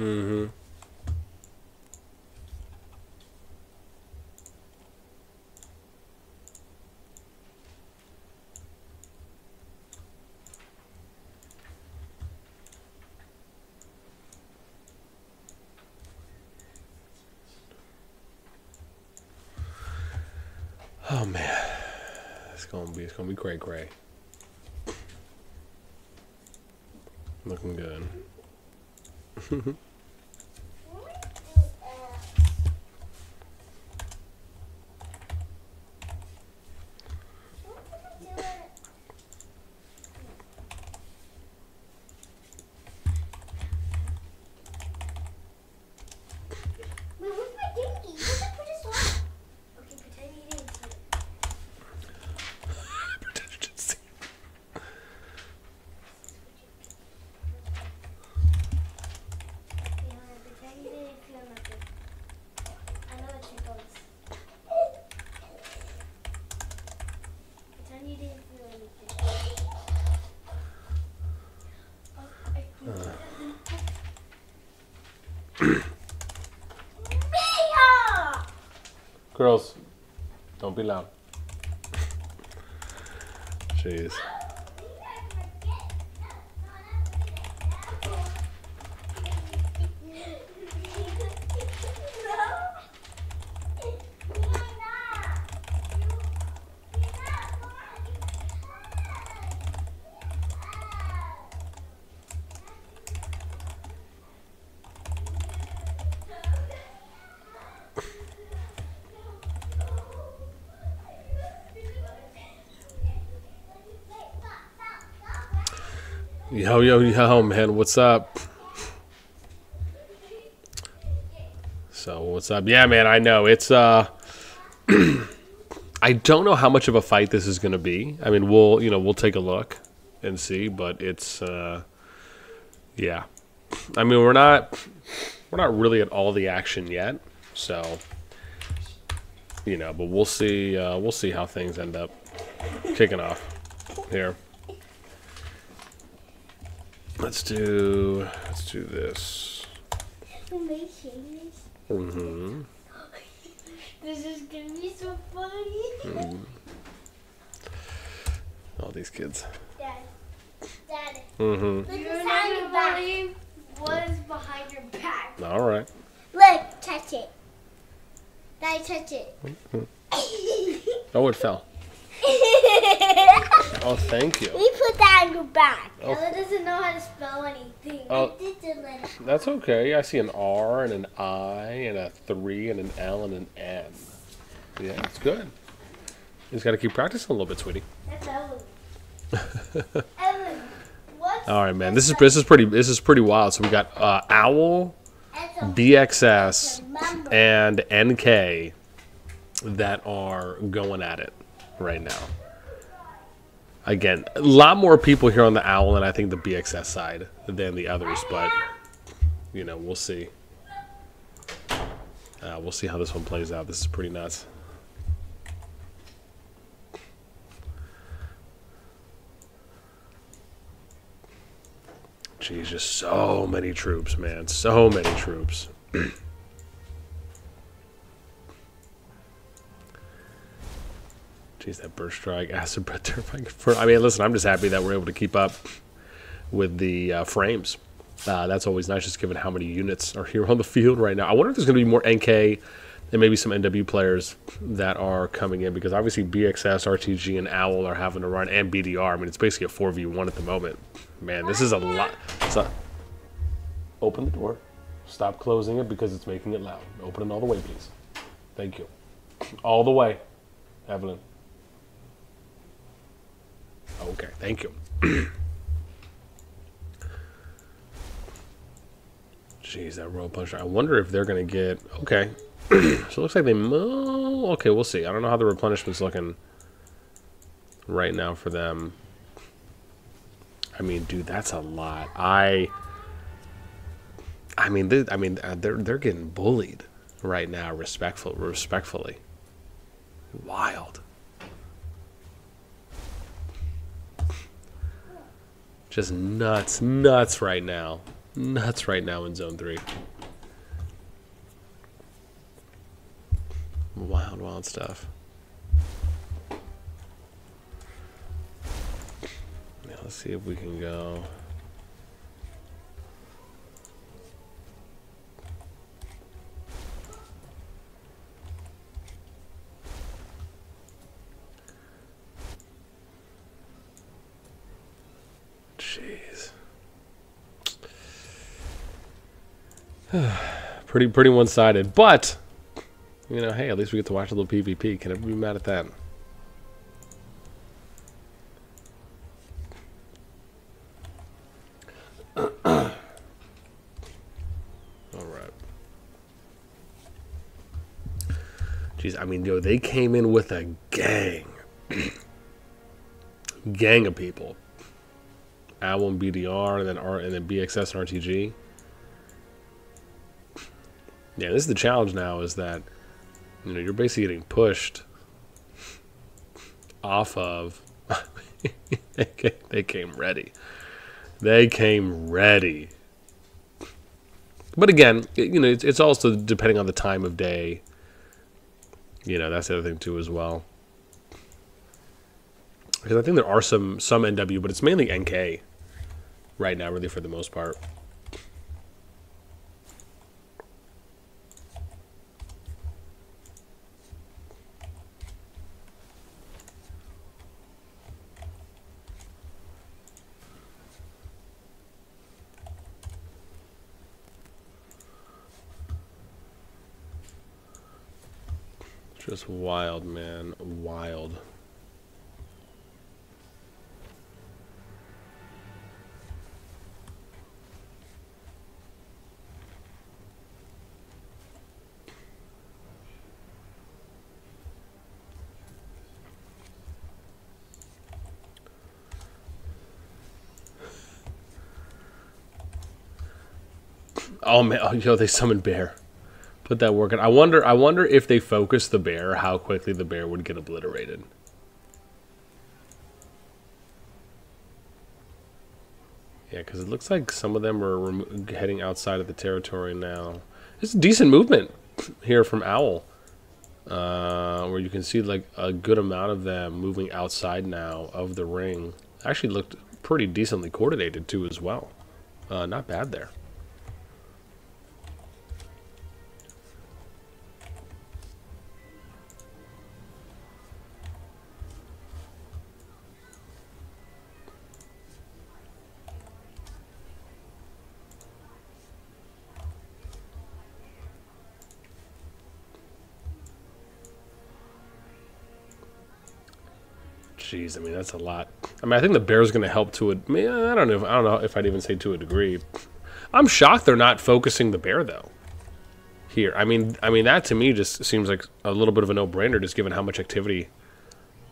Mm-hmm. Oh man, it's gonna be it's gonna be cray cray. Looking good. Wait, where's my dinky? Where's I put this on? Okay, pretend you didn't see it. Okay, hold on, pretend you didn't feel nothing. I know what you goes. Pretend you didn't feel anything. Oh, I Mia! Girls, don't be loud. Yo, yo, yo, man, what's up? So, what's up? Yeah, man, I know. It's, uh, I don't know how much of a fight this is going to be. I mean, we'll, you know, we'll take a look and see, but it's, uh, yeah. I mean, we're not, we're not really at all the action yet, so, you know, but we'll see, uh, we'll see how things end up kicking off here. Let's do let's do this. Mm-hmm. This is gonna be so funny. All these kids. Dad, Dad, hmm look You're behind not your back. what is behind your back. All right. Look, touch it. Daddy, touch it. Oh, it fell. Oh, thank you. we put that in your back. Oh. Ella doesn't know how to spell anything. Oh, This is a little- that's okay. I see an R and an I and a three and an L and an N. Yeah, it's good. You just got to keep practicing a little bit, sweetie. That's Ellen. Ellen, All right, man. This is this is pretty this is pretty wild. So we got uh, Owl, BXS, and NK that are going at it right now. Again, a lot more people here on the Owl and I think the BXS side than the others, but you know, we'll see. Uh, we'll see how this one plays out. This is pretty nuts. Geez, just so many troops, man. So many troops. Jeez, that burst strike, acid breath. For, I mean, listen, I'm just happy that we're able to keep up with the uh, frames. Uh, that's always nice, just given how many units are here on the field right now. I wonder if there's going to be more NK and maybe some NW players that are coming in because obviously BXS, RTG, and Owl are having to run, and BDR. I mean, it's basically a 4v1 at the moment. Man, this is a lot. So, open the door. Stop closing it because it's making it loud. Open it all the way, please. Thank you. All the way, Evelyn. Okay, thank you. Jeez, that royal puncher. I wonder if they're gonna get okay. so it looks like they. mo- Okay, we'll see. I don't know how the replenishment's looking right now for them. I mean, dude, that's a lot. I. I mean, they, I mean, uh, they're they're getting bullied right now. Respectful, respectfully. Wild. Just nuts, nuts right now. nuts right now in zone three. Wild, wild stuff. Yeah, let's see if we can go. Jeez. pretty pretty one-sided, but you know, hey, at least we get to watch a little PvP. Can I be mad at that? All right. Jeez, I mean, yo, they came in with a gang, gang of people. And BDR, and then R, and then BXS and RTG. Yeah, this is the challenge now. Is that you know you're basically getting pushed off of. they came ready. They came ready. But again, you know, it's, it's also depending on the time of day. You know, that's the other thing too as well. Because I think there are some some NW, but it's mainly NK right now, really for the most part. Just wild, man. Wild. Oh man, oh, yo, they summoned bear. Put that work in. I wonder. I wonder if they focus the bear, how quickly the bear would get obliterated. Yeah, because it looks like some of them are heading outside of the territory now. It's decent movement here from Owl, uh, where you can see like a good amount of them moving outside now of the ring. Actually, looked pretty decently coordinated too, as well. Uh, not bad there. Jeez, I mean that's a lot. I mean, I think the Bears going to help to it. I, mean, I don't know. If, I don't know if I'd even say to a degree. I'm shocked they're not focusing the bear though. Here, I mean, I mean that to me just seems like a little bit of a no-brainer, just given how much activity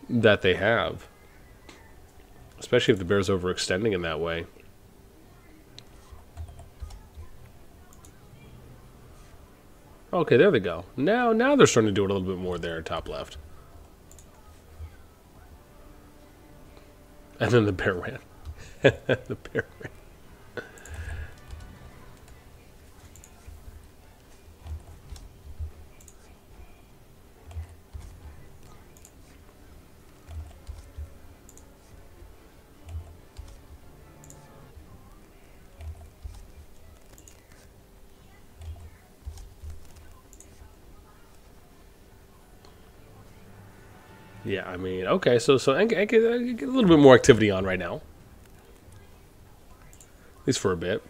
that they have. Especially if the bear's overextending in that way. Okay, there they go. Now, now they're starting to do it a little bit more there, top left. And then the bear ran. the bear ran. Yeah, I mean, okay, so so I get, I get a little bit more activity on right now, at least for a bit.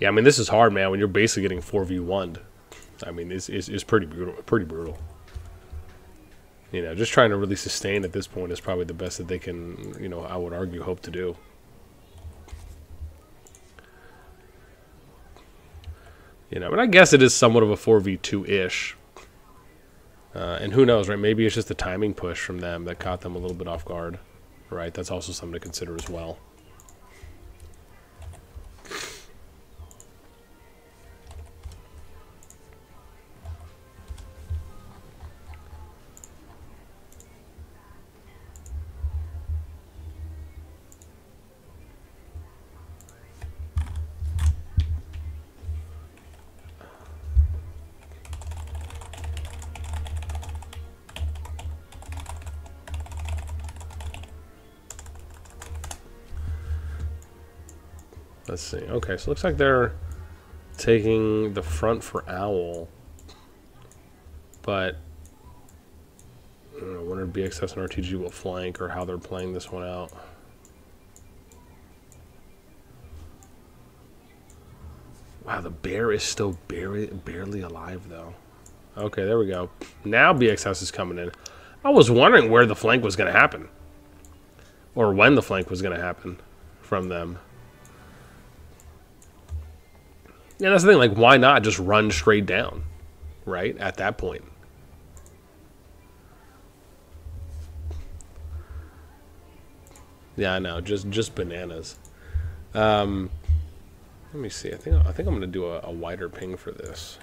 Yeah, I mean, this is hard, man. When you're basically getting four v one, I mean, it's, it's, it's pretty brutal. Pretty brutal you know, just trying to really sustain at this point is probably the best that they can, you know, I would argue, hope to do. You know, but I guess it is somewhat of a 4v2-ish. Uh, and who knows, right? Maybe it's just the timing push from them that caught them a little bit off guard, right? That's also something to consider as well. See. Okay, so it looks like they're taking the front for Owl. But I don't know, wonder if BXS and RTG will flank or how they're playing this one out. Wow, the bear is still barely, barely alive, though. Okay, there we go. Now BXS is coming in. I was wondering where the flank was going to happen. Or when the flank was going to happen from them. Yeah, that's the thing. Like, why not just run straight down, right? At that point. Yeah, I know. Just just bananas. Um, let me see. I think I think I'm gonna do a, a wider ping for this.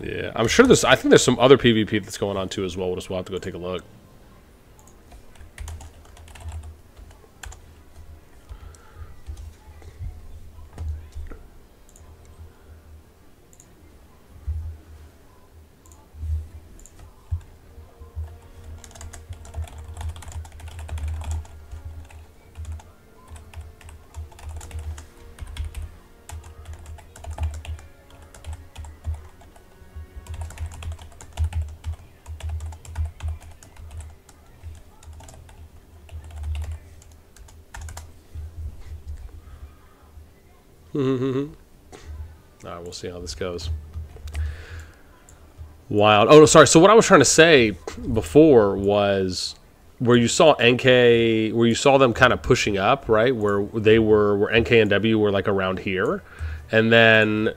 Yeah, I'm sure there's. I think there's some other PvP that's going on too as well. We'll just we'll have to go take a look. We'll see how this goes. Wild. Oh, sorry. So what I was trying to say before was where you saw NK, where you saw them kind of pushing up, right? Where they were, where NK and W were like around here, and then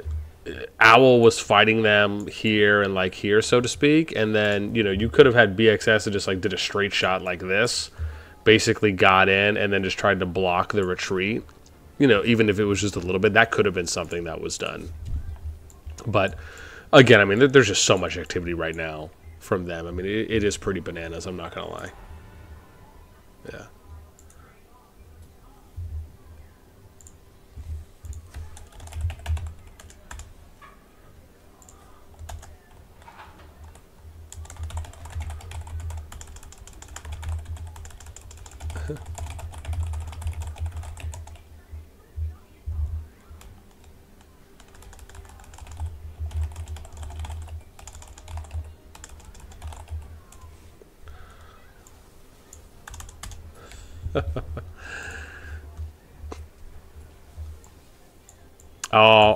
Owl was fighting them here and like here, so to speak. And then you know you could have had BXS and just like did a straight shot like this, basically got in and then just tried to block the retreat you know, even if it was just a little bit, that could have been something that was done. But again, I mean, there's just so much activity right now from them. I mean, it, it is pretty bananas. I'm not gonna lie. Yeah.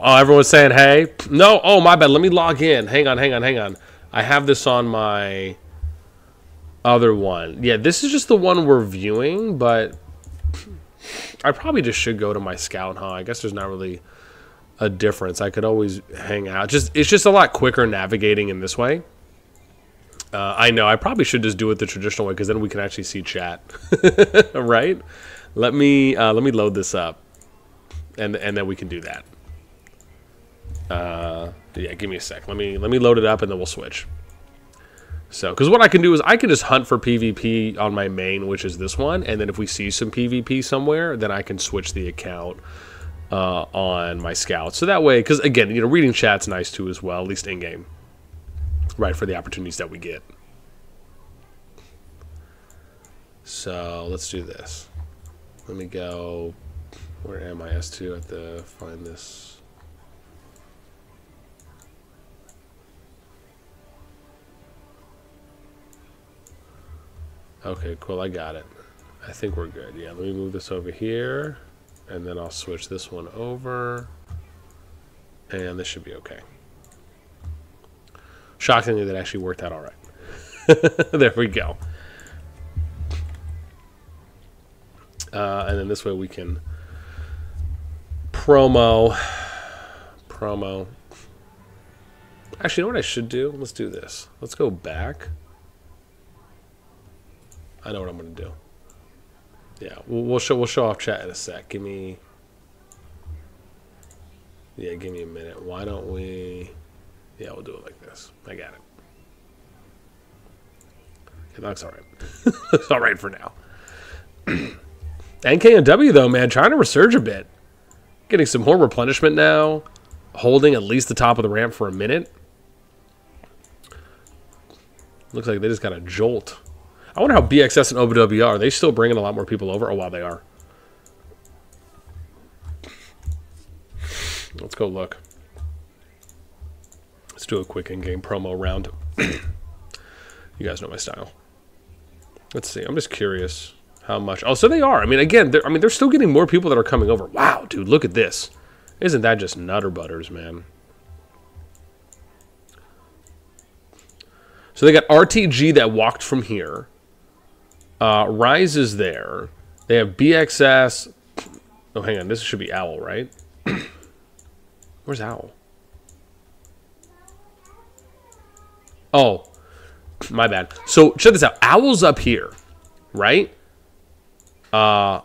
Oh, everyone's saying hey. No, oh my bad. Let me log in. Hang on, hang on, hang on. I have this on my other one. Yeah, this is just the one we're viewing, but I probably just should go to my scout, huh? I guess there's not really a difference. I could always hang out. Just it's just a lot quicker navigating in this way. Uh, I know. I probably should just do it the traditional way because then we can actually see chat, right? Let me uh, let me load this up, and and then we can do that. Uh, yeah, give me a sec. Let me let me load it up and then we'll switch. So, because what I can do is I can just hunt for PvP on my main, which is this one, and then if we see some PvP somewhere, then I can switch the account uh, on my scout. So that way, because again, you know, reading chat's nice too as well, at least in game, right? For the opportunities that we get. So let's do this. Let me go. Where am I? S2. I have to find this. Okay, cool. I got it. I think we're good. Yeah, let me move this over here. And then I'll switch this one over. And this should be okay. Shockingly, that actually worked out all right. there we go. Uh, and then this way we can promo, promo. Actually, you know what I should do? Let's do this. Let's go back. I know what I'm to do. Yeah, we'll, we'll show we'll show off chat in a sec. Give me. Yeah, give me a minute. Why don't we? Yeah, we'll do it like this. I got it. It looks all right. it's all right for now. NK and W though, man, trying to resurge a bit. Getting some more replenishment now. Holding at least the top of the ramp for a minute. Looks like they just got a jolt. I wonder how BXS and OWW are. Are they still bringing a lot more people over? Oh, wow, they are. Let's go look. Let's do a quick in-game promo round. you guys know my style. Let's see. I'm just curious how much. Oh, so they are. I mean, again, I mean, they're still getting more people that are coming over. Wow, dude, look at this. Isn't that just nutter butters, man? So they got RTG that walked from here. Uh, Rise is there. They have BXS. Oh, hang on. This should be Owl, right? Where's Owl? Oh, my bad. So check this out. Owl's up here, right? Uh,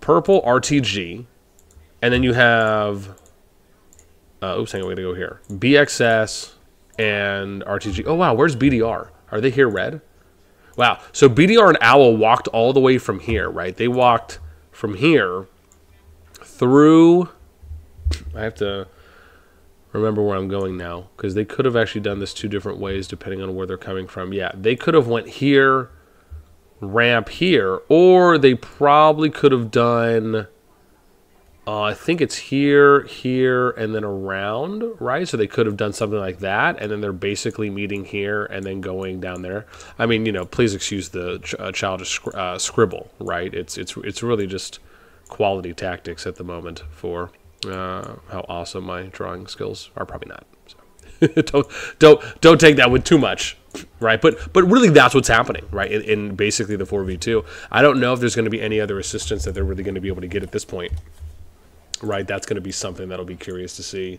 purple RTG, and then you have. Uh, oops, hang on. We gotta go here. BXS and RTG. Oh wow, where's BDR? Are they here red? Wow. So BDR and Owl walked all the way from here, right? They walked from here through. I have to remember where I'm going now because they could have actually done this two different ways depending on where they're coming from. Yeah, they could have went here, ramp here, or they probably could have done. Uh, I think it's here, here, and then around, right? So they could have done something like that, and then they're basically meeting here and then going down there. I mean, you know, please excuse the ch- uh, childish uh, scribble, right? It's it's it's really just quality tactics at the moment for uh, how awesome my drawing skills are. Probably not. So. don't don't don't take that with too much, right? But but really, that's what's happening, right? In, in basically the four v two. I don't know if there's going to be any other assistance that they're really going to be able to get at this point right? That's going to be something that'll be curious to see,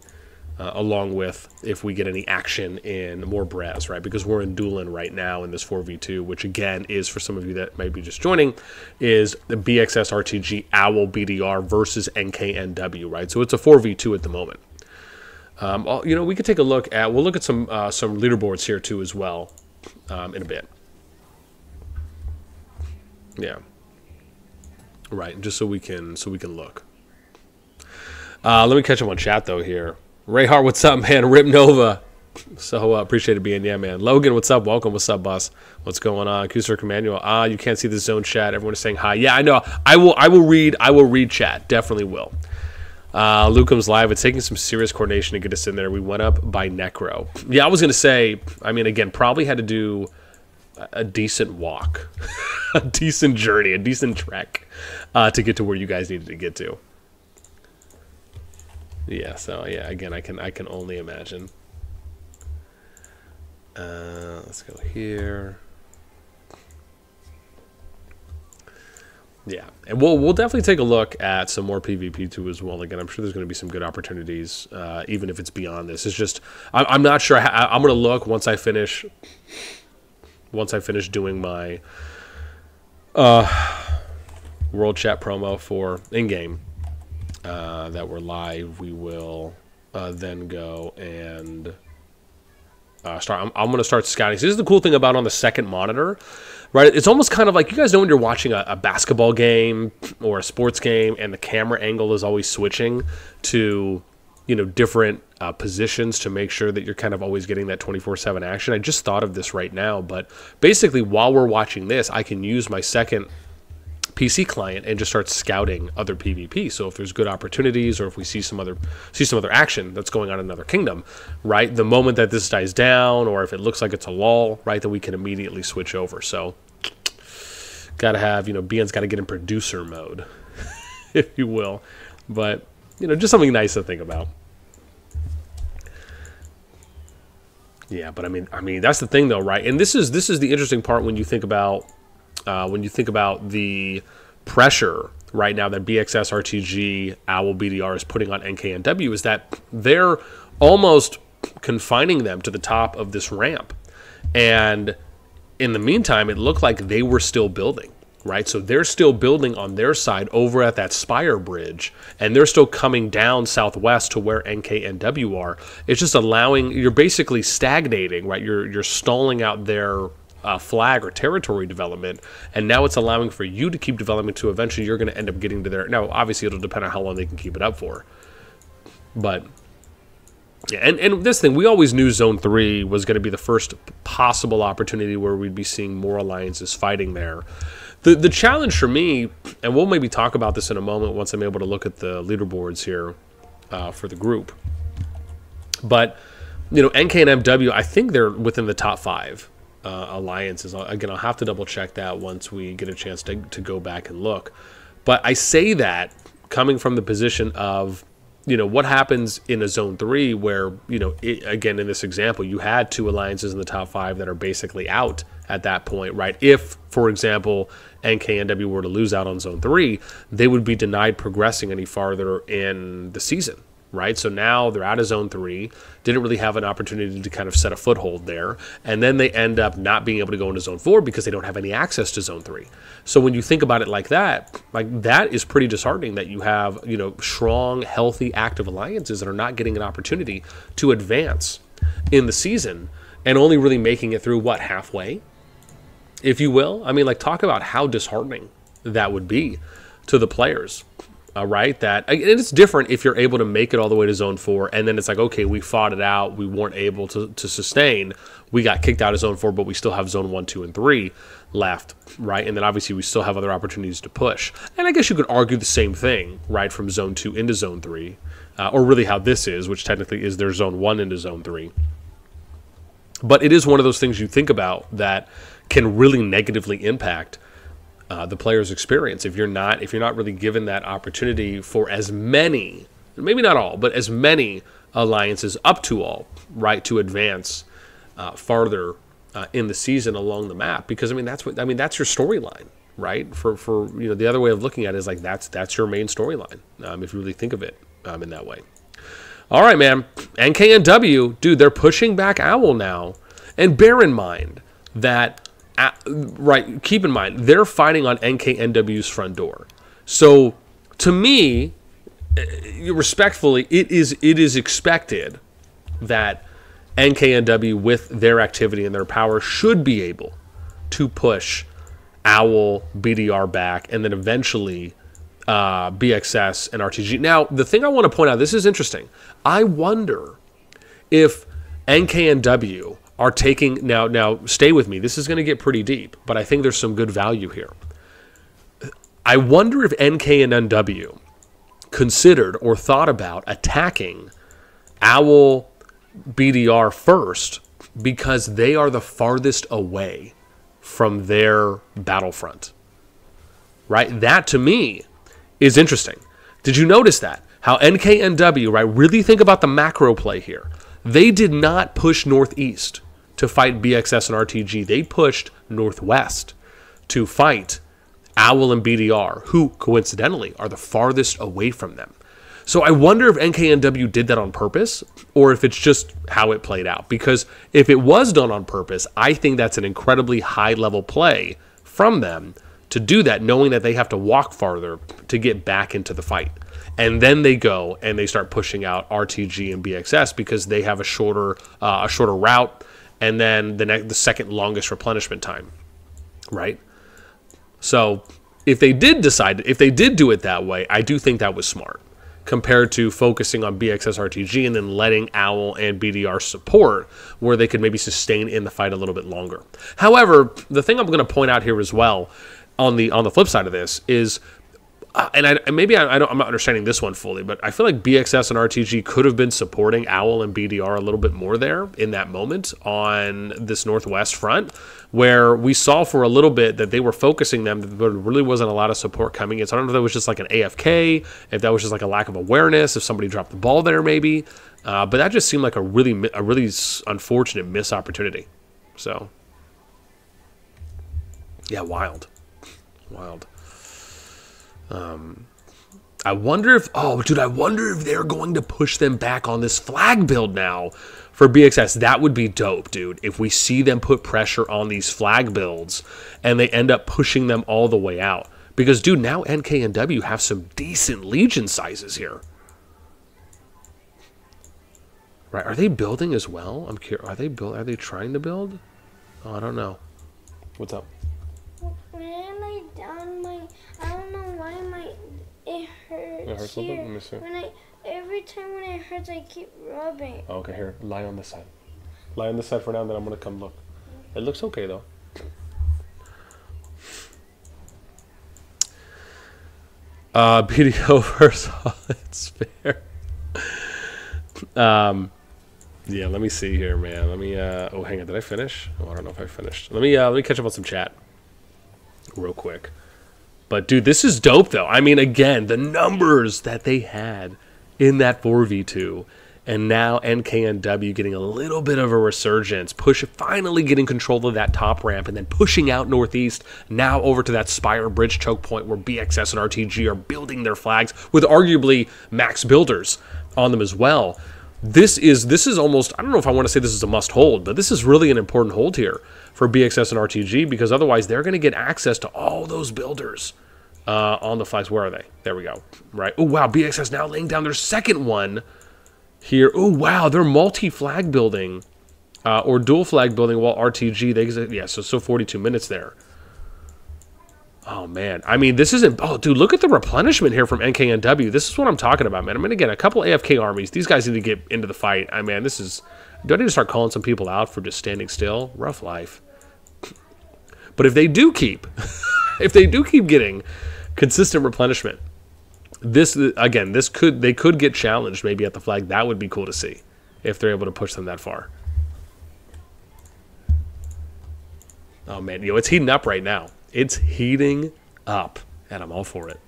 uh, along with if we get any action in more Brez, right? Because we're in Doolin right now in this 4v2, which again is for some of you that might be just joining, is the BXS RTG Owl BDR versus NKNW, right? So it's a 4v2 at the moment. Um, you know, we could take a look at. We'll look at some uh, some leaderboards here too as well, um, in a bit. Yeah. Right, just so we can so we can look. Uh, let me catch him on chat though here. Ray Hart, what's up, man? Rip Nova. So uh, appreciate it being yeah, man. Logan, what's up? Welcome. What's up, boss? What's going on? Kuser Emmanuel. Ah, you can't see the zone chat. Everyone is saying hi. Yeah, I know. I will. I will read. I will read chat. Definitely will. Uh, Lucum's live. It's taking some serious coordination to get us in there. We went up by Necro. Yeah, I was gonna say. I mean, again, probably had to do a decent walk, a decent journey, a decent trek uh, to get to where you guys needed to get to. Yeah, so yeah, again, I can I can only imagine. Uh, let's go here. Yeah, and we'll we'll definitely take a look at some more PvP too as well. Again, I'm sure there's going to be some good opportunities, uh, even if it's beyond this. It's just I'm, I'm not sure. I, I'm going to look once I finish. Once I finish doing my uh, world chat promo for in game, uh, that we're live, we will uh, then go and uh, start. I'm, I'm going to start scouting. So this is the cool thing about on the second monitor, right? It's almost kind of like you guys know when you're watching a, a basketball game or a sports game, and the camera angle is always switching to you know different uh, positions to make sure that you're kind of always getting that 24/7 action. I just thought of this right now, but basically while we're watching this, I can use my second PC client and just start scouting other PvP. So if there's good opportunities or if we see some other see some other action that's going on in another kingdom, right? The moment that this dies down or if it looks like it's a lull, right, then we can immediately switch over. So gotta have, you know, BN's gotta get in producer mode, if you will. But, you know, just something nice to think about. Yeah, but I mean, I mean that's the thing though, right? And this is this is the interesting part when you think about uh, when you think about the pressure right now that BXS RTG Owl BDR is putting on NKNW is that they're almost confining them to the top of this ramp, and in the meantime, it looked like they were still building right? So they're still building on their side over at that Spire Bridge, and they're still coming down southwest to where NKNW are. It's just allowing you're basically stagnating, right? You're you're stalling out their uh, flag or territory development, and now it's allowing for you to keep development to eventually you're going to end up getting to there. Now, obviously, it'll depend on how long they can keep it up for, but. Yeah, and, and this thing, we always knew Zone 3 was going to be the first possible opportunity where we'd be seeing more alliances fighting there. The the challenge for me, and we'll maybe talk about this in a moment once I'm able to look at the leaderboards here uh, for the group. But you know, NK and MW, I think they're within the top five uh, alliances. Again, I'll have to double check that once we get a chance to to go back and look. But I say that coming from the position of you know what happens in a zone three where you know it, again in this example you had two alliances in the top five that are basically out at that point right if for example NKNW were to lose out on Zone 3, they would be denied progressing any farther in the season, right? So now they're out of Zone 3, didn't really have an opportunity to kind of set a foothold there, and then they end up not being able to go into Zone 4 because they don't have any access to Zone 3. So when you think about it like that, like that is pretty disheartening that you have, you know, strong, healthy, active alliances that are not getting an opportunity to advance in the season and only really making it through what halfway if you will. I mean, like, talk about how disheartening that would be to the players. Uh, right? That and it's different if you're able to make it all the way to zone four, and then it's like, okay, we fought it out, we weren't able to, to sustain, we got kicked out of zone four, but we still have zone one, two, and three left, right? And then obviously we still have other opportunities to push. And I guess you could argue the same thing, right, from zone two into zone three, uh, or really how this is, which technically is their zone one into zone three. But it is one of those things you think about that can really negatively impact uh, the player's experience. If you're not if you're not really given that opportunity for as many maybe not all but as many alliances up to all right to advance uh, farther uh, in the season along the map because I mean that's what I mean that's your storyline right? For for you know the other way of looking at it is like that's that's your main storyline um, if you really think of it um, in that way. All right man. NKNW dude they're pushing back owl now. And bear in mind that right, keep in mind, they're fighting on NKNW's front door. So to me, eh, respectfully, it is it is expected that NKNW, with their activity and their power, should be able to push Owl, BDR back, and then eventually uh, BXS and RTG. Now, the thing I want to point out, this is interesting. I wonder if NKNW are taking now now stay with me. This is going to get pretty deep but i think there's some good value here. I wonder if nk and nw considered or thought about attacking owl bdr first because they are the farthest away from their battlefront right? That to me is interesting. Did you notice that? How nk and nknw right really think about the macro play here. They did not push northeast to fight BXS and RTG. They pushed Northwest to fight Owl and BDR, who coincidentally are the farthest away from them. So I wonder if NKNW did that on purpose or if it's just how it played out. Because if it was done on purpose, I think that's an incredibly high level play from them to do that, knowing that they have to walk farther to get back into the fight. And then they go and they start pushing out RTG and BXS because they have a shorter uh, a shorter route and then the next the second longest replenishment time, right? So if they did decide if they did do it that way, I do think that was smart compared to focusing on BXS RTG and then letting Owl and BDR support where they could maybe sustain in the fight a little bit longer. However, the thing I'm going to point out here as well on the on the flip side of this is uh, and I, maybe I, I don't, I'm not understanding this one fully, but I feel like BXS and RTG could have been supporting Owl and BDR a little bit more there in that moment on this Northwest front, where we saw for a little bit that they were focusing them, but there really wasn't a lot of support coming in. So I don't know if that was just like an AFK, if that was just like a lack of awareness, if somebody dropped the ball there, maybe. Uh, but that just seemed like a really, a really unfortunate miss opportunity. So, yeah, wild, wild. Um, I wonder if oh dude, I wonder if they're going to push them back on this flag build now for BXS. That would be dope, dude. If we see them put pressure on these flag builds and they end up pushing them all the way out. Because dude, now NK and W have some decent legion sizes here. Right? Are they building as well? I'm curious. Are they build are they trying to build? Oh, I don't know. What's up? When I lay down my, I don't know why my, it hurts hurts a little bit? Let me see. When I, every time when it hurts, I keep rubbing. Okay, here, lie on this side. Lie on this side for now, then I'm gonna come look. It looks okay though. Uh, BDO for solid fair. Um, yeah, let me see here, man. Let me. Uh, oh, hang on. Did I finish? Oh, I don't know if I finished. Let me. Uh, let me catch up on some chat, real quick. But dude, this is dope though. I mean, again, the numbers that they had in that 4v2 and now NKNW getting a little bit of a resurgence, push finally getting control of that top ramp and then pushing out northeast now over to that Spire Bridge choke point where BXS and RTG are building their flags with arguably max builders on them as well. This is this is almost I don't know if I want to say this is a must hold, but this is really an important hold here for BXS and RTG because otherwise they're going to get access to all those builders uh, on the flags. Where are they? There we go. Right. Oh wow, BXS now laying down their second one here. Oh wow, they're multi flag building uh, or dual flag building while RTG they yeah so so 42 minutes there. Oh man, I mean this isn't. Oh dude, look at the replenishment here from NKNW. This is what I'm talking about, man. I'm going to get a couple AFK armies. These guys need to get into the fight. I mean this is. Do I need to start calling some people out for just standing still? Rough life. But if they do keep, if they do keep getting consistent replenishment, this again, this could they could get challenged maybe at the flag. That would be cool to see if they're able to push them that far. Oh man, yo, it's heating up right now. It's heating up, and I'm all for it.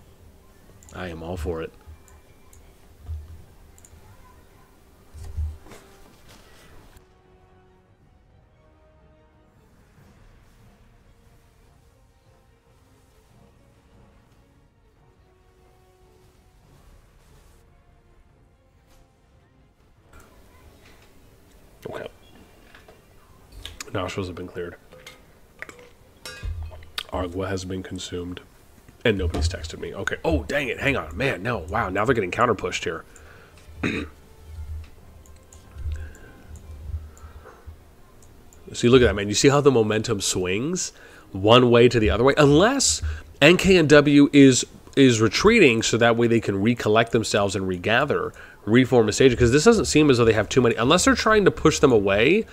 I am all for it. Nostrils have been cleared. Argua has been consumed. And nobody's texted me. Okay. Oh, dang it. Hang on. Man, no. Wow. Now they're getting counter pushed here. See, look at that, man. You see how the momentum swings one way to the other way? Unless NK and W is is retreating so that way they can recollect themselves and regather, reform a stage. Because this doesn't seem as though they have too many. Unless they're trying to push them away,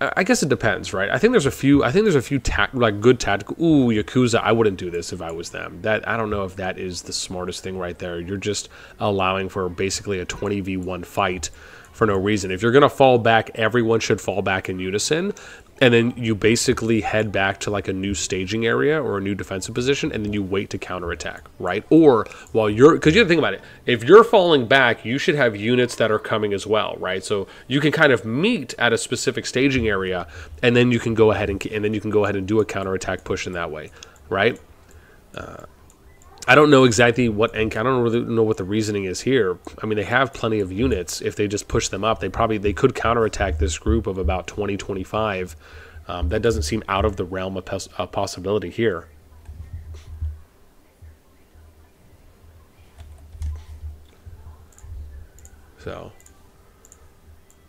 I guess it depends, right? I think there's a few. I think there's a few tac- like good tactical. Ooh, Yakuza. I wouldn't do this if I was them. That I don't know if that is the smartest thing right there. You're just allowing for basically a 20 v 1 fight for no reason. If you're gonna fall back, everyone should fall back in unison, and then you basically head back to like a new staging area or a new defensive position, and then you wait to counterattack, right? Or while you're, because you have to think about it. If you're falling back, you should have units that are coming as well, right? So you can kind of meet at a specific staging area, and then you can go ahead and and then you can go ahead and do a counterattack push in that way, right? Uh, I don't know exactly what. I don't really know what the reasoning is here. I mean, they have plenty of units. If they just push them up, they probably they could counterattack this group of about 20, 25. Um, that doesn't seem out of the realm of pos- possibility here. So,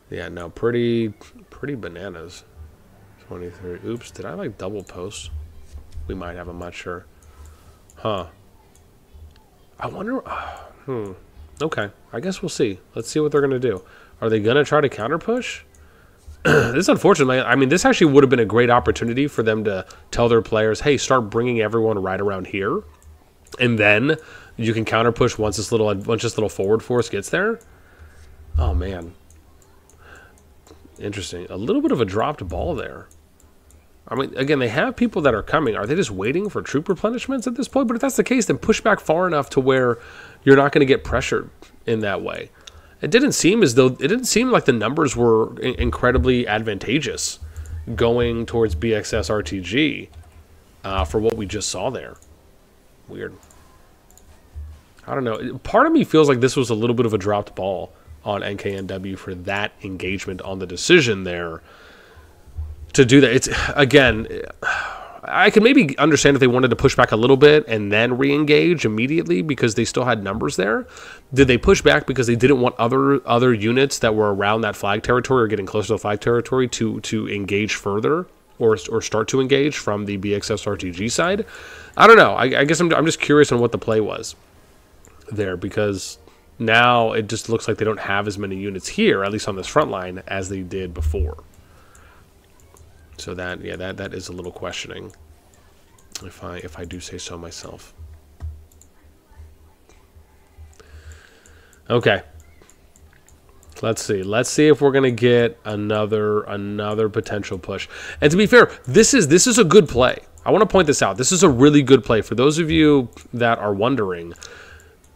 yeah, no, pretty, pretty bananas. 23. Oops, did I like double post? We might have, I'm not sure. Huh. I wonder. hmm. Okay. I guess we'll see. Let's see what they're to do. Are they to try to counter push? this is unfortunate. I mean, this actually would have been a great opportunity for them to tell their players, hey, start bringing everyone right around here. and then you can counter push once this little once this little forward force gets there. Oh man, interesting. A little bit of a dropped ball there. I mean, again, they have people that are coming. Are they just waiting for troop replenishments at this point? But if that's the case, then push back far enough to where you're not going to get pressured in that way. It didn't seem as though it didn't seem like the numbers were in- incredibly advantageous going towards BXS RTG uh, for what we just saw there. Weird. I don't know. Part of me feels like this was a little bit of a dropped ball on NKNW for that engagement on the decision there to do that. It's again, I can maybe understand if they wanted to push back a little bit and then re-engage immediately because they still had numbers there. Did they push back because they didn't want other other units that were around that flag territory or getting closer to the flag territory to to engage further or or start to engage from the BXS RTG side? I don't know. I, I guess I'm I'm just curious on what the play was there because now it just looks like they don't have as many units here, at least on this front line, as they did before. So that yeah, that that is a little questioning. If I if I do say so myself. Okay. Let's see. Let's see if we're gonna get another another potential push. And to be fair, this is this is a good play. I want to point this out. This is a really good play for those of you that are wondering.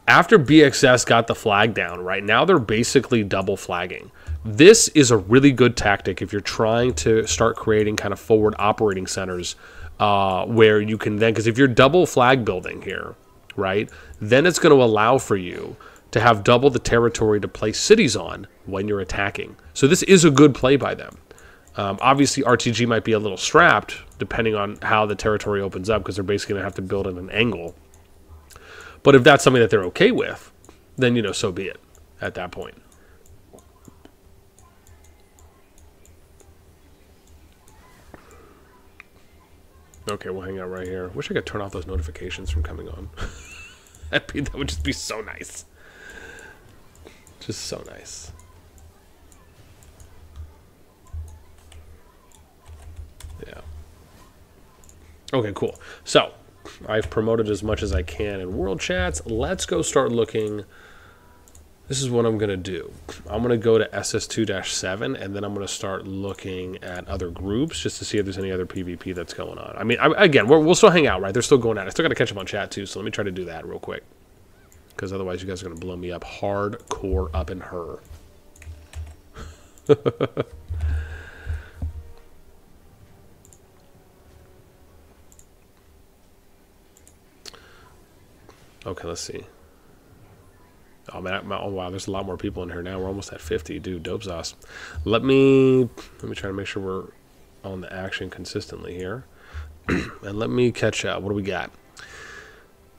After BXS got the flag down, right now they're basically double flagging. This is a really good tactic if you're trying to start creating kind of forward operating centers uh, where you can then, because if you're double flag building here, right, then it's going to allow for you to have double the territory to place cities on when you're attacking. So this is a good play by them. Um, obviously, RTG might be a little strapped depending on how the territory opens up because they're basically going to have to build at an angle. But if that's something that they're okay with, then you know, so be it at that point. Okay, we'll hang out right here. Wish I could turn off those notifications from coming on. That'd be, that would just be so nice. Just so nice. Yeah. Okay, cool. So, I've promoted as much as I can in world chats. Let's go start looking. This is what I'm going to do. I'm going to go to SS2-7 and then I'm going to start looking at other groups just to see if there's any other PvP that's going on. I mean, I, again, we will still hang out, right? They're still going out. I still got to catch up on chat too, so let me try to do that real quick. Because otherwise you guys are going to blow me up hardcore up in her. Okay, let's see. Oh man, oh wow, there's a lot more people in here now. We're almost at 50, dude. Dope sauce. Let me let me try to make sure we're on the action consistently here, and let me catch up. What do we got?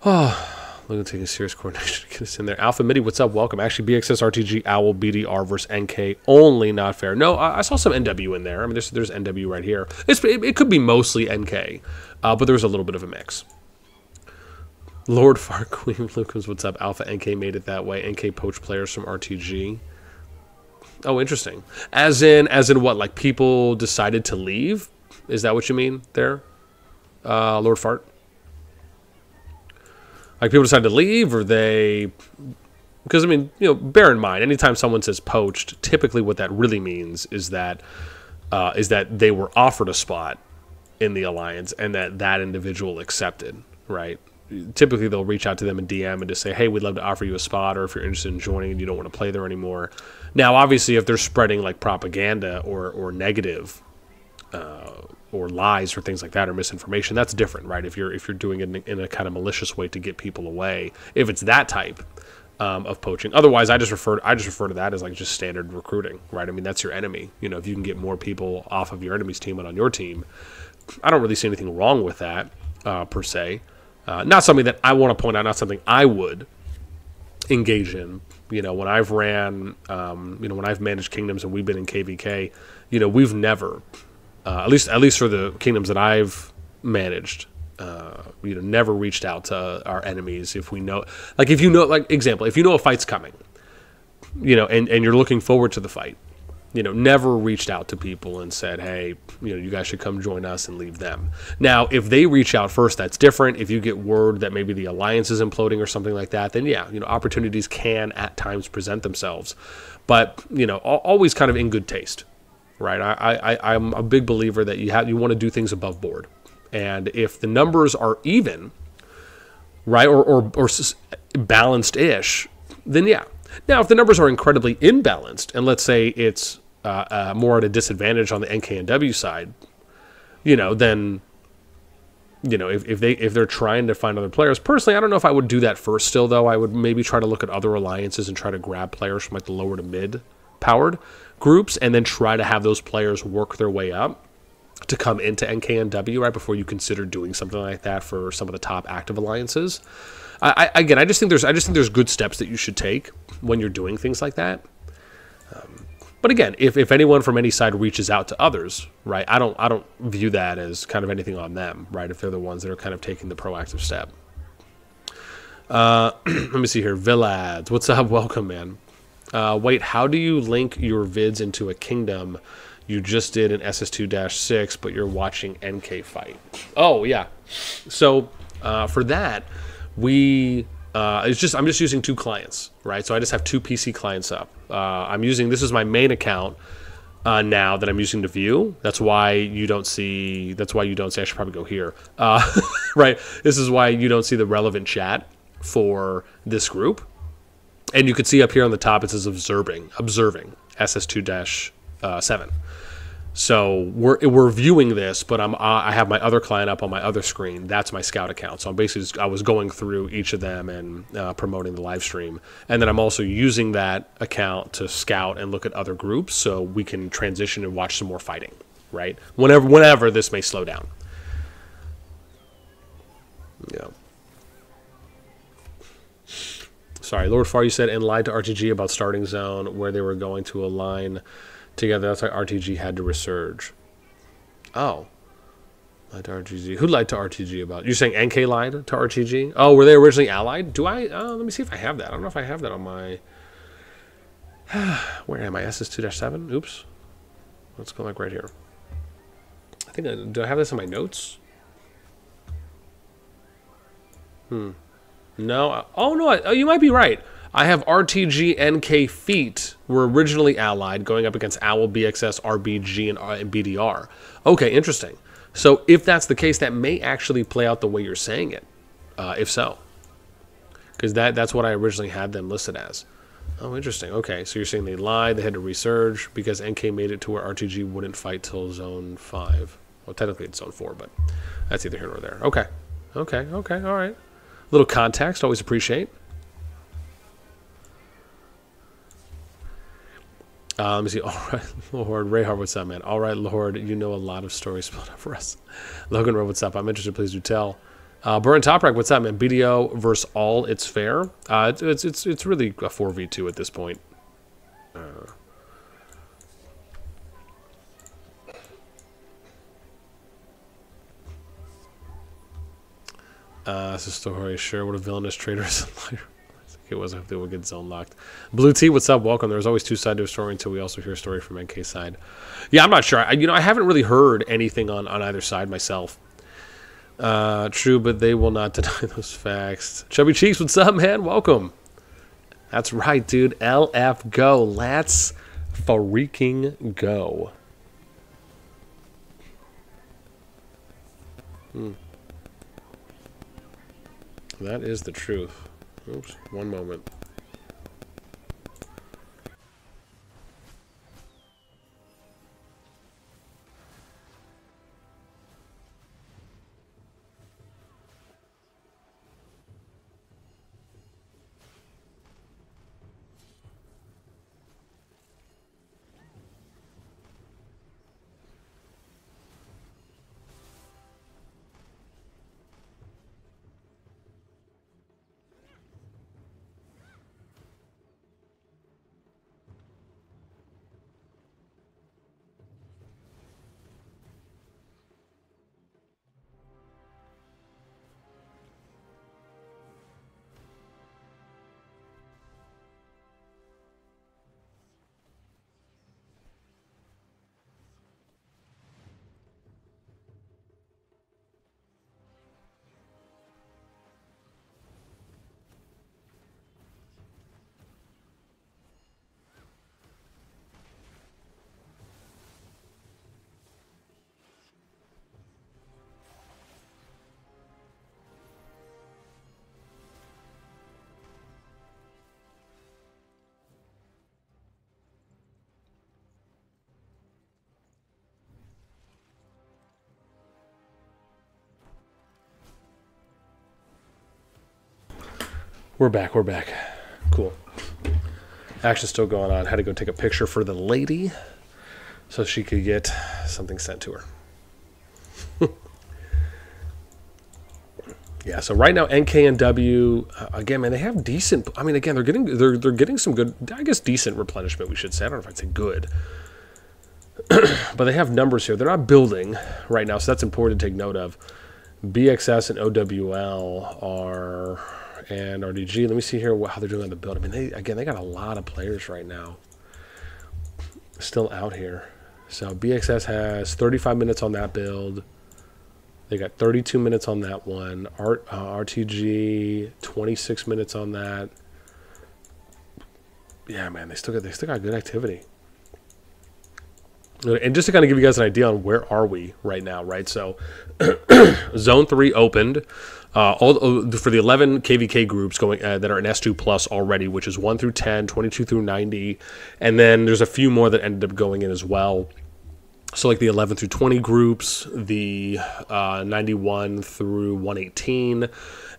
Oh, look at taking serious coordination to get us in there. Alpha Midi, what's up? Welcome. Actually, BXS RTG Owl BDR versus NK only, not fair. No, I, I saw some NW in there. I mean, there's there's NW right here. It's, it, it could be mostly NK, uh, but there's a little bit of a mix. Lord Farqueen Lucas, what's up? Alpha NK made it that way. NK poach players from RTG. Oh, interesting. As in, as in what? Like people decided to leave? Is that what you mean there, uh, Lord Fart? Like people decided to leave, or they? Because I mean, you know, bear in mind, anytime someone says poached, typically what that really means is that uh, is that they were offered a spot in the alliance and that that individual accepted, right? Typically they'll reach out to them in DM and just say, "Hey, we'd love to offer you a spot, or if you're interested in joining and you don't want to play there anymore." Now, obviously, if they're spreading like propaganda or or negative uh, or lies or things like that or misinformation, that's different, right? If you're if you're doing it in, in a kind of malicious way to get people away, if it's that type. Um, of poaching. Otherwise, I just refer I just refer to that as like just standard recruiting, right? I mean, that's your enemy. You know, if you can get more people off of your enemy's team and on your team, I don't really see anything wrong with that uh, per se. Uh, not something that I want to point out, not something I would engage in. You know, when I've ran, um, you know, when I've managed kingdoms and we've been in KVK, you know, we've never, uh, at least at least for the kingdoms that I've managed, uh, you know, never reached out to our enemies if we know, like if you know, like example, if you know a fight's coming, you know, and and you're looking forward to the fight, you know, never reached out to people and said, hey, you know, you guys should come join us and leave them. Now, if they reach out first, that's different. If you get word that maybe the alliance is imploding or something like that, then yeah, you know, opportunities can at times present themselves. But, you know, always kind of in good taste, right? I, I, I'm a big believer that you have you want to do things above board. And if the numbers are even, right, or, or, or balanced-ish, then yeah. Now, if the numbers are incredibly imbalanced, and let's say it's uh, uh, more at a disadvantage on the NK and W side, you know, then you know if, if they if they're trying to find other players. Personally, I don't know if I would do that first. Still, though, I would maybe try to look at other alliances and try to grab players from like the lower to mid powered groups, and then try to have those players work their way up to come into NKNW right before you consider doing something like that for some of the top active alliances. I, I again, I just think there's I just think there's good steps that you should take when you're doing things like that. But again, if, if anyone from any side reaches out to others, right, I don't I don't view that as kind of anything on them, right? If they're the ones that are kind of taking the proactive step. Uh, let me see here, Villads, what's up? Welcome, man. Uh, wait, how do you link your vids into a kingdom? You just did an SS2-6, but you're watching NK fight. Oh yeah, so uh, for that, we uh, it's just I'm just using two clients, right? So I just have two PC clients up. Uh, I'm using this is my main account uh, now that I'm using to view. That's why you don't see. That's why you don't see. I should probably go here, uh, right? This is why you don't see the relevant chat for this group. And you can see up here on the top it says observing, observing SS2 uh, seven. So we're we're viewing this, but I'm I have my other client up on my other screen. That's my Scout account. So I'm basically I was going through each of them and uh, promoting the live stream, and then I'm also using that account to scout and look at other groups, so we can transition and watch some more fighting. Right? Whenever whenever this may slow down. Yeah. Sorry, Lord Far, you said and lied to RTG about starting zone where they were going to align together. That's why RTG had to resurge. Oh. Lied to RTG. Who lied to RTG about? You're saying NK lied to RTG? Oh, were they originally allied? Do I? Uh, let me see if I have that. I don't know if I have that on my. Where am I? SS2 7? Oops. Let's go like right here. I think I, do I have this in my notes? Hmm. No. Oh no. I, oh, you might be right. I have RTG NK Feet were originally allied, going up against Owl, BXS, RBG, and, uh, BDR. Okay, interesting. So if that's the case, that may actually play out the way you're saying it. Uh, if so, because that that's what I originally had them listed as. Oh, interesting. Okay, so you're saying they lied, they had to resurge because NK made it to where RTG wouldn't fight till Zone Five. Well, technically it's Zone Four, but that's either here or there. Okay, okay, okay. All right. Little context, always appreciate. Uh, let me see. All right, Lord. Rayhard, what's up, man? All right, Lord. You know a lot of stories spelled out for us. Logan Rowe, what's up? I'm interested. Please do tell. Uh, Burn Toprak, what's up, man? BDO versus all. It's fair. Uh, it's, it's it's really a four v two at this point. Uh, it's a story. Sure, what a villainous traitor is a liar. It was if they would get zone locked. Blue T, what's up? Welcome. There's always two sides to a story until we also hear a story from NK side. Yeah, I'm not sure. I, you know, I haven't really heard anything on, on either side myself. Uh, true, but they will not deny those facts. Chubby Cheeks, what's up, man? Welcome. That's right, dude. LF go. Let's freaking go. Hmm. That is the truth. Oops, one moment. We're back. We're back. Cool. Action's still going on. Had to go take a picture for the lady so she could get something sent to her. yeah. So right now, NK and W uh, again, man, they have decent. I mean, again, they're getting they're they're getting some good. I guess decent replenishment. We should say. I don't know if I'd say good. but they have numbers here. They're not building right now, so that's important to take note of. BXS and OWL are and RDG. Let me see here how they're doing on the build. I mean, they again they got a lot of players right now still out here. So BXS has 35 minutes on that build. They got 32 minutes on that one. Art uh, RTG 26 minutes on that. Yeah, man, they still got they still got good activity. And just to kind of give you guys an idea on where are we right now, right? So, Zone Three opened. Uh, all uh, for the 11 KVK groups going uh, that are in S2 plus already, which is 1 through 10, 22 through 90, and then there's a few more that ended up going in as well. So like the 11 through 20 groups, the uh, 91 through 118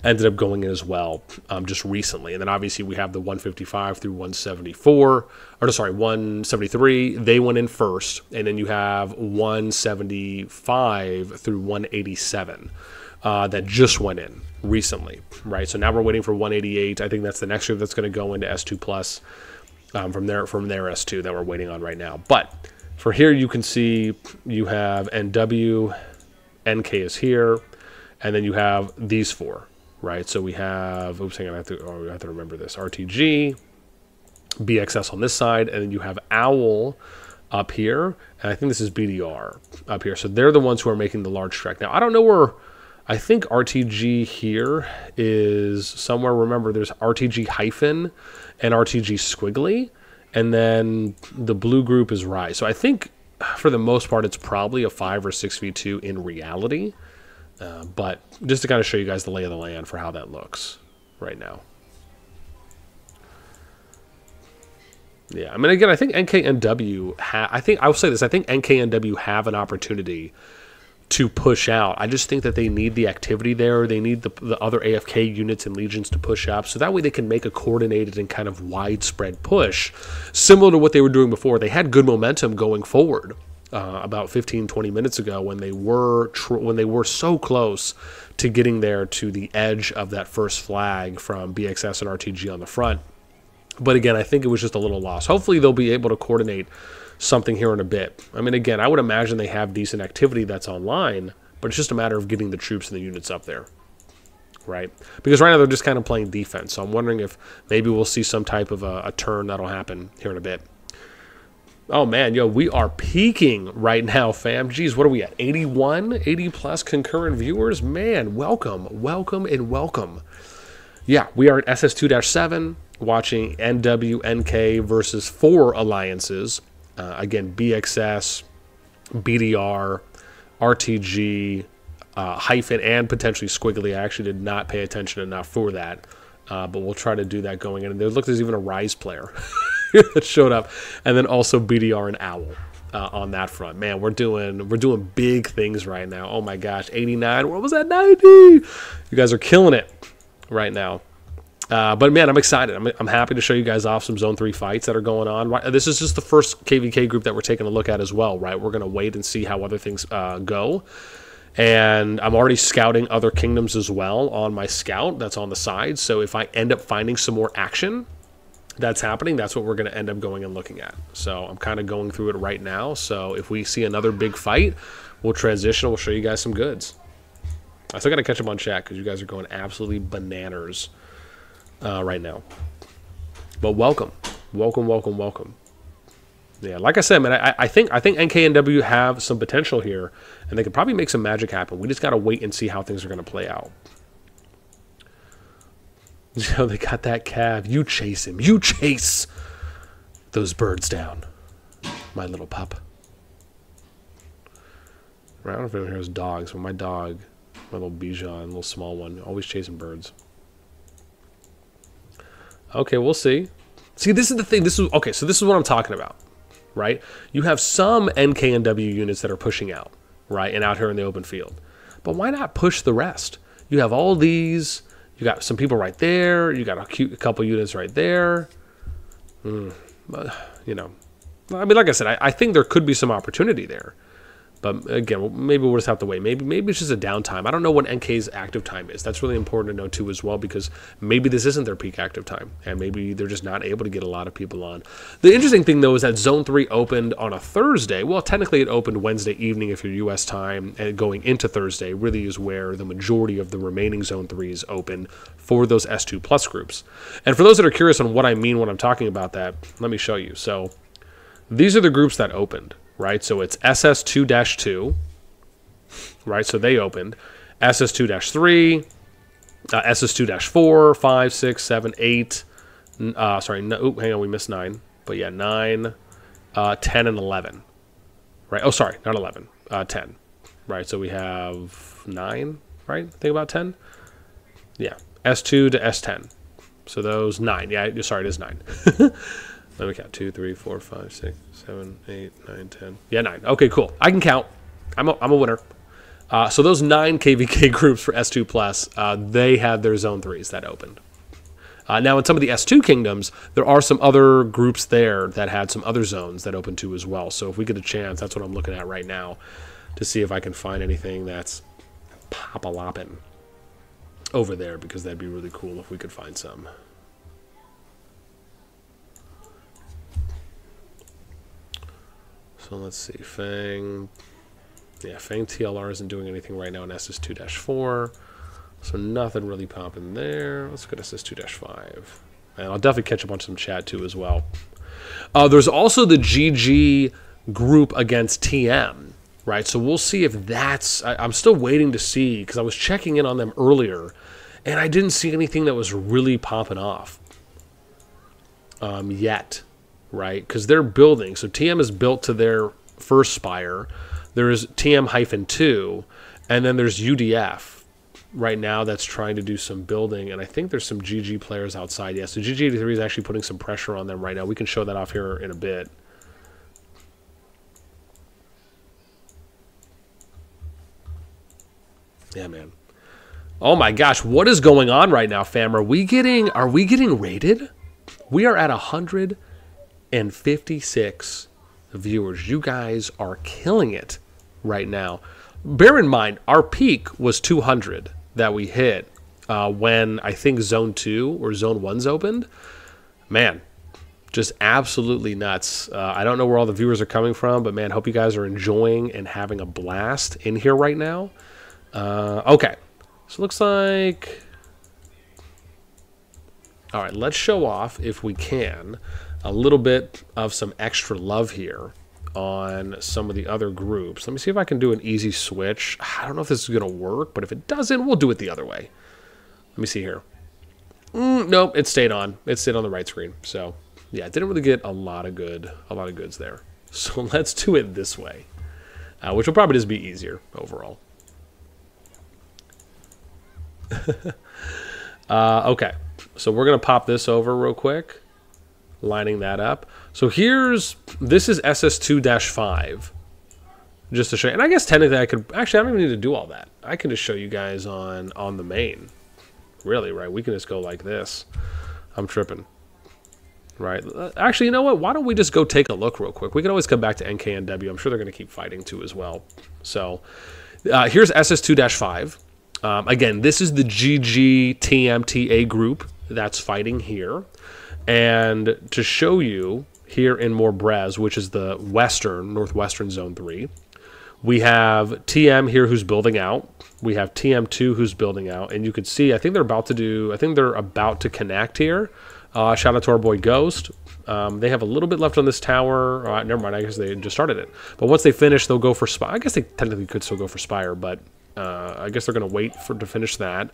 ended up going in as well um, just recently. And then obviously we have the 155 through 174, or sorry, 173. They went in first, and then you have 175 through 187 uh, that just went in recently, right? So now we're waiting for 188. I think that's the next group that's going to go into S2 plus um, from there from their S2 that we're waiting on right now. But for here, you can see you have NW, NK is here, and then you have these four, right? So we have, oops, hang on, I have to, oh, I have to remember this. RTG, BXS on this side, and then you have OWL up here, and I think this is BDR up here. So they're the ones who are making the large trek. Now, I don't know where, I think RTG here is somewhere, remember, there's RTG hyphen and RTG squiggly, and then the blue group is Rise. So I think for the most part, it's probably a 5 or 6v2 in reality. Uh, but just to kind of show you guys the lay of the land for how that looks right now. Yeah, I mean, again, I think NK and Ha- I think I will say this. I think NKNW have an opportunity to push out. I just think that they need the activity there. They need the, the other AFK units and legions to push up, so that way they can make a coordinated and kind of widespread push, similar to what they were doing before. They had good momentum going forward. Uh, about 15 20 minutes ago when they were when they were so close to getting there to the edge of that first flag from BXS and RTG on the front but again I think it was just a little loss hopefully they'll be able to coordinate something here in a bit I mean again I would imagine they have decent activity that's online but it's just a matter of getting the troops and the units up there right because right now they're just kind of playing defense so I'm wondering if maybe we'll see some type of a, a turn that'll happen here in a bit Oh man, yo, we are peaking right now, fam. Geez, what are we at? 81, 80 plus concurrent viewers. Man, welcome, welcome, and welcome. Yeah, we are at SS2 7 watching NWNK versus four alliances. Uh, again, BXS, BDR, RTG, uh, hyphen, and potentially squiggly. I actually did not pay attention enough for that, uh, but we'll try to do that going in. And there, look, there's even a Rise player. that showed up, and then also BDR and Owl. Uh, on that front, man, we're doing we're doing big things right now. Oh my gosh, 89. What was that 90? You guys are killing it right now. Uh, but man, I'm excited. I'm, I'm happy to show you guys off some Zone 3 fights that are going on. This is just the first KVK group that we're taking a look at as well, right? We're going to wait and see how other things uh, go. And I'm already scouting other kingdoms as well on my scout that's on the side. So if I end up finding some more action, that's happening, that's what we're going to end up going and looking at. So I'm kind of going through it right now. So if we see another big fight, we'll transition. We'll show you guys some goods. I still got to catch up on chat because you guys are going absolutely bananas uh, right now. But welcome, welcome, welcome, welcome. Yeah, like I said, man, I, I think I think NKNW have some potential here, and they could probably make some magic happen. We just got to wait and see how things are to play out. You know, they got that calf. You chase him. You chase those birds down, my little pup. I don't know if anyone here has dogs, but my dog, my little Bichon, little small one, always chasing birds. Okay, we'll see. See, this is the thing. This is okay. So this is what I'm talking about, right? You have some NK and W units that are pushing out, right, and out here in the open field. But why not push the rest? You have all these you got some people right there. You got a, cute, a couple units right there. Hmm, but, you know, I mean, like I said, I, I think there could be some opportunity there. But again, maybe we'll just have to wait. Maybe maybe it's just a downtime. I don't know what NK's active time is. That's really important to know too as well because maybe this isn't their peak active time and maybe they're just not able to get a lot of people on. The interesting thing though is that Zone 3 opened on a Thursday. Well, technically it opened Wednesday evening if you're US time and going into Thursday really is where the majority of the remaining Zone 3s open for those S2 plus groups. And for those that are curious on what I mean when I'm talking about that, let me show you. So these are the groups that opened right? So it's SS2 2, right? So they opened SS2 3, uh, SS2 4, 5, 6, 7, 8. Uh, sorry, no, ooh, hang on, we missed 9. But yeah, 9, uh, 10, and 11. Right? Oh, sorry, not 11, uh, 10. Right? So we have 9, right? Think about 10. Yeah, S2 to S10. So those 9. Yeah, sorry, it is 9. Let me count. 2, 3, 4, 5, 6, 7, 8, 9, 10. Yeah, 9. Okay, cool. I can count. I'm a, I'm a winner. Uh, so those nine KVK groups for S2 Plus, uh, they had their Zone 3s that opened. Uh, now, in some of the S2 kingdoms, there are some other groups there that had some other zones that open too as well. So if we get a chance, that's what I'm looking at right now to see if I can find anything that's pop a lopping over there because that'd be really cool if we could find some. So let's see, Fang. Yeah, Fang TLR isn't doing anything right now in SS2-4. So nothing really popping there. Let's go to SS2-5. And I'll definitely catch up on some chat too as well. Uh, there's also the GG group against TM, right? So we'll see if that's. I, am still waiting to see because I was checking in on them earlier, and I didn't see anything that was really popping off um, yet right? Because they're building. So TM is built to their first spire. There is TM hyphen two, and then there's UDF right now that's trying to do some building. And I think there's some GG players outside. Yeah, so GG83 is actually putting some pressure on them right now. We can show that off here in a bit. Yeah, man. Oh my gosh, what is going on right now, fam? Are we getting are we getting rated? We are at a hundred and 56 viewers. You guys are killing it right now. Bear in mind, our peak was 200 that we hit uh, when I think Zone 2 or Zone 1's opened. Man, just absolutely nuts. Uh, I don't know where all the viewers are coming from, but man, hope you guys are enjoying and having a blast in here right now. Uh, okay, so looks like. All right, let's show off if we can a little bit of some extra love here on some of the other groups. Let me see if I can do an easy switch. I don't know if this is going to work, but if it doesn't, we'll do it the other way. Let me see here. Mm, nope, it stayed on. It stayed on the right screen. So, yeah, it didn't really get a lot of good, a lot of goods there. So let's do it this way, uh, which will probably just be easier overall. uh, okay, so we're gonna pop this over real quick lining that up. So here's, this is SS2-5, just to show you. And I guess technically I could, actually I don't even need to do all that. I can just show you guys on, on the main. Really, right? We can just go like this. I'm tripping. Right. Uh, actually, you know what? Why don't we just go take a look real quick? We can always come back to NKNW. I'm sure they're going to keep fighting too as well. So uh, here's SS2-5. Um, again, this is the GG TMTA group that's fighting here. And to show you here in Morbrez, which is the western, northwestern zone 3, we have TM here who's building out. We have TM2 who's building out. And you can see, I think they're about to do, I think they're about to connect here. Uh, shout out to our boy Ghost. Um, they have a little bit left on this tower. Uh, never mind, I guess they just started it. But once they finish, they'll go for Spire. I guess they technically could still go for Spire, but uh, I guess they're going to wait for to finish that.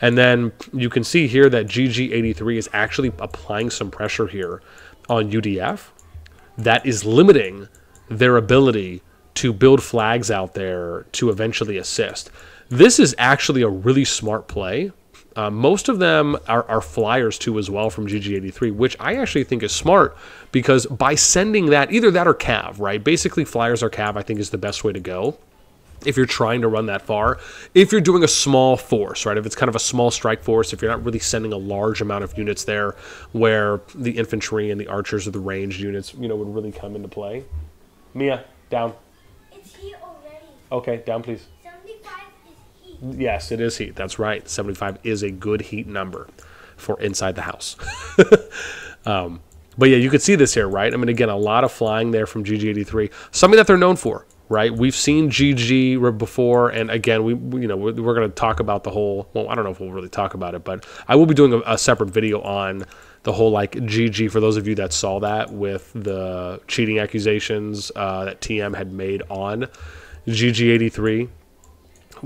And then you can see here that GG83 is actually applying some pressure here on UDF that is limiting their ability to build flags out there to eventually assist. This is actually a really smart play. Uh, most of them are, are, flyers too as well from GG83, which I actually think is smart because by sending that, either that or Cav, right? Basically, flyers or Cav, I think is the best way to go. If you're trying to run that far. If you're doing a small force, right? If it's kind of a small strike force, if you're not really sending a large amount of units there, where the infantry and the archers or the ranged units, you know, would really come into play. Mia, down. It's heat already. Okay, down, please. 75 is heat. Yes, it is heat. That's right. 75 is a good heat number for inside the house. um, but yeah, you could see this here, right? I mean, again, a lot of flying there from GG83. Something that they're known for, right? We've seen GG before, and again, we you know we're, we're going to talk about the whole. Well, I don't know if we'll really talk about it, but I will be doing a, a separate video on the whole like GG for those of you that saw that with the cheating accusations uh, that TM had made on GG83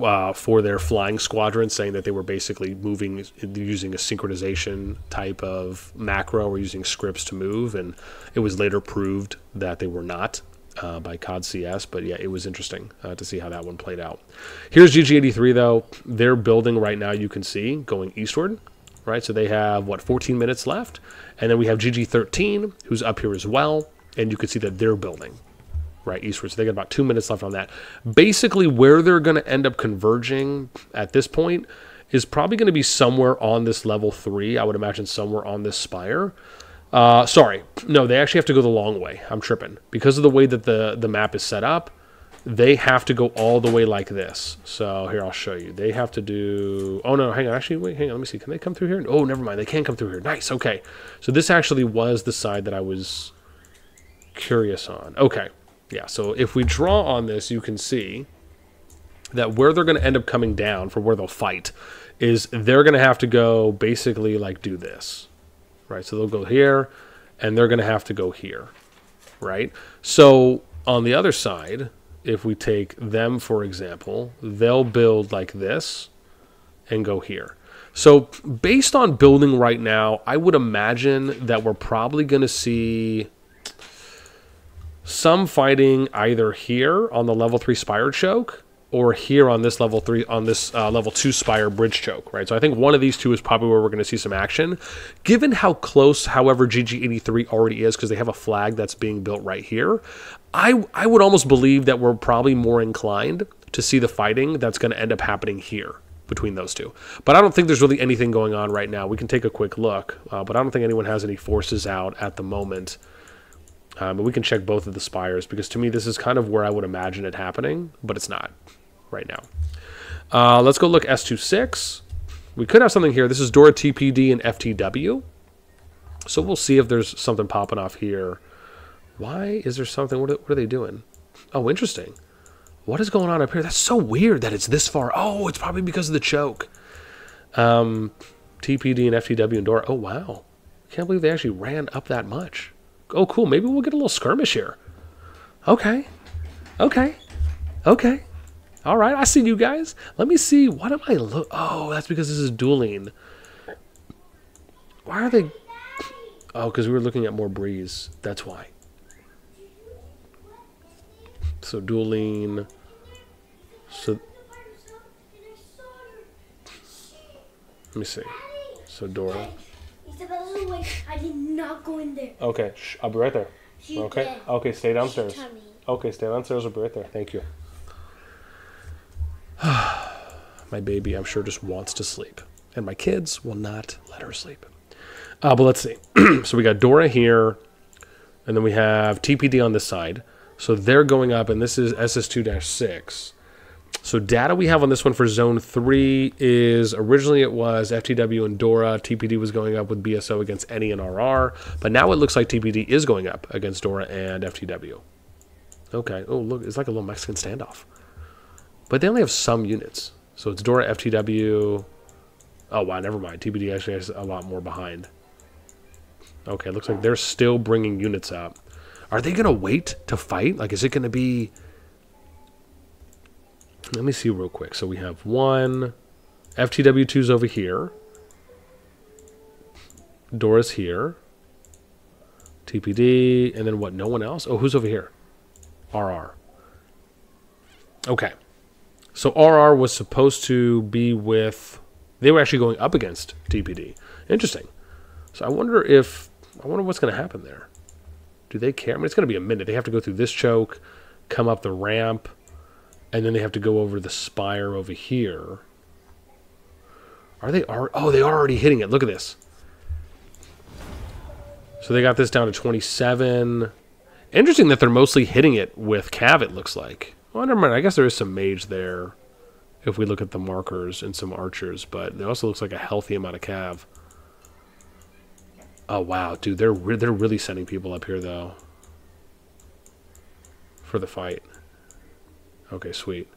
uh, for their flying squadron, saying that they were basically moving using a synchronization type of macro or using scripts to move, and it was later proved that they were not uh, by COD CS. But yeah, it was interesting uh, to see how that one played out. Here's GG83 though; they're building right now. You can see going eastward, right? So they have what 14 minutes left, and then we have GG13 who's up here as well, and you can see that they're building right eastward. So they got about two minutes left on that. Basically, where they're going to end up converging at this point is probably going to be somewhere on this level three. I would imagine somewhere on this spire. Uh, sorry, no, they actually have to go the long way. I'm tripping because of the way that the the map is set up. They have to go all the way like this. So here I'll show you. They have to do. Oh no, hang on. Actually, wait, hang on. Let me see. Can they come through here? Oh, never mind. They can come through here. Nice. Okay. So this actually was the side that I was curious on. Okay. Yeah, so if we draw on this, you can see that where they're going to end up coming down for where they'll fight is they're going to have to go basically like do this, right? So they'll go here and they're going to have to go here, right? So on the other side, if we take them for example, they'll build like this and go here. So based on building right now, I would imagine that we're probably going to see some fighting either here on the level three spire choke or here on this level three on this uh, level two spire bridge choke right? So i think one of these two is probably where we're going to see some action. Given how close however gg83 already is because they have a flag that's being built right here i i would almost believe that we're probably more inclined to see the fighting that's going to end up happening here between those two. But i don't think there's really anything going on right now. We can take a quick look uh, but i don't think anyone has any forces out at the moment. Um, but we can check both of the spires because to me this is kind of where I would imagine it happening, but it's not right now. Uh, let's go look S26. We could have something here. This is Dora TPD and FTW. So we'll see if there's something popping off here. Why is there something? What are, what are they doing? Oh, interesting. What is going on up here? That's so weird that it's this far. Oh, it's probably because of the choke. Um, TPD and FTW and Dora. Oh, wow. Can't believe they actually ran up that much. Oh, cool. Maybe we'll get a little skirmish here. Okay. Okay. Okay. All right. I see you guys. Let me see. What am I look? Oh, that's because this is Doolin. Why are they? Oh, because we were looking at Morbrez. That's why. So Doolin. So let me see. So Dora. I did not go in there. Okay, shh, I'll be right there. She Okay. did. Okay, stay downstairs. She told me. Okay, stay downstairs. I'll be right there. Thank you. my baby, I'm sure, just wants to sleep, and my kids will not let her sleep. Uh, but let's see. so we got Dora here, and then we have TPD on this side. So they're going up, and this is SS2-6. So data we have on this one for Zone 3 is originally it was FTW and Dora. TPD was going up with BSO against Any and RR. But now it looks like TPD is going up against Dora and FTW. Okay. Oh, look. It's like a little Mexican standoff. But they only have some units. So it's Dora, FTW. Oh, wow. Never mind. TPD actually has a lot more behind. Okay. Looks like they're still bringing units up. Are they going to wait to fight? Like, is it going to be let me see real quick. So we have one. FTW2's over here. Dora's here. TPD. And then what? No one else? Oh, who's over here? RR. Okay. So RR was supposed to be with. They were actually going up against TPD. Interesting. So I wonder if. I wonder what's going to happen there. Do they care? I mean, it's going to be a minute. They have to go through this choke, come up the ramp and then they have to go over the spire over here. Are they? Are oh, they are already hitting it. Look at this. So they got this down to 27. Interesting that they're mostly hitting it with Cav, it looks like. Well, never mind. I guess there is some mage there if we look at the markers and some archers, but it also looks like a healthy amount of Cav. Oh, wow. Dude, they're, re- they're really sending people up here, though, for the fight. Okay, sweet.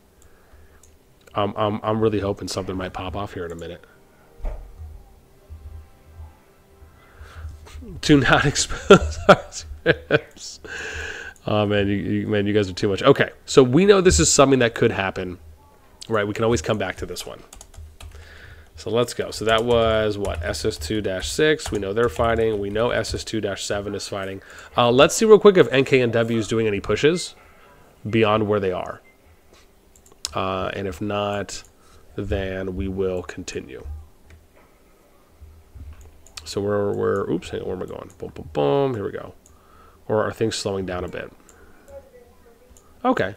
Um, I'm, I'm really hoping something might pop off here in a minute. Do not expose our. Oh man, you, you, man, you guys are too much. Okay, so we know this is something that could happen, right? We can always come back to this one. So let's go. So that was what SS2-6. We know they're fighting. We know SS2-7 is fighting. Uh, let's see real quick if NK and W is doing any pushes beyond where they are. Uh, and if not, then we will continue. So we're, we're oops, hang on, where am I going? Boom, boom, boom. Here we go. Or are things slowing down a bit? Okay.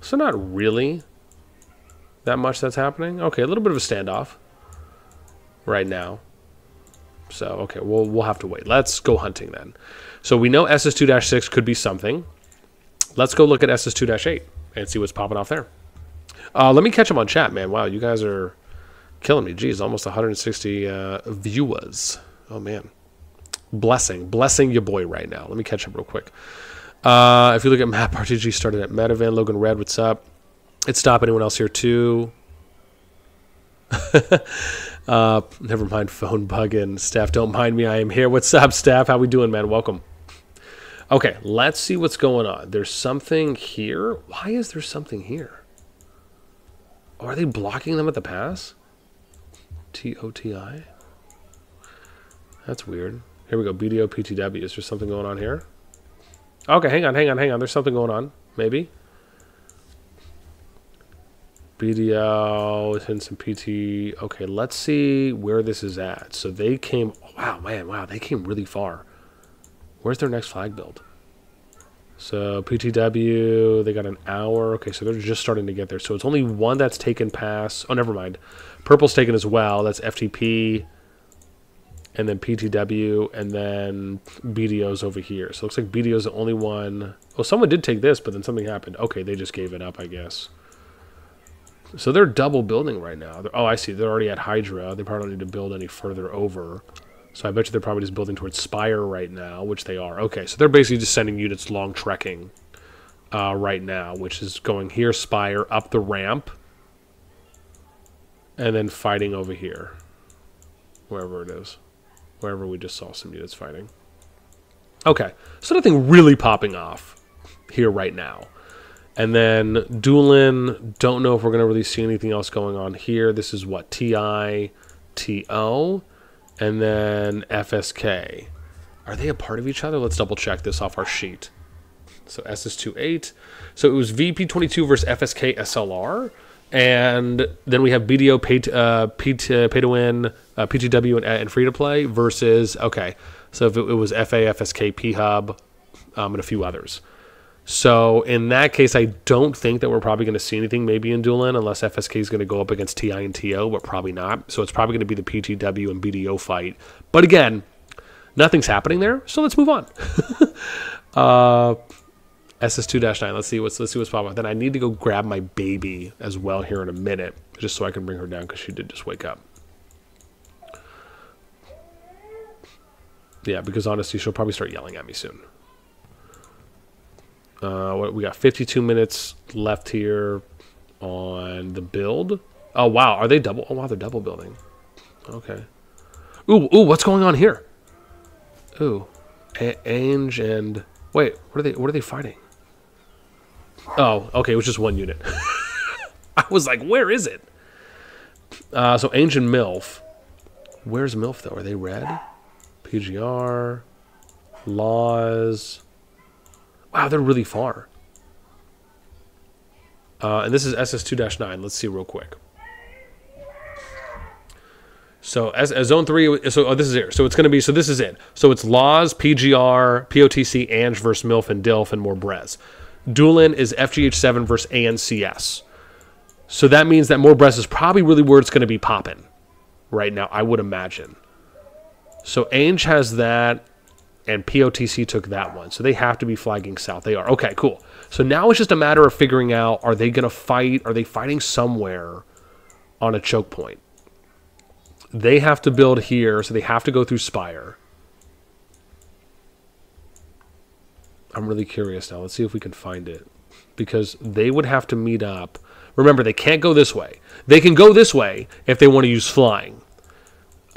So not really that much that's happening. Okay, a little bit of a standoff right now. So, okay, we'll, we'll have to wait. Let's go hunting then. So we know SS2-6 could be something. Let's go look at SS2-8 and see what's popping off there. Uh, let me catch up on chat, man. Wow, you guys are killing me. Geez, almost 160 uh, viewers. Oh, man blessing, blessing your boy right now. Let me catch up real quick. Uh, if you look at map, RTG started at Metavan. Logan Red, what's up? It stop. Anyone else here too? uh, never mind. Phone bugging. Staff, don't mind me. I am here. What's up, staff? How we doing, man? Welcome. Okay, let's see what's going on. There's something here. Why is there something here? Oh, are they blocking them at the pass? T O T I. That's weird. Here we go. BDO PTW. Is there something going on here? Okay, hang on, hang on, hang on. There's something going on. Maybe. BDO is in some PT. Okay, let's see where this is at. So they came. Wow, man, wow, they came really far. Where's their next flag build? So PTW, they got an hour. Okay, so they're just starting to get there. So it's only one that's taken pass. Oh, never mind. Purple's taken as well. That's FTP and then PTW, and then BDO's over here. So it looks like BDO's the only one. Oh, someone did take this, but then something happened. Okay, they just gave it up, I guess. So they're double building right now. They're, oh, I see. They're already at Hydra. They probably don't need to build any further over. So I bet you they're probably just building towards Spire right now, which they are. Okay, so they're basically just sending units long trekking uh, right now, which is going here, Spire, up the ramp, and then fighting over here, wherever it is wherever we just saw some units fighting. Okay, so nothing really popping off here right now. And then Doolin, don't know if we're going to really see anything else going on here. This is what, TI, TO, and then FSK. Are they a part of each other? Let's double check this off our sheet. So S SS28. So it was VP22 versus FSK SLR. And then we have BDO pay to, uh, pay to, pay to win, uh, PTW, and, and free to play versus, okay, so if it, it was FA, FSK, P Hub, um, and a few others. So in that case, I don't think that we're probably going to see anything maybe in Doolin unless FSK is going to go up against TI and TO, but probably not. So it's probably going to be the PTW and BDO fight. But again, nothing's happening there, so let's move on. uh, SS2-9. Let's see what's let's see what's popping. Then I need to go grab my baby as well here in a minute, just so I can bring her down because she did just wake up. Yeah, because honestly, she'll probably start yelling at me soon. Uh, what, we got 52 minutes left here on the build. Oh wow, are they double? Oh wow, they're double building. Okay. Ooh, ooh, what's going on here? Ooh, A Ange and wait, what are they? What are they fighting? Oh, okay, it was just one unit. I was like, where is it? Uh, so Ancient MILF. Where's MILF, though? Are they red? PGR. Laws. Wow, they're really far. Uh, and this is SS2-9. Let's see real quick. So as, as zone three, so oh, this is here. So it's going to be, so this is it. So it's Laws, PGR, POTC, Ange versus MILF and DILF and Morbrez. Doolin is FGH7 versus ANCS. So that means that Morbrez is probably really where it's going to be popping right now, I would imagine. So Ainge has that, and POTC took that one. So they have to be flagging south. They are. Okay, cool. So now it's just a matter of figuring out are they going to fight? Are they fighting somewhere on a choke point? They have to build here, so they have to go through Spire. I'm really curious now. Let's see if we can find it. Because they would have to meet up. Remember, they can't go this way. They can go this way if they want to use flying.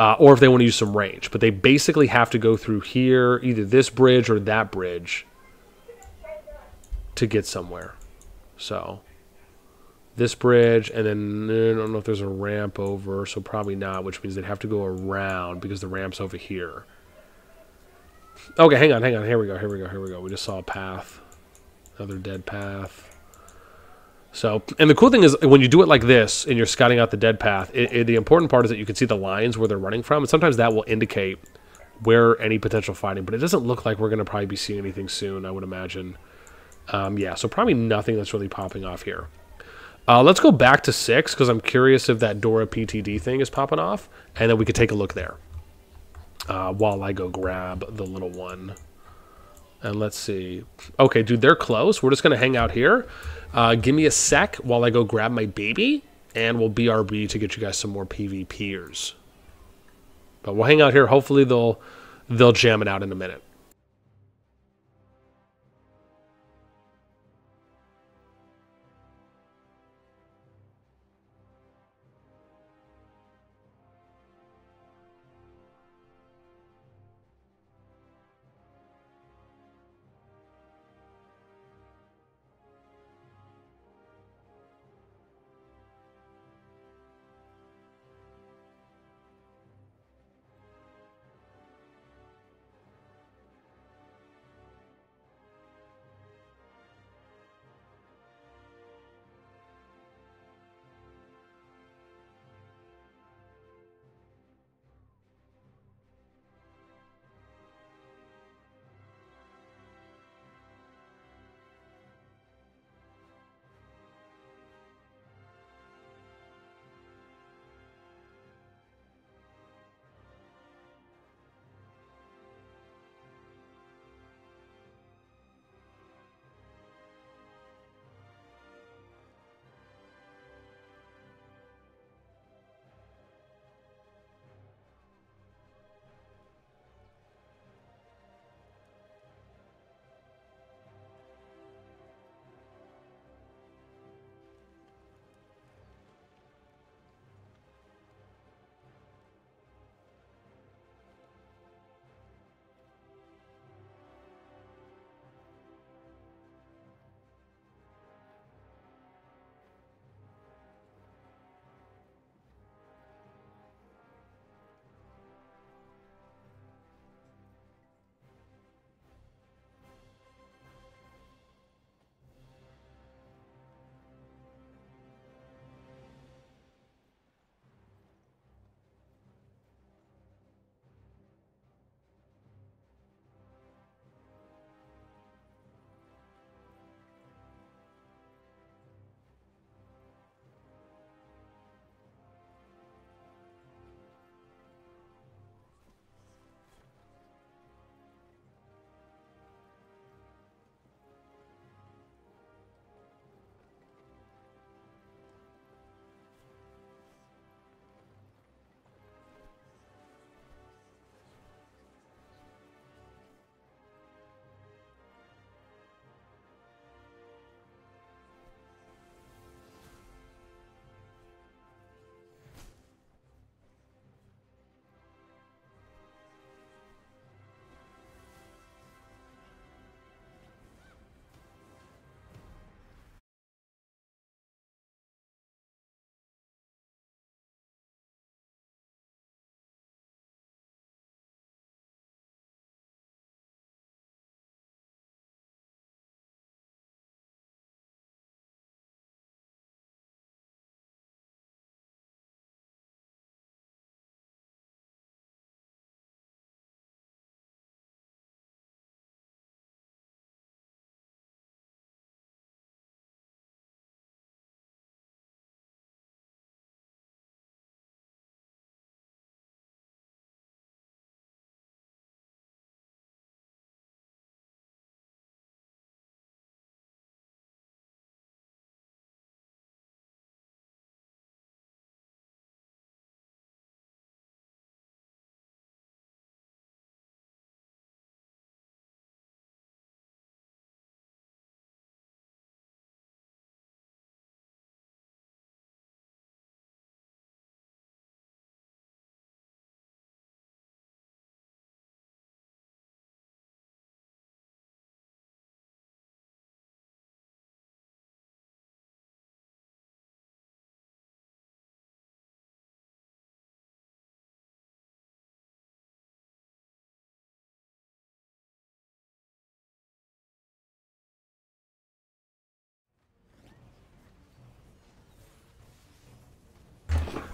Uh, or if they want to use some range. But they basically have to go through here, either this bridge or that bridge, to get somewhere. So, this bridge, and then I don't know if there's a ramp over, so probably not, which means they'd have to go around because the ramp's over here. Okay, hang on, hang on. Here we go, here we go, here we go. We just saw a path. Another dead path. So, and the cool thing is when you do it like this and you're scouting out the dead path, it, it, the important part is that you can see the lines where they're running from, and sometimes that will indicate where any potential fighting. But it doesn't look like we're going to probably be seeing anything soon. I would imagine. Um, yeah, so probably nothing that's really popping off here. Uh, let's go back to six because I'm curious if that Dora PTD thing is popping off, and then we could take a look there uh, while I go grab the little one. And let's see. Okay, dude, they're close. We're just going to hang out here. Uh, give me a sec while I go grab my baby, and we'll BRB to get you guys some more PvPers. But we'll hang out here. Hopefully they'll they'll jam it out in a minute.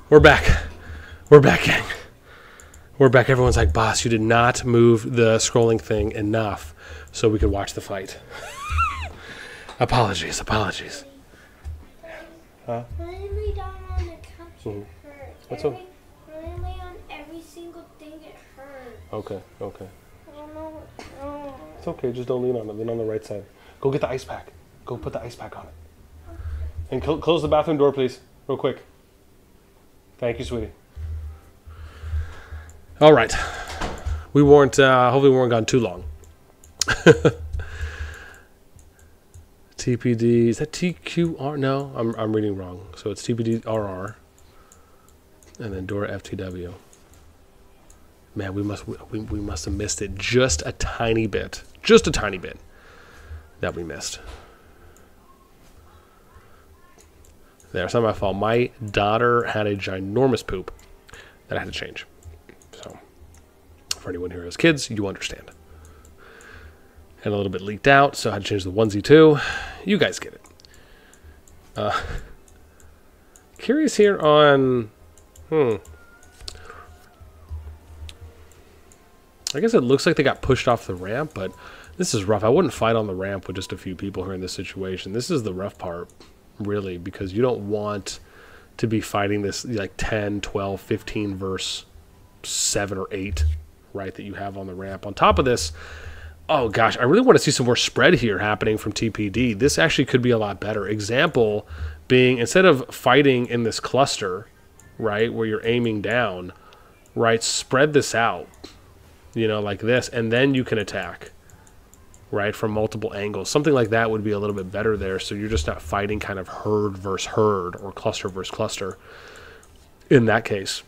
We're back. We're back, gang. We're back. Everyone's like, boss, you did not move the scrolling thing enough so we could watch the fight. apologies, apologies. When I down on the couch, Mhm. hurt. What's up? every, When I lay on every single thing, it hurt. Okay, okay. I don't know. It's okay. Just don't lean on it. Lean on the right side. Go get the ice pack. Go put the ice pack on it. And cl- close the bathroom door, please, real quick. Thank you, sweetie. All right. We weren't. Uh, hopefully, we weren't gone too long. TPD is that TQR? No, I'm I'm reading wrong. So it's TPDRR, and then Dora FTW. Man, we must we, we must have missed it just a tiny bit, just a tiny bit that we missed. There, it's not my fault. My daughter had a ginormous poop that I had to change. So, for anyone who has kids, you understand. And a little bit leaked out, so I had to change the onesie too. You guys get it. Uh, curious here on, hmm. I guess it looks like they got pushed off the ramp, but this is rough. I wouldn't fight on the ramp with just a few people who are in this situation. This is the rough part, really, because you don't want to be fighting this like 10, 12, 15 verse 7 or 8, right, that you have on the ramp. On top of this, oh gosh, I really want to see some more spread here happening from TPD. This actually could be a lot better. Example being instead of fighting in this cluster, right, where you're aiming down, right, spread this out you know, like this, and then you can attack, right, from multiple angles. Something like that would be a little bit better there, so you're just not fighting kind of herd versus herd or cluster versus cluster in that case.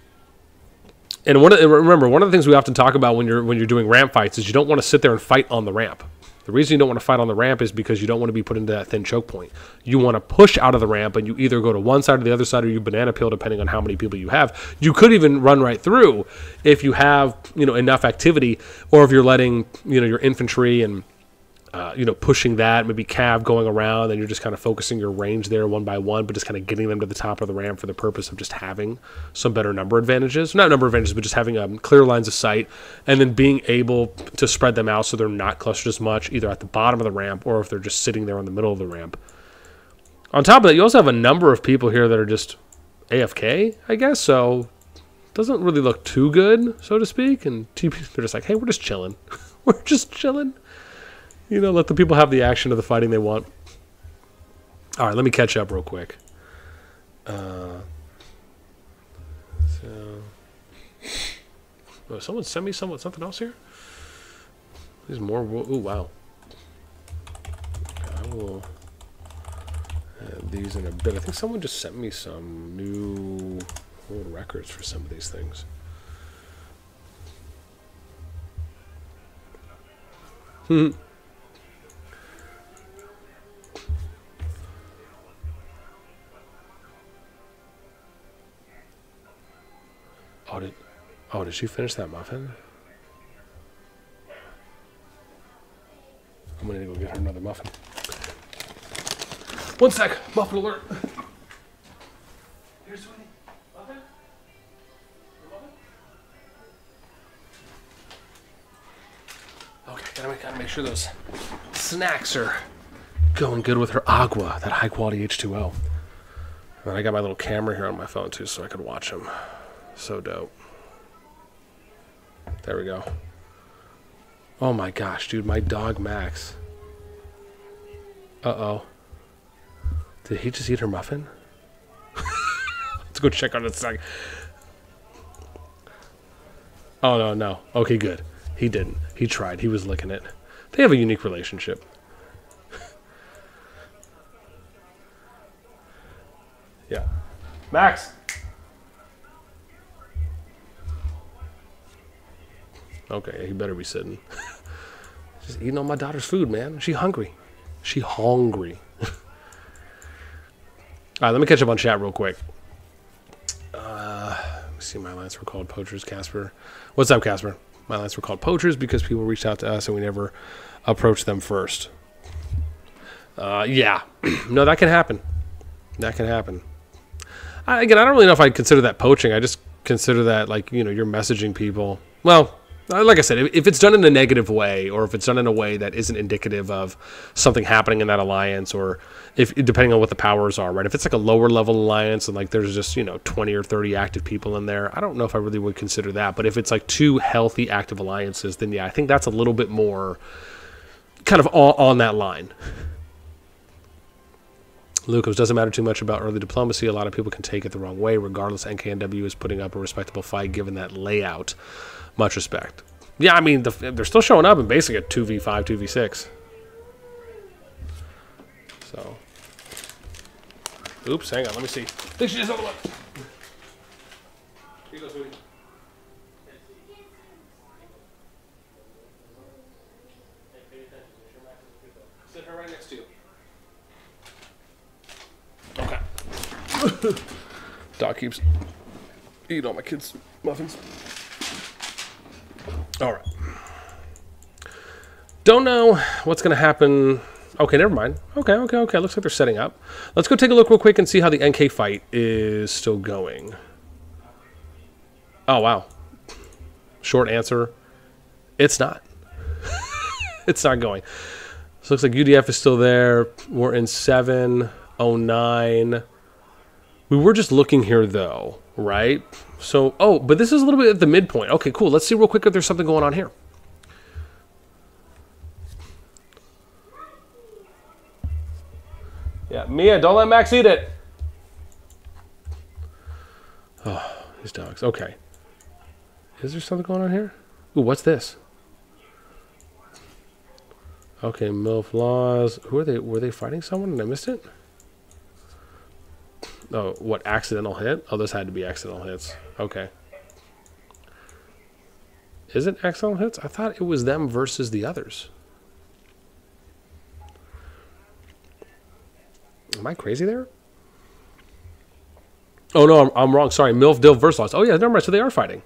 And one and remember, one of the things we often talk about when you're when you're doing ramp fights is you don't want to sit there and fight on the ramp. The reason you don't want to fight on the ramp is because you don't want to be put into that thin choke point. You want to push out of the ramp, and you either go to one side or the other side, or you banana peel, depending on how many people you have. You could even run right through if you have you know enough activity, or if you're letting you know your infantry and uh, you know, pushing that, maybe Cav going around, and you're just kind of focusing your range there one by one, but just kind of getting them to the top of the ramp for the purpose of just having some better number advantages. Not number advantages, but just having um, clear lines of sight, and then being able to spread them out so they're not clustered as much, either at the bottom of the ramp or if they're just sitting there in the middle of the ramp. On top of that, you also have a number of people here that are just AFK, I guess, so doesn't really look too good, so to speak. And TP, they're just like, hey, we're just chilling. we're just chilling you know, let the people have the action of the fighting they want. All right, let me catch up real quick. Uh, so, oh, someone sent me some, something else here. There's more. Oh wow. I will add these in a bit. I think someone just sent me some new records for some of these things. Hmm. Oh, did, oh, did she finish that muffin? I'm gonna go get her another muffin. One sec, muffin alert. Here, sweetie. Muffin? Muffin? Okay, gotta make, gotta make sure those snacks are going good with her agua, that high quality H2O. And I got my little camera here on my phone too, so I could watch them. So dope. There we go. Oh my gosh, dude, my dog Max. Uh oh. Did he just eat her muffin? Let's go check on it a sec. Oh no, no. Okay, good. He didn't. He tried. He was licking it. They have a unique relationship. yeah. Max! Okay, he better be sitting. Just eating all my daughter's food, man. She hungry. She hungry. all right, let me catch up on chat real quick. Uh, let me see. My lines were called poachers. Casper, what's up, Casper? My lines were called poachers because people reached out to us and we never approached them first. Uh, yeah, no, that can happen. That can happen. I, again, I don't really know if I consider that poaching. I just consider that like you know you're messaging people. Well, Uh, like I said, if, it's done in a negative way, or if it's done in a way that isn't indicative of something happening in that alliance, or if depending on what the powers are, right? If it's like a lower level alliance and like there's just you know 20 or 30 active people in there, I don't know if I really would consider that. But if it's like two healthy active alliances, then yeah, I think that's a little bit more kind of on, on that line. Lucas doesn't matter too much about early diplomacy. A lot of people can take it the wrong way. Regardless, NKNW is putting up a respectable fight given that layout. Much respect. Yeah, I mean, the, they're still showing up in basically a 2v5, 2v6. So. Oops, hang on, let me see. I think she just the left. Here. Sit her right next to you. Okay. Doc keeps eating all my kids' muffins. All right. Don't know what's going to happen. Okay, never mind. Okay, okay, okay. Looks like they're setting up. Let's go take a look real quick and see how the NK fight is still going. Oh, wow. Short answer. It's not. it's not going. So looks like UDF is still there. We're in 709. We were just looking here though, right? So, oh, but this is a little bit at the midpoint. Okay, cool. Let's see real quick if there's something going on here. Yeah, Mia, don't let Max eat it. Oh, these dogs. Okay. Is there something going on here? Ooh, what's this? Okay, MILF laws. Who are they? Were they fighting someone and I missed it? Oh, what accidental hit? Oh, this had to be accidental hits. Okay. Is it accidental hits? I thought it was them versus the others. Am I crazy there? Oh no, I'm, I'm wrong. Sorry, MILF Dill versus. Oh yeah, never mind. So they are fighting.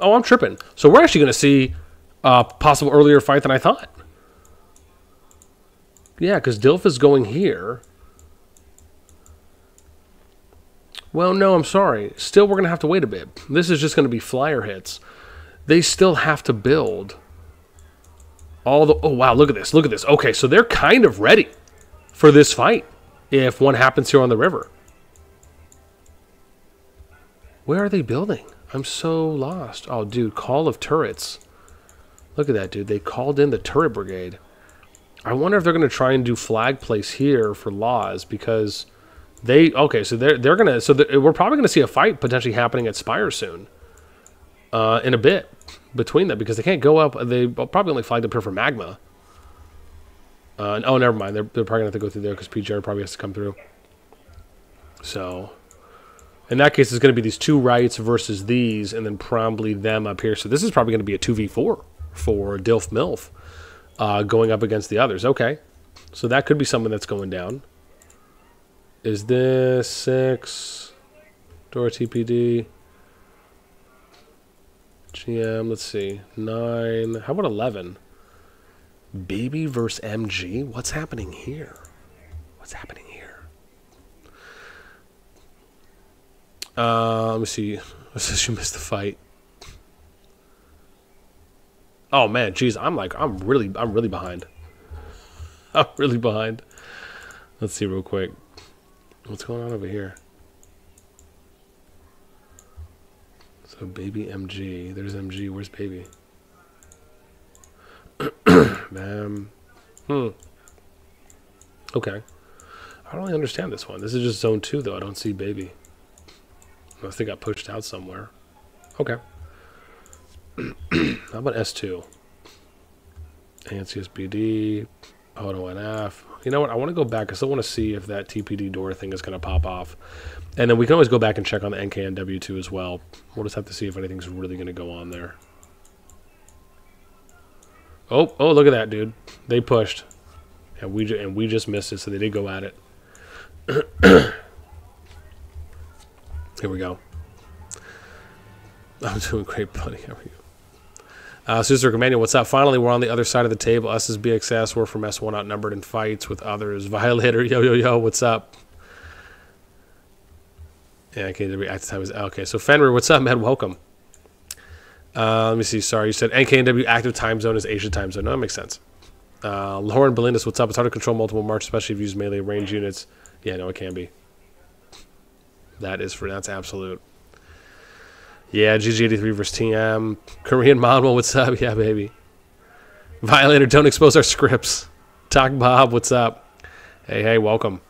Oh, I'm tripping. So we're actually going to see a possible earlier fight than I thought. Yeah, because Dilf is going here. Well, no, I'm sorry. Still, we're going to have to wait a bit. This is just going to be flyer hits. They still have to build all the. Oh, wow, look at this. Look at this. Okay, so they're kind of ready for this fight if one happens here on the river. Where are they building? I'm so lost. Oh, dude, Call of Turrets. Look at that, dude. They called in the Turret Brigade. I wonder if they're going to try and do flag place here for laws because they okay. So they're they're gonna so they're, we're probably to see a fight potentially happening at Spire soon. Uh, in a bit between them because they can't go up. They probably only flagged up here for magma. Uh, oh, never mind. They're, they're probably to have to go through there because PGR probably has to come through. So, in that case, it's to be these two rights versus these, and then probably them up here. So this is probably to be a 2v4 for Dilf MILF uh, going up against the others. Okay. So that could be something that's going down. Is this 6? Dora TPD. GM, let's see. 9. How about 11? Baby versus MG? What's happening here? What's happening here? Uh, let me see. Says you missed the fight. Oh man, geez, I'm like, I'm really, I'm really behind. I'm really behind. Let's see real quick. What's going on over here? So baby MG. There's MG. Where's baby? Um, hmm. Okay. I don't really understand this one. This is just zone two, though. I don't see baby. Unless they got pushed out somewhere. Okay. How about S2? ANCSBD, Auto NF. You know what? I want to go back. I still want to see if that TPD door thing is going to pop off. And then we can always go back and check on the NKNW2 as well. We'll just have to see if anything's really going to go on there. Oh, oh, look at that, dude. They pushed. And we, and we just missed it, so they did go at it. Here we go. I'm doing great, buddy. How are you? Uh, Sister Commander, what's up? Finally, we're on the other side of the table. Us as BXS, we're from S1 outnumbered in fights with others. Violator, yo, yo, yo, what's up? Yeah, NKW active time is okay. So Fenrir, what's up, man? Welcome. Uh, let me see. Sorry, you said NKW active time zone is Asia time zone. No, that makes sense. Uh, Lauren Belindis, what's up? It's hard to control multiple marks, especially if you use melee range units. Yeah, no, it can be. That is for that's absolute. Yeah, GG83 versus TM. Korean model, what's up? Yeah, baby. Violator, don't expose our scripts. Talk Bob, what's up? Hey, hey, welcome.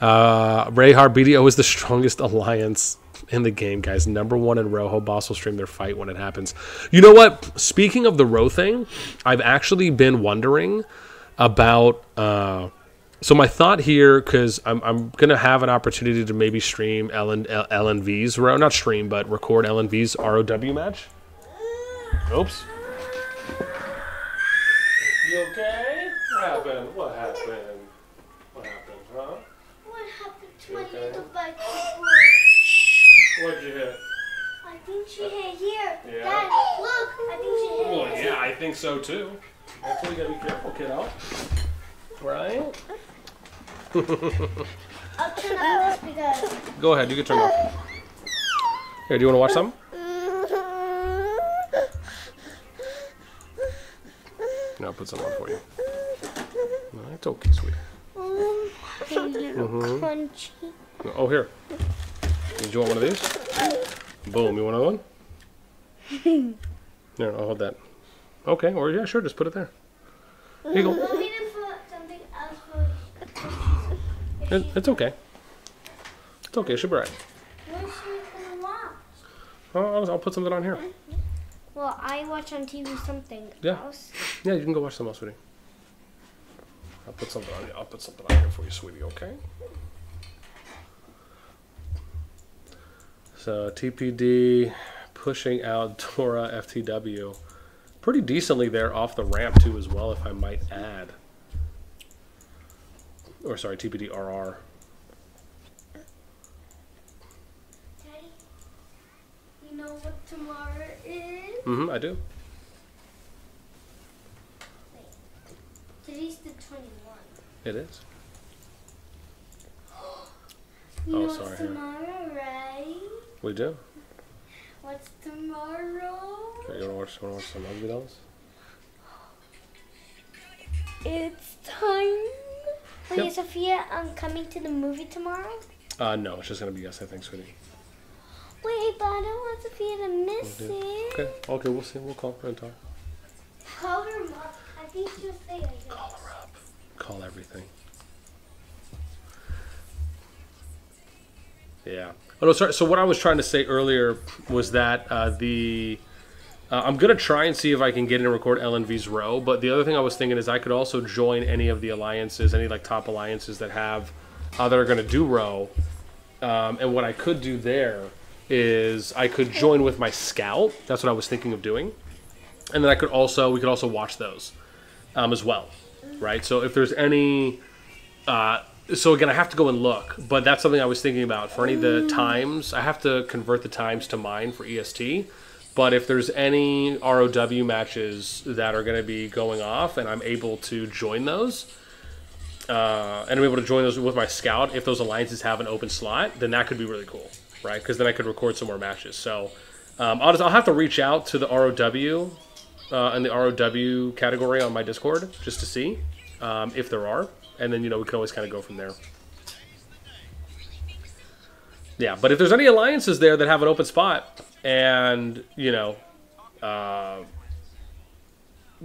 Uh, Rayhar BDO is the strongest alliance in the game, guys. Number one in row. Boss will stream their fight when it happens. You know what? Speaking of the row thing, I've actually been wondering about. Uh, so my thought here, because I'm, I'm gonna have an opportunity to maybe stream LN, L- LNV's row, not stream, but record LNV's ROW match. Oops. You okay? What happened? What happened? What happened, huh? What happened to my Okay. little bike? What'd you hit? I think she hit here. Yeah? Dad, look. I think she hit Well, yeah, I think so too. That's why you gotta be careful, kiddo. Right? I'll turn this because. Go ahead, you can turn it off. Here, do you wanna watch something? No, I'll put something on for you. No, it's okay, sweetie. Mm-hmm. crunchy. Oh, here. Did you want one of these? Boom, you want another one? Here, I'll hold that. Okay, or yeah, sure, just put it there. Here you go. Want me to put something else for? It, it's okay. It's okay, it should be right. Where's she gonna watch? I'll, I'll- I'll put something on here. Well, I watch on TV something Yeah. else. Yeah, you can go watch something else, sweetie. I'll put something on. I'll put something on here for you, sweetie. Okay. So TPD pushing out Dora FTW, pretty decently there off the ramp too as well, if I might add. Or sorry, TPD RR. Daddy, you know what tomorrow is? Mm-hmm, I do. Today's the 21. It is. You Oh, know sorry, tomorrow, right? We do. What's tomorrow? Okay, you wanna watch? Wanna watch some ugly dolls? It's time. Wait, Yep. is Sophia um, coming to the movie tomorrow? Uh, no, it's just gonna be us, I think, sweetie. Wait, but I don't want Sophia to miss Okay. it. Okay. Okay, we'll see. We'll call her and talk. Call her mom. I think she'll say. Call her up. Call everything. Yeah. Oh no, sorry. So what I was trying to say earlier was that uh, the uh, I'm gonna try and see if I can get in and record LNV's row. But the other thing I was thinking is I could also join any of the alliances, any like top alliances that have uh, that are gonna do row. Um, and what I could do there is I could join with my scout. That's what I was thinking of doing. And then I could also we could also watch those um, as well, right? So if there's any, uh, so again, I have to go and look, but that's something I was thinking about for any of the times. I have to convert the times to mine for EST. But if there's any ROW matches that are going to be going off, and I'm able to join those, uh, and I'm able to join those with my scout, if those alliances have an open slot, then that could be really cool, right? Because then I could record some more matches. So um, I'll just I'll have to reach out to the ROW uh, in the ROW category on my Discord just to see um, if there are, and then you know we can always kind of go from there. Yeah, but if there's any alliances there that have an open spot, and you know, uh,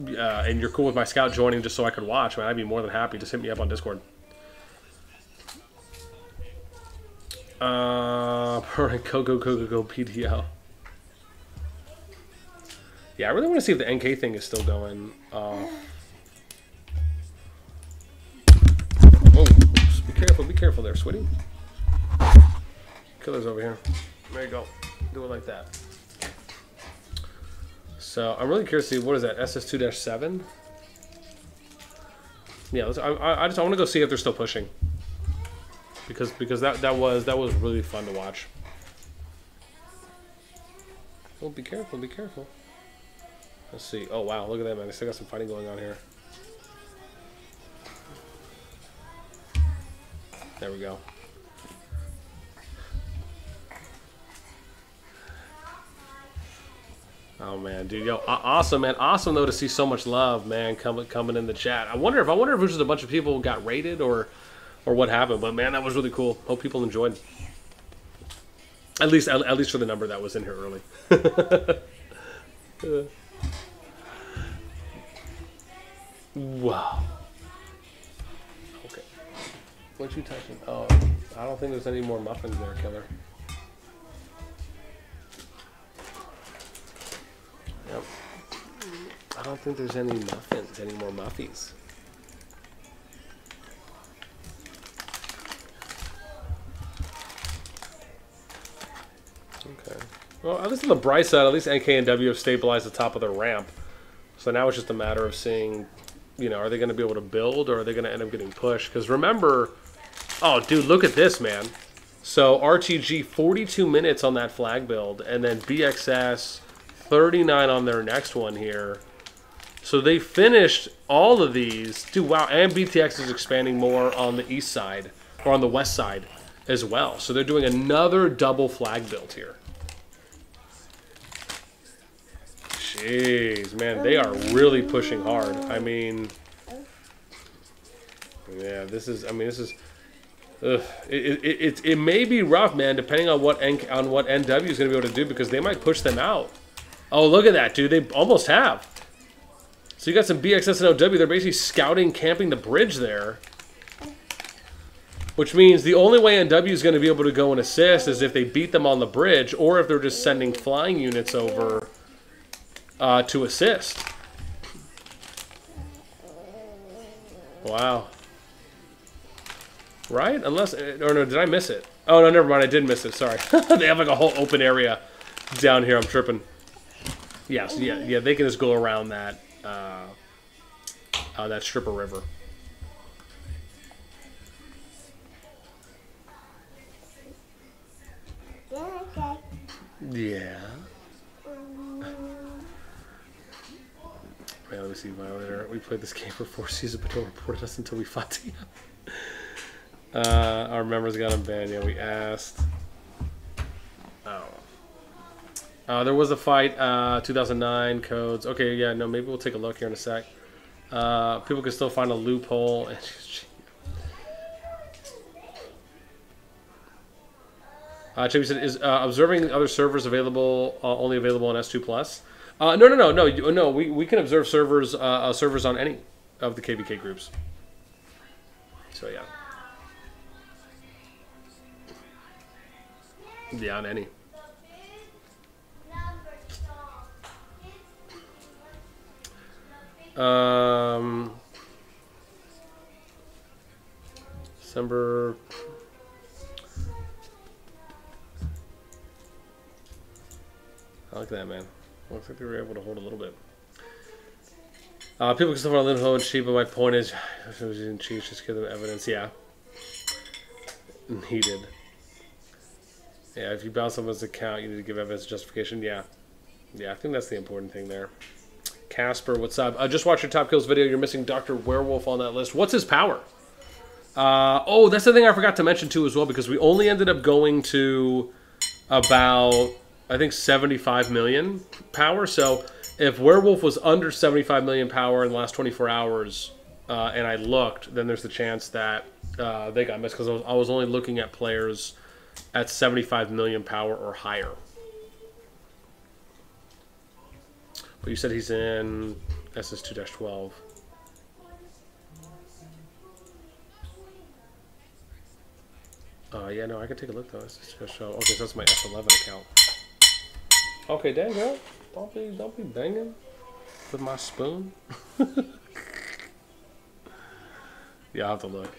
uh, and you're cool with my scout joining just so I could watch, man, I'd be more than happy. Just hit me up on Discord. Uh, go go go go go PDL. Yeah, I really want to see if the NK thing is still going. Uh, oh, oops, be careful, be careful there, sweetie. Killer's over here. There you go. Do it like that. So I'm really curious to see what is that SS2-7. Yeah, I I just I want to go see if they're still pushing. Because because that that was that was really fun to watch. Oh, be careful, be careful. Let's see. Oh wow, look at that man. They still got some fighting going on here. There we go. Oh man, dude, yo, awesome, man, awesome though to see so much love, man, coming coming in the chat. I wonder if I wonder if it was just a bunch of people got rated or or what happened, but man, that was really cool. Hope people enjoyed. At least, at, at least for the number that was in here early. wow. Okay. What you touching? Oh, I don't think there's any more muffins there, killer. Yep. I don't think there's any muffins, any more muffies. Okay. Well, at least on the bright side, at least NK and W have stabilized the top of the ramp. So now it's just a matter of seeing, you know, are they going to be able to build or are they going to end up getting pushed? Because remember, oh, dude, look at this, man. So RTG 42 minutes on that flag build, and then BXS 39 on their next one here. So they finished all of these. Dude, wow. And BTX is expanding more on the east side, or on the west side as well. So they're doing another double flag build here. Jeez, man, they are really pushing hard. I mean, yeah, this is. I mean, this is. Ugh, it, it, it, it may be rough, man, depending on what N, on what NW is going to be able to do because they might push them out. Oh, look at that, dude! They almost have. So you got some BXS and OW. They're basically scouting, camping the bridge there. Which means the only way NW is going to be able to go and assist is if they beat them on the bridge, or if they're just sending flying units over uh, to assist. Wow. Right? Unless, or no, did I miss it? Oh no, never mind. I did miss it. Sorry. they have like a whole open area down here. I'm tripping. Yes, yeah, yeah. They can just go around that uh, uh, that stripper river. Yeah. Man, let me see Violator. We played this game for four seasons, but don't report us until we fought. Uh, our members got him banned. Yeah, we asked. Oh. Uh, there was a fight, uh, 2009 codes. Okay, yeah, no, maybe we'll take a look here in a sec. Uh, people can still find a loophole. Uh, Chubby said, "Is uh, observing other servers available uh, only available on S2 Plus?" Uh, no, no, no, no, no. We, we can observe servers uh, uh, servers on any of the KVK groups. So yeah, yeah, on any. Um, December. I like that, man. Looks like they were able to hold a little bit. Uh, people can still find Linho and cheat, but my point is, if it was cheats, just give them evidence. Yeah. Needed. Yeah, if you bounce someone's account, you need to give evidence justification. Yeah. Yeah, I think that's the important thing there. Casper, what's up? Uh, just watched your top kills video. You're missing Dr. Werewolf on that list. What's his power? Uh, oh, that's the thing I forgot to mention too as well because we only ended up going to about I think 75 million power. So if Werewolf was under 75 million power in the last 24 hours, uh, and I looked, then there's the chance that uh, they got missed because I I was only looking at players at 75 million power or higher. But you said he's in SS2-12. Uh, yeah, no, I can take a look though. It's just gonna. Okay, so that's my S11 account. Okay, dang girl, don't be don't be banging with my spoon. yeah, I'll have to look.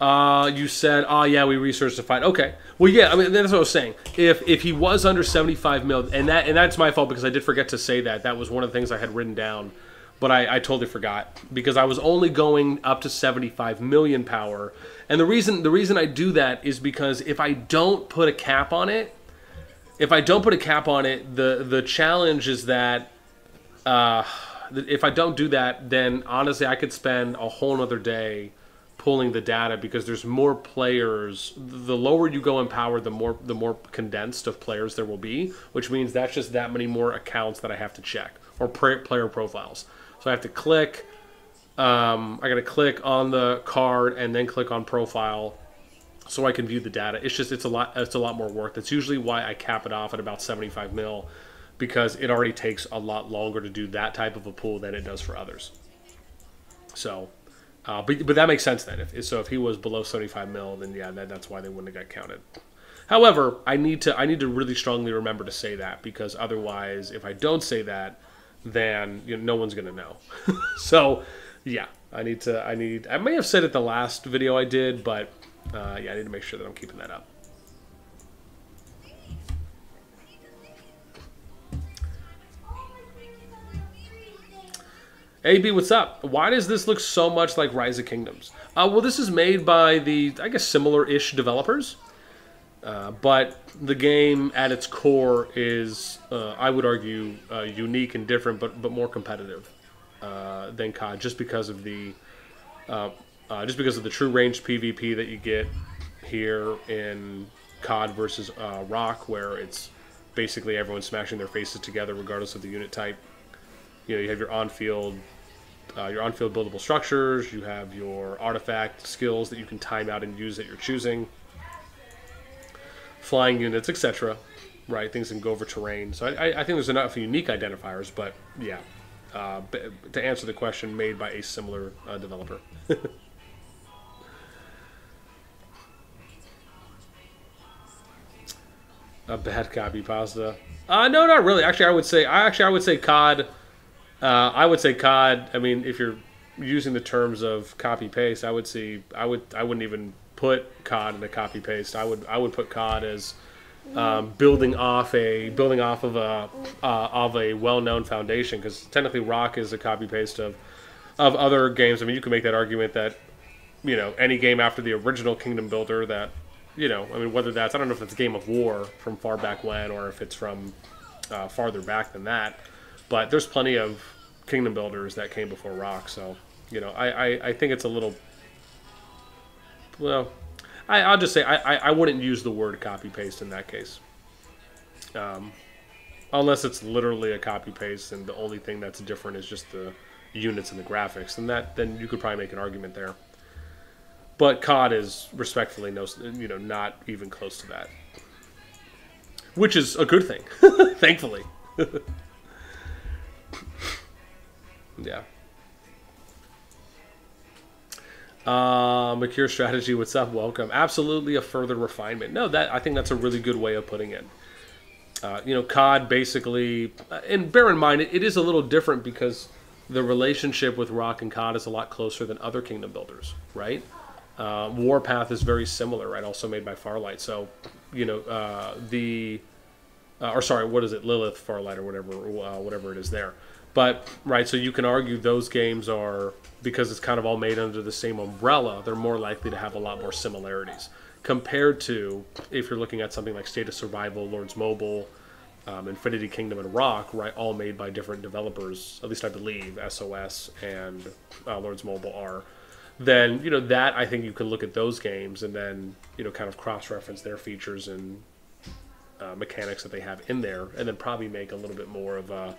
Uh, you said, oh yeah, we researched the fight. Okay, well yeah, I mean that's what I was saying. If if he was under seventy five mil, and that and that's my fault because I did forget to say that. That was one of the things I had written down, but I, I totally forgot because I was only going up to seventy five million power. And the reason the reason I do that is because if I don't put a cap on it, if I don't put a cap on it, the the challenge is that uh, if I don't do that, then honestly, I could spend a whole nother day pulling the data because there's more players. The lower you go in power, the more the more condensed of players there will be, which means that's just that many more accounts that I have to check or player profiles. So I have to click. Um, I got to click on the card and then click on profile so I can view the data. It's just it's a lot it's a lot more work. That's usually why I cap it off at about 75 mil because it already takes a lot longer to do that type of a pool than it does for others. So, uh, but but that makes sense then. If so, if he was below 75 mil, then yeah, that, that's why they wouldn't have got counted. However, I need to I need to really strongly remember to say that because otherwise, if I don't say that, then you know, no one's gonna know. so, yeah, I need to I need I may have said it the last video I did, but uh, yeah, I need to make sure that I'm keeping that up. AB, what's up? Why does this look so much like Rise of Kingdoms? Uh, well, this is made by the, I guess, similar-ish developers. Uh, but the game at its core is, uh, I would argue, uh, unique and different, but but more competitive uh, than COD, just because of the uh, just because of the true range PvP that you get here in COD versus Rock, where it's basically everyone smashing their faces together regardless of the unit type. You know, you have your on-field, uh, your on-field buildable structures. You have your artifact skills that you can time out and use that you're choosing. Flying units, etc. Right, things can go over terrain. So I, I, think there's enough unique identifiers, but yeah, uh, to answer the question, made by a similar uh, developer. A bad copy pasta. Uh, no, not really. Actually, I would say I actually I would say COD. Uh, I would say COD. I mean, if you're using the terms of copy paste, I would see. I would. I wouldn't even put COD in a copy paste. I would. I would put COD as um, building off a building off of a uh, of a well known foundation because technically Rock is a copy paste of of other games. I mean, you can make that argument that you know any game after the original Kingdom Builder that you know, I mean, whether that's I don't know if it's Game of War from far back when or if it's from uh, farther back than that, but there's plenty of Kingdom Builders that came before Rock, so you know, I I, I think it's a little well. I, I'll just say I, I, I wouldn't use the word copy paste in that case, um, unless it's literally a copy paste and the only thing that's different is just the units and the graphics. and that then you could probably make an argument there. But COD is respectfully no, you know, not even close to that, which is a good thing, thankfully. yeah. Uh, Mercure strategy, what's up? Welcome. Absolutely a further refinement. No, that I think that's a really good way of putting it. Uh, you know, COD basically, uh, and bear in mind, it, it is a little different because the relationship with Rock and COD is a lot closer than other Kingdom builders, right? Uh, Warpath is very similar, right? Also made by Farlight. So, you know, uh, the uh, or sorry, what is it, Lilith Farlight or whatever, uh, whatever it is there. But right, so you can argue those games are because it's kind of all made under the same umbrella. They're more likely to have a lot more similarities compared to if you're looking at something like State of Survival, Lords Mobile, um, Infinity Kingdom, and Rock, right? All made by different developers. At least I believe SOS and uh, Lords Mobile are then you know that I think you can look at those games and then you know kind of cross-reference their features and uh, mechanics that they have in there, and then probably make a little bit more of a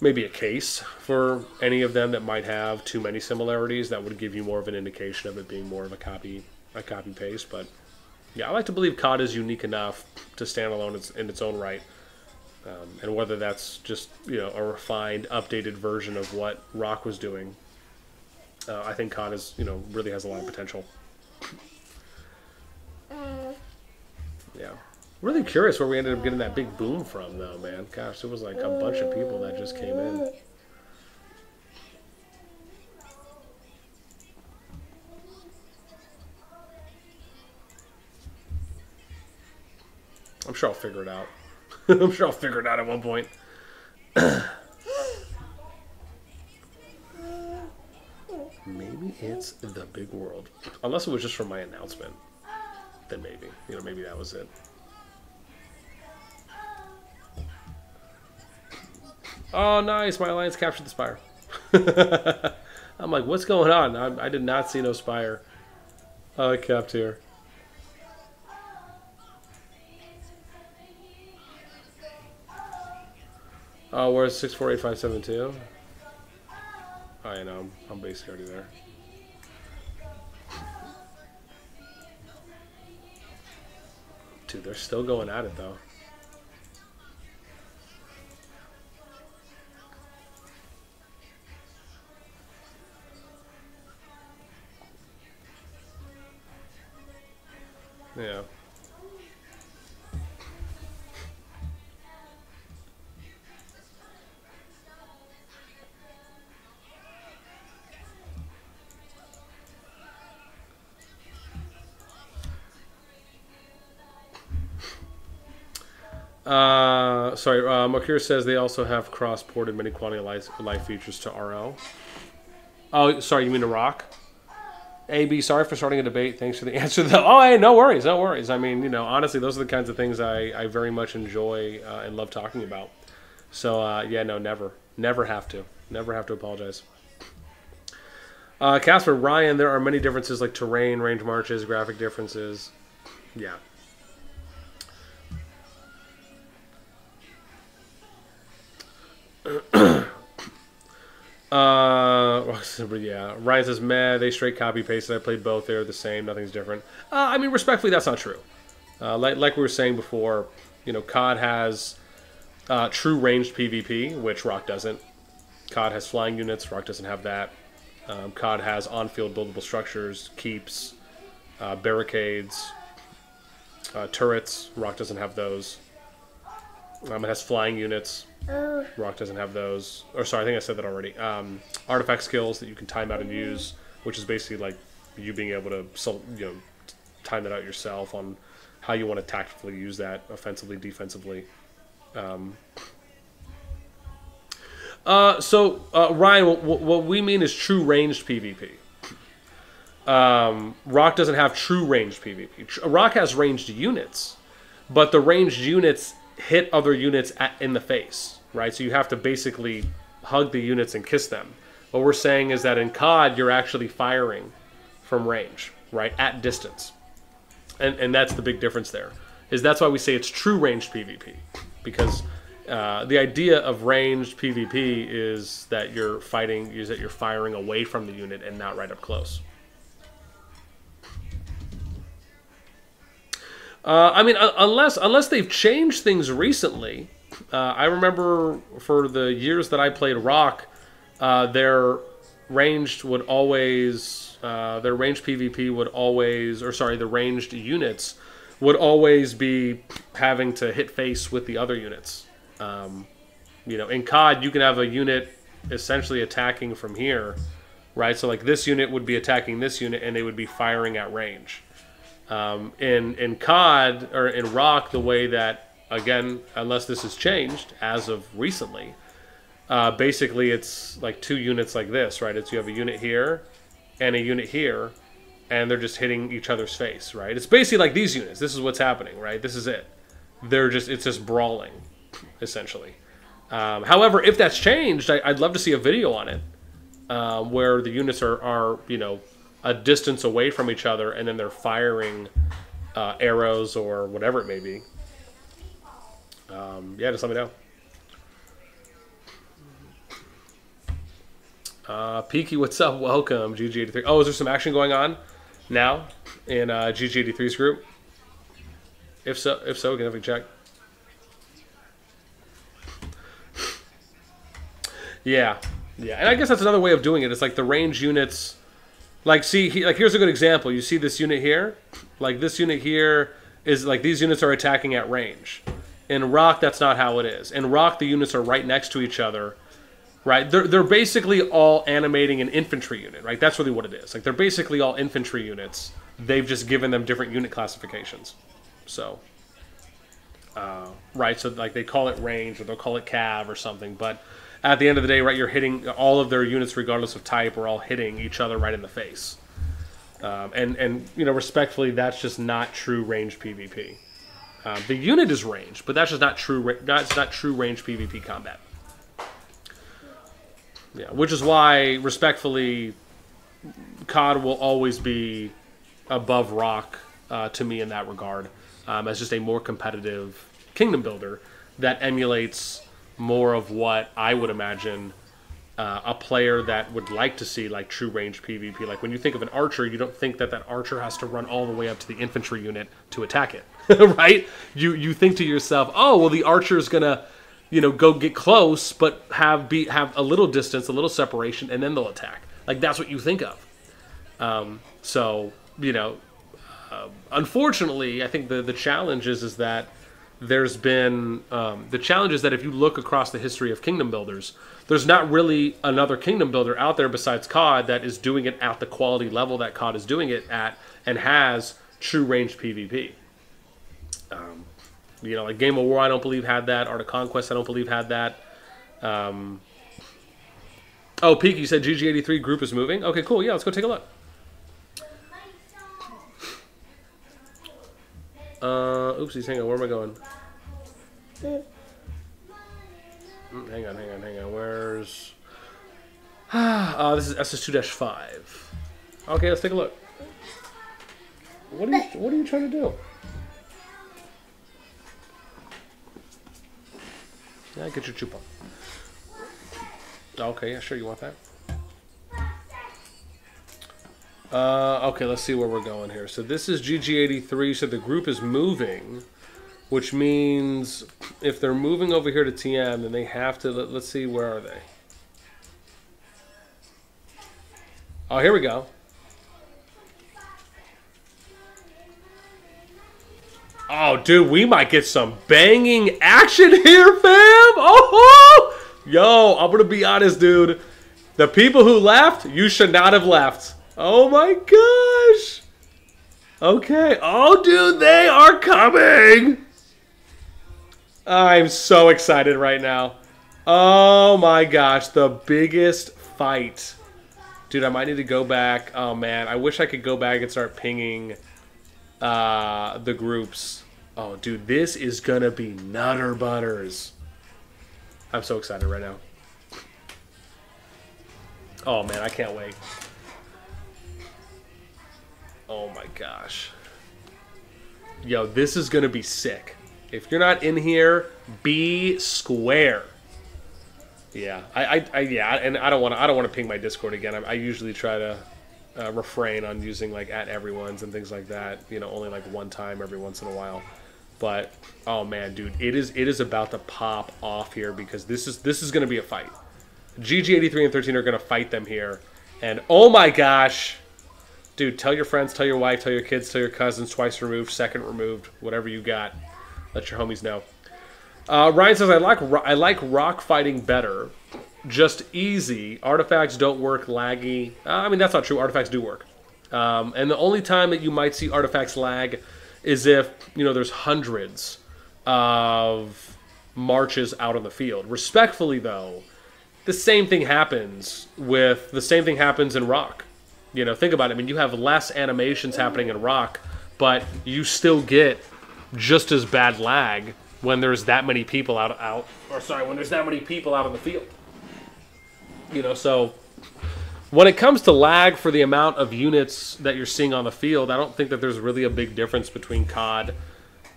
maybe a case for any of them that might have too many similarities. That would give you more of an indication of it being more of a copy a copy paste. But yeah, I like to believe COD is unique enough to stand alone in its own right. Um, and whether that's just you know a refined, updated version of what Rock was doing uh, I think COD is, you know, really has a lot of potential. Yeah. Really curious where we ended up getting that big boom from, though, man. Gosh, there was like a bunch of people that just came in. I'm sure I'll figure it out. I'm sure I'll figure it out at one point. Maybe it's the big world. Unless it was just from my announcement. Then maybe. You know, maybe that was it. Oh, nice! My alliance captured the spire. I'm like, what's going on? I, I did not see no spire. Oh, it kept here. Oh, where's six four eight five seven two? Oh, yeah, no, I'm, I'm basically already there. Dude, they're still going at it though. Yeah. Uh, sorry, uh, Makir says they also have cross-ported many quality of life, life features to RL. Oh, sorry, you mean to Rock? AB, sorry for starting a debate. Thanks for the answer. Though. Oh, hey, no worries, no worries. I mean, you know, honestly, those are the kinds of things I, I very much enjoy uh, and love talking about. So, uh, yeah, no, never. Never have to. Never have to apologize. Uh, Casper, Ryan, there are many differences like terrain, range marches, graphic differences. Yeah. Uh, yeah. Ryan says, "Meh, they straight copy pasted. I played both. They're the same. Nothing's different." Uh, I mean, respectfully, that's not true. Uh, like like we were saying before, you know, COD has uh, true ranged PvP, which Rock doesn't. COD has flying units. Rock doesn't have that. Um, COD has on-field buildable structures, keeps, uh, barricades, uh, turrets. Rock doesn't have those. Um, it has flying units. Oh, Rock doesn't have those. Or sorry, I think I said that already. Um, artifact skills that you can time out and use, which is basically like you being able to you know time that out yourself on how you want to tactically use that offensively, defensively. Um, uh, so uh, Ryan, what, what we mean is true ranged PvP. Um, Rock doesn't have true ranged PvP. Rock has ranged units, but the ranged units hit other units at, in the face, right? So you have to basically hug the units and kiss them. What we're saying is that in COD, you're actually firing from range, right, at distance, and and that's the big difference there. Is that's why we say it's true ranged PvP, because uh, the idea of ranged PvP is that you're fighting, is that you're firing away from the unit and not right up close. Uh, I mean, uh, unless unless they've changed things recently. Uh, I remember for the years that I played Rock, uh, their ranged would always uh, their ranged PvP would always, or sorry, the ranged units would always be having to hit face with the other units. Um, you know, in COD, you can have a unit essentially attacking from here, right? So like this unit would be attacking this unit, and they would be firing at range. Um, in in COD or in Rock, the way that again, unless this has changed as of recently, uh, basically it's like two units like this, right? It's you have a unit here and a unit here, and they're just hitting each other's face, right? It's basically like these units. This is what's happening, right? This is it. They're just it's just brawling, essentially. Um, however, if that's changed, I, I'd love to see a video on it um, where the units are, are you know a distance away from each other and then they're firing uh, arrows or whatever it may be. Um, yeah, just let me know. Uh, Peaky, what's up? Welcome, GG83. Oh, is there some action going on now in uh, GG83's group? If so, if so, we can a check. Yeah, yeah, and I guess that's another way of doing it. It's like the range units. Like, see, he, like here's a good example. You see this unit here. Like this unit here is like these units are attacking at range. In Rock, that's not how it is. In Rock, the units are right next to each other, right? They're they're basically all animating an infantry unit, right? That's really what it is. Like they're basically all infantry units. They've just given them different unit classifications. So, uh, right? So like they call it range or they'll call it cav or something, but at the end of the day, right, you're hitting all of their units, regardless of type, are all hitting each other right in the face. Um, and and you know, respectfully, that's just not true range PvP. Um, the unit is range, but that's just not true. That's not true range PvP combat. Yeah, which is why, respectfully, COD will always be above Rock uh, to me in that regard, um, as just a more competitive kingdom builder that emulates more of what I would imagine uh, a player that would like to see like true range PvP. Like when you think of an archer, you don't think that that archer has to run all the way up to the infantry unit to attack it, right? You you think to yourself, oh well, the archer is gonna, you know, go get close, but have be have a little distance, a little separation, and then they'll attack. Like that's what you think of. Um, so you know, uh, unfortunately, I think the the challenge is is that there's been um, the challenge is that if you look across the history of kingdom builders, there's not really another kingdom builder out there besides COD that is doing it at the quality level that COD is doing it at and has true range PvP. Um, you know, like Game of War, I don't believe had that. Art of Conquest, I don't believe had that. Um, oh, Peak, you said GG83 group is moving. Okay, cool. Yeah, let's go take a look. Uh, oopsies, hang on. Where am I going? Mm, hang on, hang on, hang on. Where's? uh, this is SS2-5. Okay, let's take a look. What are you What are you trying to do? Yeah, get your chupa. Okay, yeah, sure. You want that? Uh, okay, let's see where we're going here. So this is GG83, so the group is moving, which means if they're moving over here to TM, then they have to, let, us see, where are they? Oh, here we go. Oh, dude, we might get some banging action here, fam! Oh! Yo, I'm gonna be honest, dude. The people who left, you should not have left. Oh my gosh! Okay. Oh, dude, they are coming! I'm so excited right now. Oh my gosh, the biggest fight. Dude, I might need to go back. Oh man, I wish I could go back and start pinging uh, the groups. Oh, dude, this is gonna be nutter butters. I'm so excited right now. Oh man, I can't wait. Oh my gosh. Yo, this is gonna be sick. If you're not in here, be square. Yeah, I, I, I yeah, and I don't want to, I don't want to ping my Discord again. I, I usually try to uh, refrain on using like at everyone's and things like that. You know, only like one time every once in a while. But oh man, dude, it is it is about to pop off here because this is this is gonna be a fight. GG83 and 13 are gonna fight them here, and oh my gosh, dude, tell your friends, tell your wife, tell your kids, tell your cousins, twice removed, second removed, whatever you got. Let your homies know. Uh, Ryan says, I like I like rock fighting better. Just easy. Artifacts don't work laggy. Uh, I mean, that's not true. Artifacts do work. Um, and the only time that you might see artifacts lag is if, you know, there's hundreds of marches out on the field. Respectfully, though, the same thing happens with the same thing happens in rock. You know, think about it. I mean, you have less animations happening in Rock, but you still get just as bad lag when there's that many people out out or sorry, when there's that many people out on the field. You know, so when it comes to lag for the amount of units that you're seeing on the field, I don't think that there's really a big difference between COD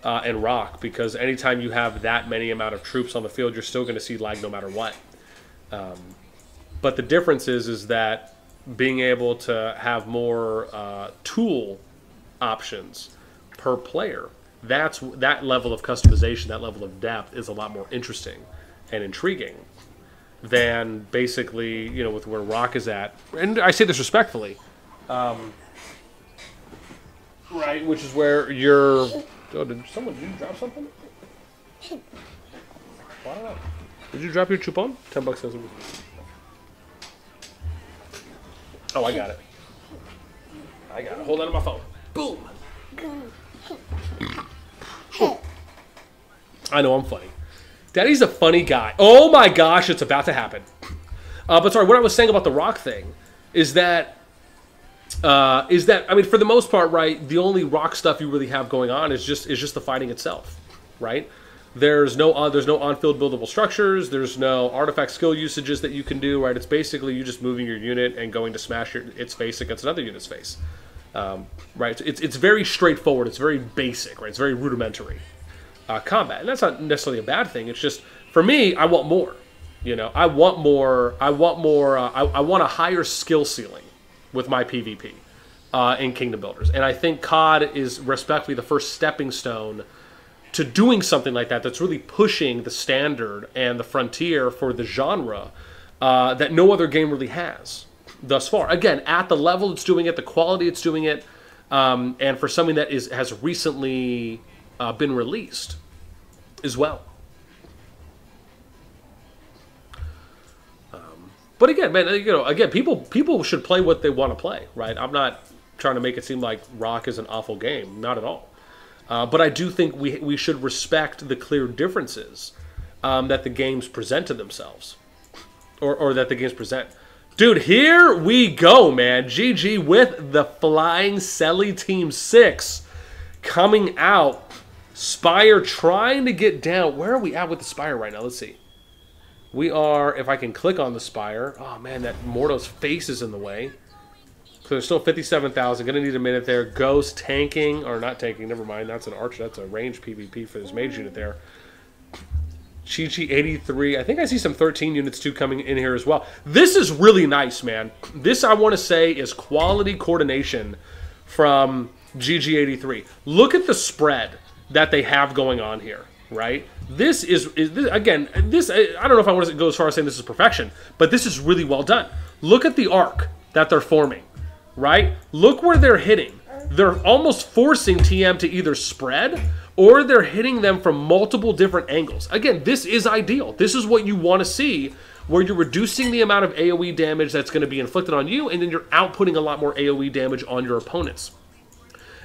uh, and Rock because anytime you have that many amount of troops on the field, you're still going to see lag no matter what. Um, but the difference is is that being able to have more uh, tool options per player. That's that level of customization, that level of depth is a lot more interesting and intriguing than basically you know with where Rock is at. And I say this respectfully, um, right? Which is where you're. Oh, did someone did you drop something? Wow. Did you drop your chupon? Ten bucks. Oh, I got it. I got it. Hold on to my phone. Boom. I know I'm funny. Daddy's a funny guy. Oh my gosh, it's about to happen. Uh, but sorry, what I was saying about the rock thing is that uh, is that I mean, for the most part, right? The only rock stuff you really have going on is just is just the fighting itself, right? There's no on, there's no on-field buildable structures. There's no artifact skill usages that you can do. Right? It's basically you just moving your unit and going to smash your, its face against another unit's face. Um, right? It's it's very straightforward. It's very basic. Right? It's very rudimentary uh, combat, and that's not necessarily a bad thing. It's just for me, I want more. You know, I want more. I want more. Uh, I, I want a higher skill ceiling with my PvP uh, in Kingdom Builders, and I think COD is respectfully the first stepping stone to doing something like that. That's really pushing the standard and the frontier for the genre uh, that no other game really has thus far. Again, at the level it's doing it, the quality it's doing it, um, and for something that is has recently uh, been released as well. Um, but again, man, you know, again, people people should play what they want to play, right? I'm not trying to make it seem like Rock is an awful game, not at all. Uh, but I do think we we should respect the clear differences um, that the games present to themselves, or or that the games present. Dude, here we go, man. GG with the Flying Selly Team 6 coming out. Spire trying to get down. Where are we at with the Spire right now? Let's see. We are, if I can click on the Spire. Oh, man, that Morto's face is in the way. So there's still 57,000. Gonna need a minute there. Ghost tanking, or not tanking, never mind. That's an archer. That's a range PvP for this mage unit there. GG83. I think I see some 13 units too coming in here as well. This is really nice, man. This, I want to say, is quality coordination from GG83. Look at the spread that they have going on here, right? This is, is this, again, this, I don't know if I want to go as far as saying this is perfection, but this is really well done. Look at the arc that they're forming, right? Look where they're hitting. They're almost forcing TM to either spread or they're hitting them from multiple different angles. Again, this is ideal. This is what you want to see where you're reducing the amount of AoE damage that's going to be inflicted on you and then you're outputting a lot more AoE damage on your opponents.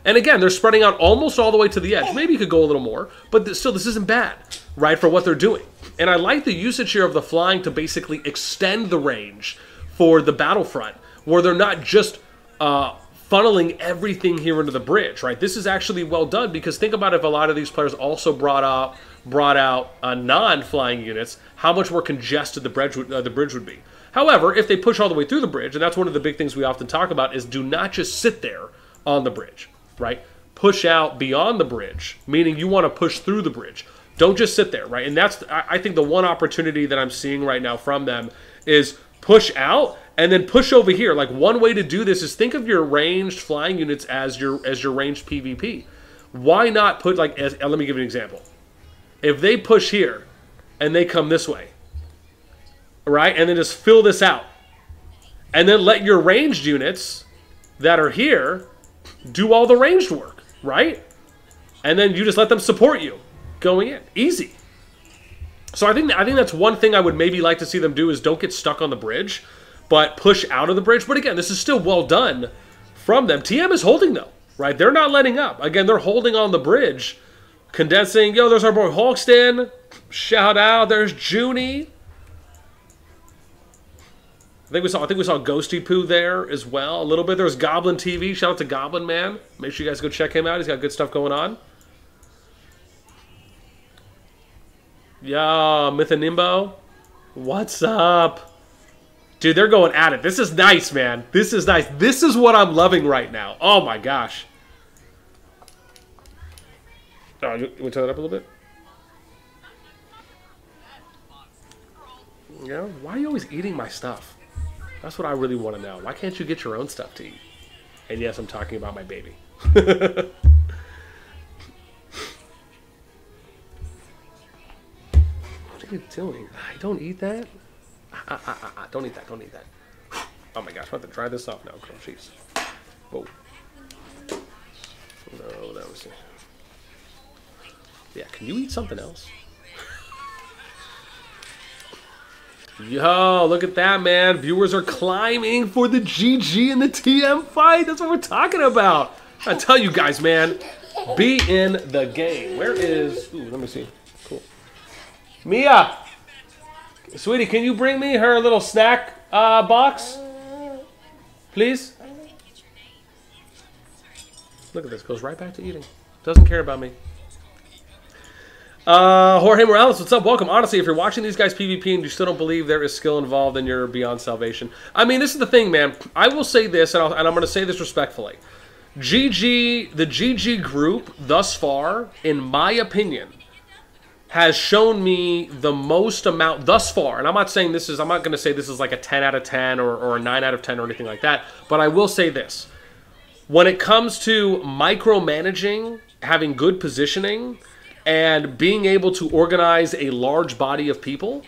And again, they're spreading out almost all the way to the edge. Maybe you could go a little more, but th- still, this isn't bad, right, for what they're doing. And I like the usage here of the flying to basically extend the range for the battlefront, where they're not just uh, funneling everything here into the bridge, right? This is actually well done because think about if a lot of these players also brought out brought out uh, non-flying units, how much more congested the bridge would, uh, the bridge would be. However, if they push all the way through the bridge, and that's one of the big things we often talk about, is do not just sit there on the bridge, right? Push out beyond the bridge, meaning you want to push through the bridge. Don't just sit there, right? And that's I I think the one opportunity that I'm seeing right now from them is push out and then push over here. Like one way to do this is think of your ranged flying units as your as your ranged PvP. Why not put like as, uh, let me give you an example. If they push here and they come this way, right? And then just fill this out. And then let your ranged units that are here do all the ranged work, right? And then you just let them support you going in. Easy. So I think I think that's one thing I would maybe like to see them do is don't get stuck on the bridge, but push out of the bridge. But again, this is still well done from them. TM is holding though, right? They're not letting up. Again, they're holding on the bridge, condensing. Yo, there's our boy Hawkston. Shout out. There's Junie. I think we saw I think we saw Ghosty Poo there as well a little bit. There's Goblin TV. Shout out to Goblin Man. Make sure you guys go check him out. He's got good stuff going on. Yeah, Mythanimbo. What's up? Dude, they're going at it. This is nice, man. This is nice. This is what I'm loving right now. Oh my gosh. Oh, you, you want to turn that up a little bit? Yeah, why are you always eating my stuff? That's what I really want to know. Why can't you get your own stuff to eat? And yes, I'm talking about my baby. what are you doing? I don't eat that. Ah, ah, ah, don't eat that. Don't eat that. Oh my gosh, I'm about to dry this off now, girl. Jeez. Whoa. No, that was. Yeah, can you eat something else? Yo, look at that, man. Viewers are climbing for the GG and the TM fight. That's what we're talking about. I tell you guys, man, be in the game. Where is. Ooh, let me see. Cool. Mia! Sweetie, can you bring me her little snack uh, box? Please? Look at this. Goes right back to eating. Doesn't care about me. Uh, Jorge Morales, what's up? Welcome. Honestly, if you're watching these guys PvP and you still don't believe there is skill involved, then you're beyond salvation. I mean, this is the thing, man. I will say this, and, and I'm going to say this respectfully. GG, the GG group thus far, in my opinion, has shown me the most amount thus far. And I'm not saying this is, I'm not going to say this is like a 10 out of 10 or, or a 9 out of 10 or anything like that. But I will say this. When it comes to micromanaging, having good positioning, and being able to organize a large body of people,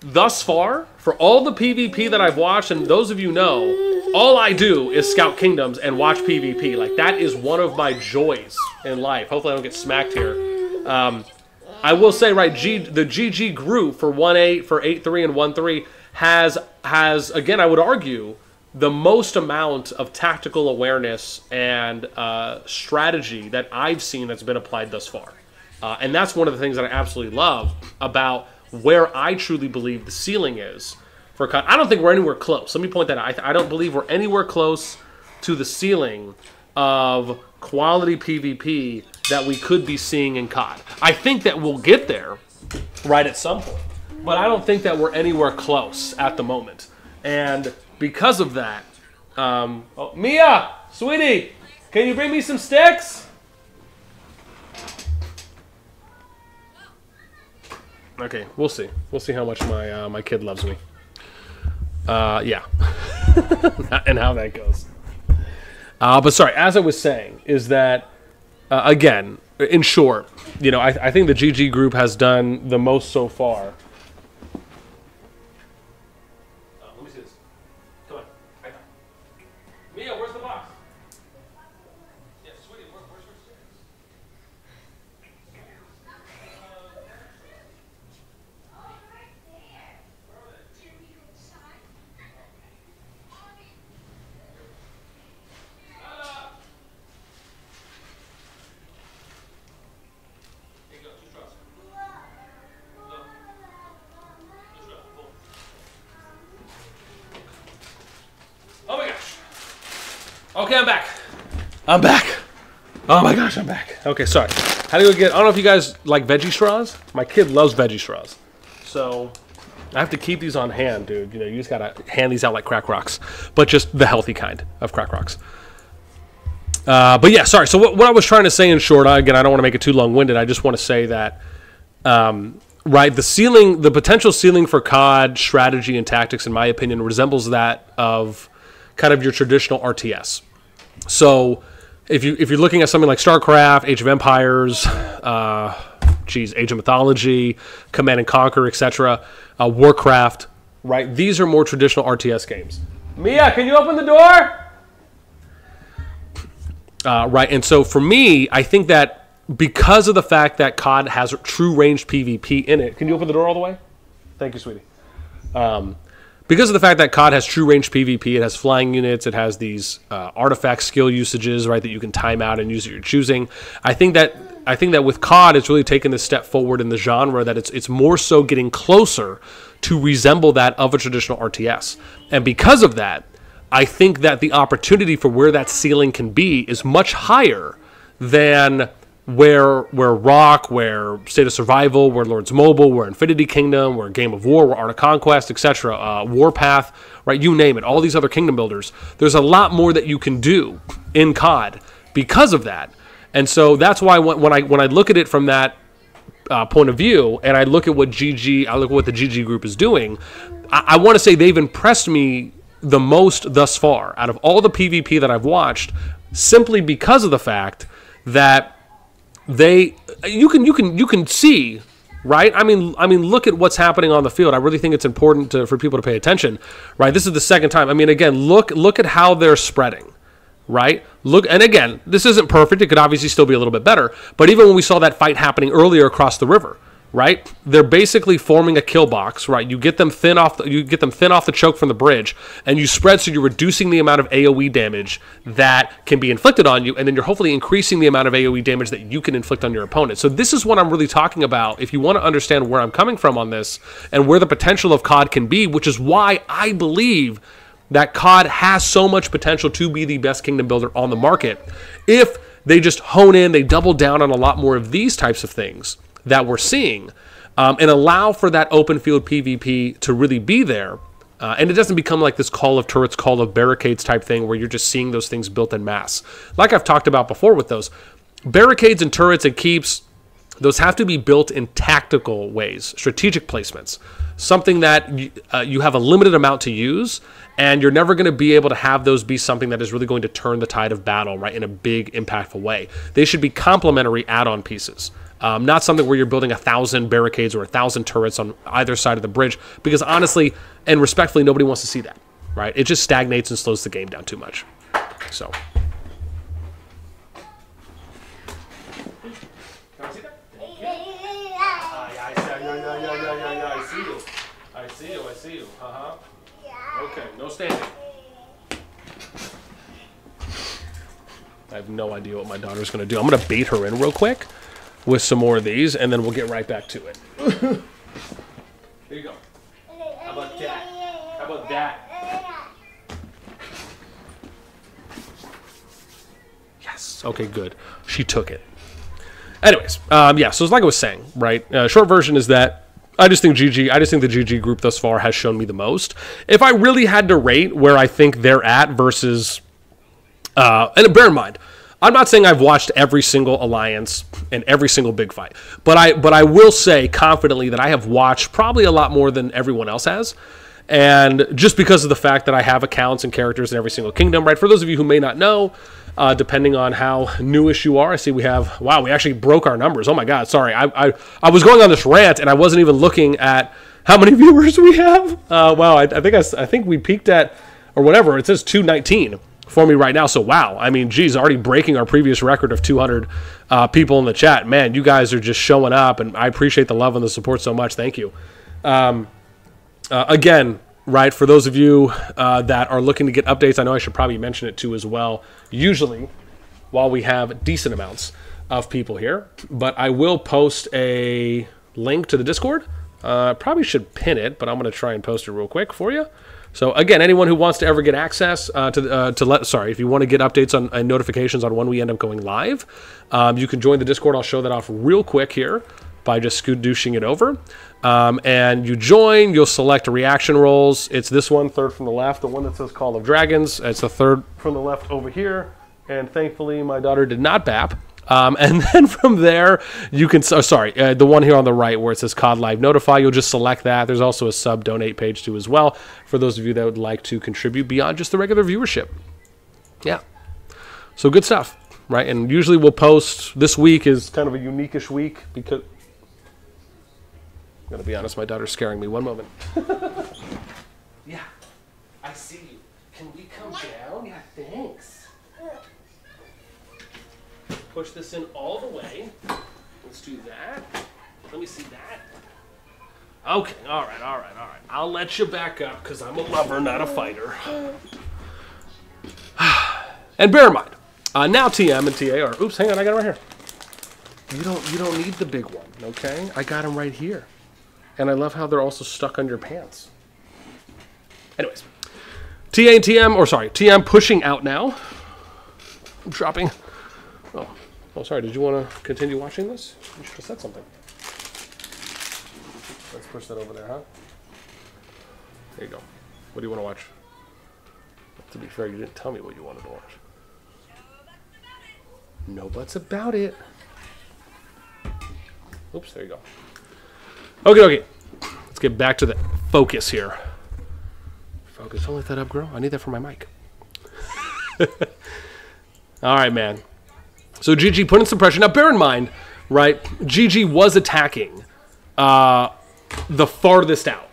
thus far, for all the PvP that I've watched, and those of you know, all I do is scout kingdoms and watch PvP. Like, that is one of my joys in life. Hopefully, I don't get smacked here. Um, I will say, right, G, the GG group for 1 8, for 8 3, and 1 3 has, has, again, I would argue, the most amount of tactical awareness and uh, strategy that I've seen that's been applied thus far. Uh, and that's one of the things that I absolutely love about where I truly believe the ceiling is for COD. I don't think we're anywhere close. Let me point that out. I, th- I don't believe we're anywhere close to the ceiling of quality PvP that we could be seeing in COD. I think that we'll get there right at some point, but I don't think that we're anywhere close at the moment. And because of that, um, oh, Mia, sweetie, can you bring me some sticks? Okay, we'll see. We'll see how much my uh, my kid loves me. Uh, yeah, and how that goes. Uh, but sorry, as I was saying, is that uh, again, in short, you know, I, I think the GG group has done the most so far. Okay, I'm back. I'm back. Oh my gosh, I'm back. Okay, sorry. How do you get? I don't know if you guys like veggie straws. My kid loves veggie straws, so I have to keep these on hand, dude. You know, you just gotta hand these out like crack rocks, but just the healthy kind of crack rocks. Uh, but yeah, sorry. So what, what I was trying to say in short, I- again, I don't want to make it too long-winded. I just want to say that, um, right, the ceiling, the potential ceiling for COD strategy and tactics, in my opinion, resembles that of kind of your traditional RTS. So if you if you're looking at something like StarCraft, Age of Empires, uh, geez, Age of Mythology, Command and Conquer, etc., uh, Warcraft, right? These are more traditional RTS games. Mia, can you open the door? Uh, right, and so for me, I think that because of the fact that COD has true ranged PvP in it, can you open the door all the way? Thank you, sweetie. Um, because of the fact that COD has true range PvP, it has flying units, it has these uh, artifact skill usages, right, that you can time out and use at your choosing. I think that I think that with COD, it's really taken this step forward in the genre that it's it's more so getting closer to resemble that of a traditional RTS, and because of that, I think that the opportunity for where that ceiling can be is much higher than where where Rock, where State of Survival, where Lords Mobile, where Infinity Kingdom, where Game of War, where Art of Conquest, etc., uh, Warpath, right? You name it. All these other kingdom builders. There's a lot more that you can do in COD because of that, and so that's why when, I when I look at it from that uh, point of view, and I look at what GG, I look at what the GG group is doing. I, I want to say they've impressed me the most thus far out of all the PvP that I've watched, simply because of the fact that they you can you can you can see right? I mean i mean look at what's happening on the field. I really think it's important to, for people to pay attention right? This is the second time. I mean again look look at how they're spreading right? Look and again this isn't perfect. It could obviously still be a little bit better. But even when we saw that fight happening earlier across the river right? They're basically forming a kill box right? You get them thin off the, you get them thin off the choke from the bridge and you spread so you're reducing the amount of aoe damage that can be inflicted on you and then you're hopefully increasing the amount of aoe damage that you can inflict on your opponent. So this is what i'm really talking about. If you want to understand where i'm coming from on this and where the potential of cod can be which is why i believe that COD has so much potential to be the best kingdom builder on the market if they just hone in, they double down on a lot more of these types of things. That we're seeing um, and allow for that open field PvP to really be there. Uh, and it doesn't become like this call of turrets, call of barricades type thing where you're just seeing those things built in mass. Like I've talked about before with those barricades and turrets and keeps, those have to be built in tactical ways, strategic placements, something that you, uh, you have a limited amount to use, and you're never going to be able to have those be something that is really going to turn the tide of battle, right, in a big, impactful way. They should be complementary add on pieces. Um, not something where you're building a thousand barricades or a thousand turrets on either side of the bridge, because honestly and respectfully, nobody wants to see that, right? It just stagnates and slows the game down too much. So. I see you. I see you. I see you. Huh. Okay, no standing. I have no idea what my daughter's going to do. I'm going to bait her in real quick with some more of these, and then we'll get right back to it. Here you go. How about that? How about that? Yes. Okay, good. She took it. Anyways, um, yeah. So it's like I was saying, right? Uh, short version is that I just think GG. I just think the GG group thus far has shown me the most. If I really had to rate where I think they're at versus, uh, and bear in mind, I'm not saying I've watched every single alliance and every single big fight, but I but I will say confidently that I have watched probably a lot more than everyone else has. And just because of the fact that I have accounts and characters in every single kingdom, right? For those of you who may not know, uh, depending on how newish you are, I see we have. Wow, we actually broke our numbers. Oh my God, sorry. I I, I was going on this rant and I wasn't even looking at how many viewers we have. Uh, wow, I, I think I, I think we peaked at or whatever. It says 219 for me right now. So wow, I mean, geez, already breaking our previous record of 200 uh, people in the chat. Man, you guys are just showing up, and I appreciate the love and the support so much. Thank you. Um, uh, again, right for those of you uh, that are looking to get updates, I know I should probably mention it too as well. Usually, while we have decent amounts of people here, but I will post a link to the Discord. Uh, probably should pin it, but I'm going to try and post it real quick for you. So again, anyone who wants to ever get access uh, to uh, to let sorry, if you want to get updates on and notifications on when we end up going live, um, you can join the Discord. I'll show that off real quick here by just scooching it over. Um, and you join, you'll select reaction roles. It's this one, third from the left, the one that says Call of Dragons. It's the third from the left over here. And thankfully, my daughter did not bap. Um, and then from there, you can, oh, sorry, uh, the one here on the right where it says COD Live Notify, you'll just select that. There's also a sub donate page too as well for those of you that would like to contribute beyond just the regular viewership. Yeah. So good stuff, right? And usually we'll post, this week is kind of a unique-ish week because, I'm going to be honest, my daughter's scaring me. One moment. yeah, I see you. Can we come down? Yeah, thanks. Push this in all the way. Let's do that. Let me see that. Okay, all right, all right, all right. I'll let you back up because I'm a lover, not a fighter. and bear in mind, uh, now TM and TA are. Oops, hang on, I got it right here. You don't, you don't need the big one, okay? I got them right here, and I love how they're also stuck on your pants. Anyways, TA and TM, or sorry, TM pushing out now. I'm dropping. Oh, sorry. Did you want to continue watching this? You should have said something. Let's push that over there, huh? There you go. What do you want to watch? To be fair, you didn't tell me what you wanted to watch. No buts about it. Oops, there you go. Okay, okay. Let's get back to the focus here. Focus. Don't let that up, girl. I need that for my mic. All right, man. So GG putting some pressure. Now, bear in mind, right? GG was attacking uh, the farthest out,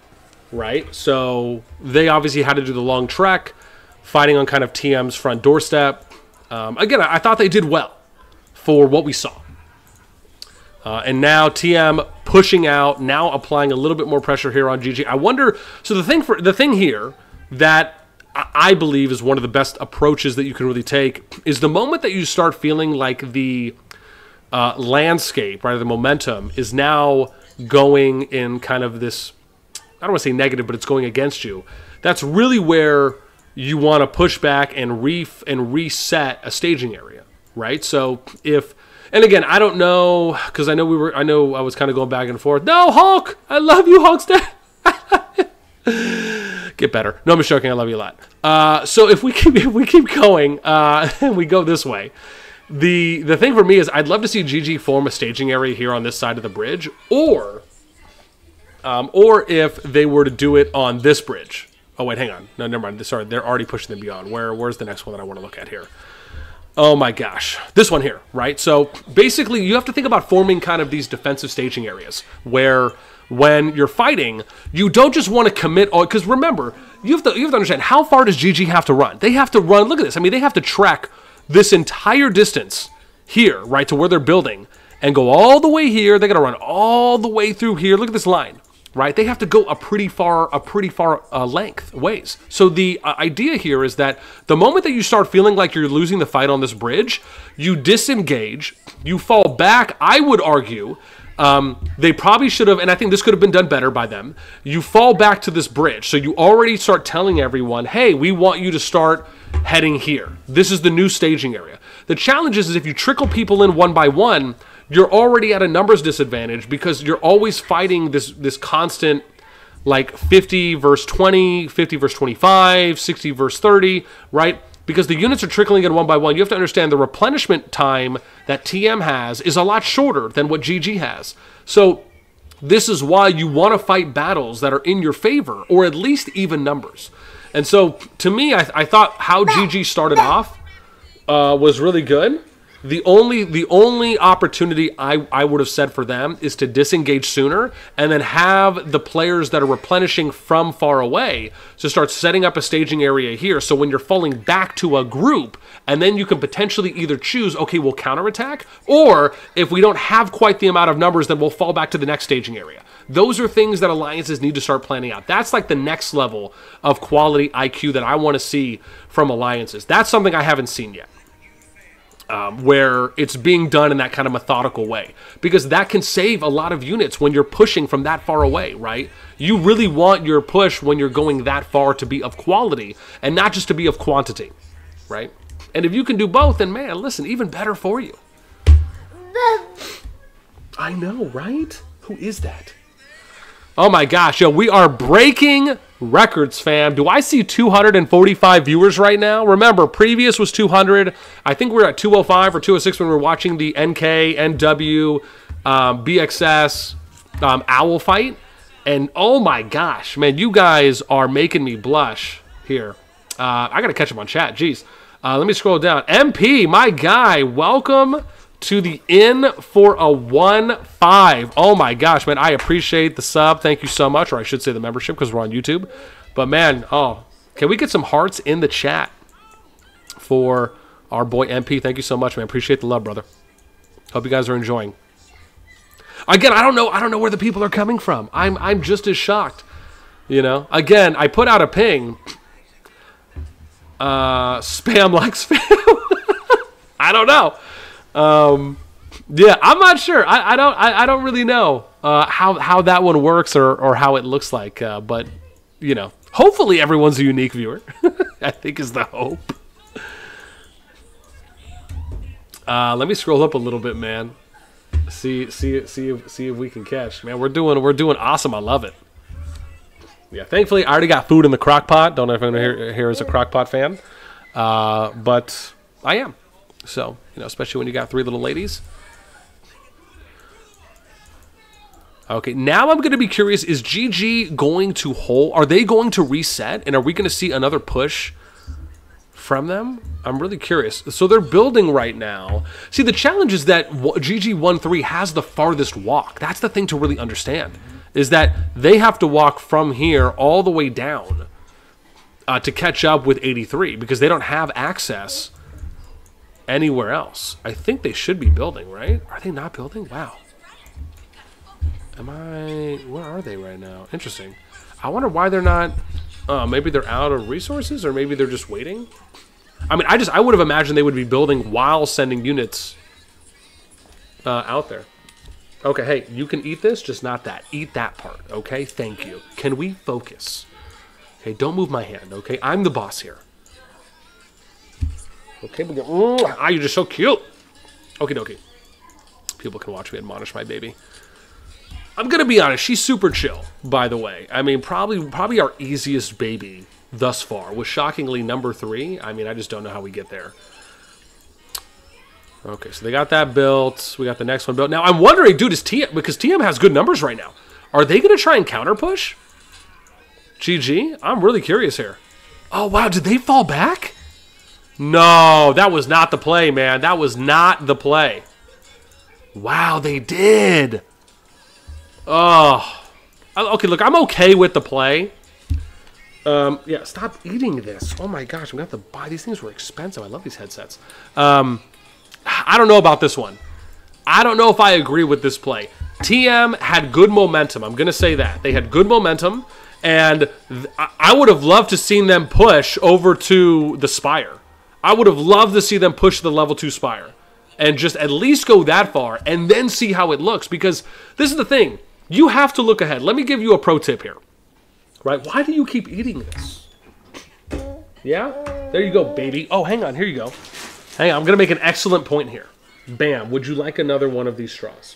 right? So they obviously had to do the long trek, fighting on kind of TM's front doorstep. Um, again, I, I thought they did well for what we saw. Uh, and now TM pushing out, now applying a little bit more pressure here on GG. I wonder. So the thing for the thing here that I- believe is one of the best approaches that you can really take is the moment that you start feeling like the uh, landscape, right, the momentum is now going in kind of this. I don't want to say negative, but it's going against you. That's really where you want to push back and re and reset a staging area, right? So if And again, I don't know because I know we were. I know I was kind of going back and forth. No, Hulk, I love you, Hulkster. Get better. No, I'm just joking. I love you a lot. Uh, so if we keep if we keep going uh, and we go this way, the the thing for me is I'd love to see GG form a staging area here on this side of the bridge, or um, or if they were to do it on this bridge. Oh wait, hang on. No, never mind. Sorry, they're already pushing them beyond. Where where's the next one that I want to look at here? Oh my gosh. This one here, right? So basically, you have to think about forming kind of these defensive staging areas where when you're fighting, you don't just want to commit all because remember, you have to you have to understand how far does GG have to run? They have to run, look at this. I mean, they have to track this entire distance here, right, to where they're building and go all the way here. They got to run all the way through here. Look at this line right? They have to go a pretty far, a pretty far uh, length ways. So the uh, idea here is that the moment that you start feeling like you're losing the fight on this bridge, you disengage, you fall back. I would argue um, they probably should have, and I think this could have been done better by them. You fall back to this bridge, so you already start telling everyone, "Hey, we want you to start heading here. This is the new staging area." The challenge is, is if you trickle people in one by one you're already at a numbers disadvantage because you're always fighting this this constant like 50 verse 20, 50 verse 25, 60 verse 30, right? Because the units are trickling in one by one. You have to understand the replenishment time that TM has is a lot shorter than what GG has. So this is why you want to fight battles that are in your favor or at least even numbers. And so to me, I, I thought how GG started off uh, was really good. The only the only opportunity I, I would have said for them is to disengage sooner and then have the players that are replenishing from far away to start setting up a staging area here. So when you're falling back to a group, and then you can potentially either choose, okay, we'll counterattack, or if we don't have quite the amount of numbers, then we'll fall back to the next staging area. Those are things that alliances need to start planning out. That's like the next level of quality IQ that I want to see from alliances. That's something I haven't seen yet um, where it's being done in that kind of methodical way. Because that can save a lot of units when you're pushing from that far away right? You really want your push when you're going that far to be of quality and not just to be of quantity right? And if you can do both then man listen even better for you. I know right? Who is that Oh my gosh, yo, we are breaking records, fam. Do I see 245 viewers right now? Remember, previous was 200. I think we are at 205 or 206 when we were watching the NK, NW, um, BXS um, Owl fight. And oh my gosh, man, you guys are making me blush here. Uh, I got to catch up on chat. Jeez. Uh, let me scroll down. MP, my guy, welcome to the in for a 1 5. Oh my gosh, man. I appreciate the sub. Thank you so much. Or I should say the membership because we're on YouTube. But man, oh, can we get some hearts in the chat for our boy MP? Thank you so much, man. Appreciate the love, brother. Hope you guys are enjoying. Again, I don't know. I don't know where the people are coming from. I'm I'm just as shocked. You know. Again, I put out a ping. Uh, spam like spam. I don't know. Um, yeah, I'm not sure. I, I don't. I, I, don't really know uh, how how that one works or or how it looks like. Uh, but you know, hopefully everyone's a unique viewer. I think is the hope. Uh, let me scroll up a little bit, man. See see see if, see if we can catch. Man, we're doing we're doing awesome. I love it. Yeah, thankfully I already got food in the crock pot. Don't know if anyone here, here is a crock pot fan, uh, but I am. So, you know, especially when you got three little ladies. Okay, now I'm going to be curious is GG going to hold? Are they going to reset? And are we going to see another push from them? I'm really curious. So they're building right now. See, the challenge is that GG13 has the farthest walk. That's the thing to really understand. Is that they have to walk from here all the way down uh, to catch up with 83 because they don't have access anywhere else. I think they should be building, right? Are they not building? Wow. Am I... Where are they right now? Interesting. I wonder why they're not... Uh, maybe they're out of resources, or maybe they're just waiting. I mean, I just I would have imagined they would be building while sending units uh, out there. Okay, hey, you can eat this, just not that. Eat that part, okay? Thank you. Can we focus? Okay, don't move my hand, okay? I'm the boss here. Okay. Mm, ah, you're just so cute. Okie dokie. people can watch me admonish my baby. I'm gonna be honest, she's super chill, by the way. I mean, probably probably our easiest baby thus far was shockingly number three. I mean, I just don't know how we get there. Okay, so they got that built. We got the next one built. Now I'm wondering, dude, is TM because TM has good numbers right now? Are they gonna try and counter push? GG. I'm really curious here. Oh wow, did they fall back? No, that was not the play, man. That was not the play. Wow, they did. Oh. Okay, look, I'm okay with the play. Um, yeah, stop eating this. Oh my gosh, I'm gonna have to buy these things. Were expensive. I love these headsets. Um, I don't know about this one. I don't know if I agree with this play. TM had good momentum. I'm gonna say that they had good momentum, and I would have loved to seen them push over to the Spire. I would have loved to see them push the level two Spire, and just at least go that far, and then see how it looks. Because this is the thing. You have to look ahead. Let me give you a pro tip here. Right? Why do you keep eating this? Yeah? There you go, baby. Oh, hang on. Here you go. Hang on. I'm going to make an excellent point here. Bam. Would you like another one of these straws?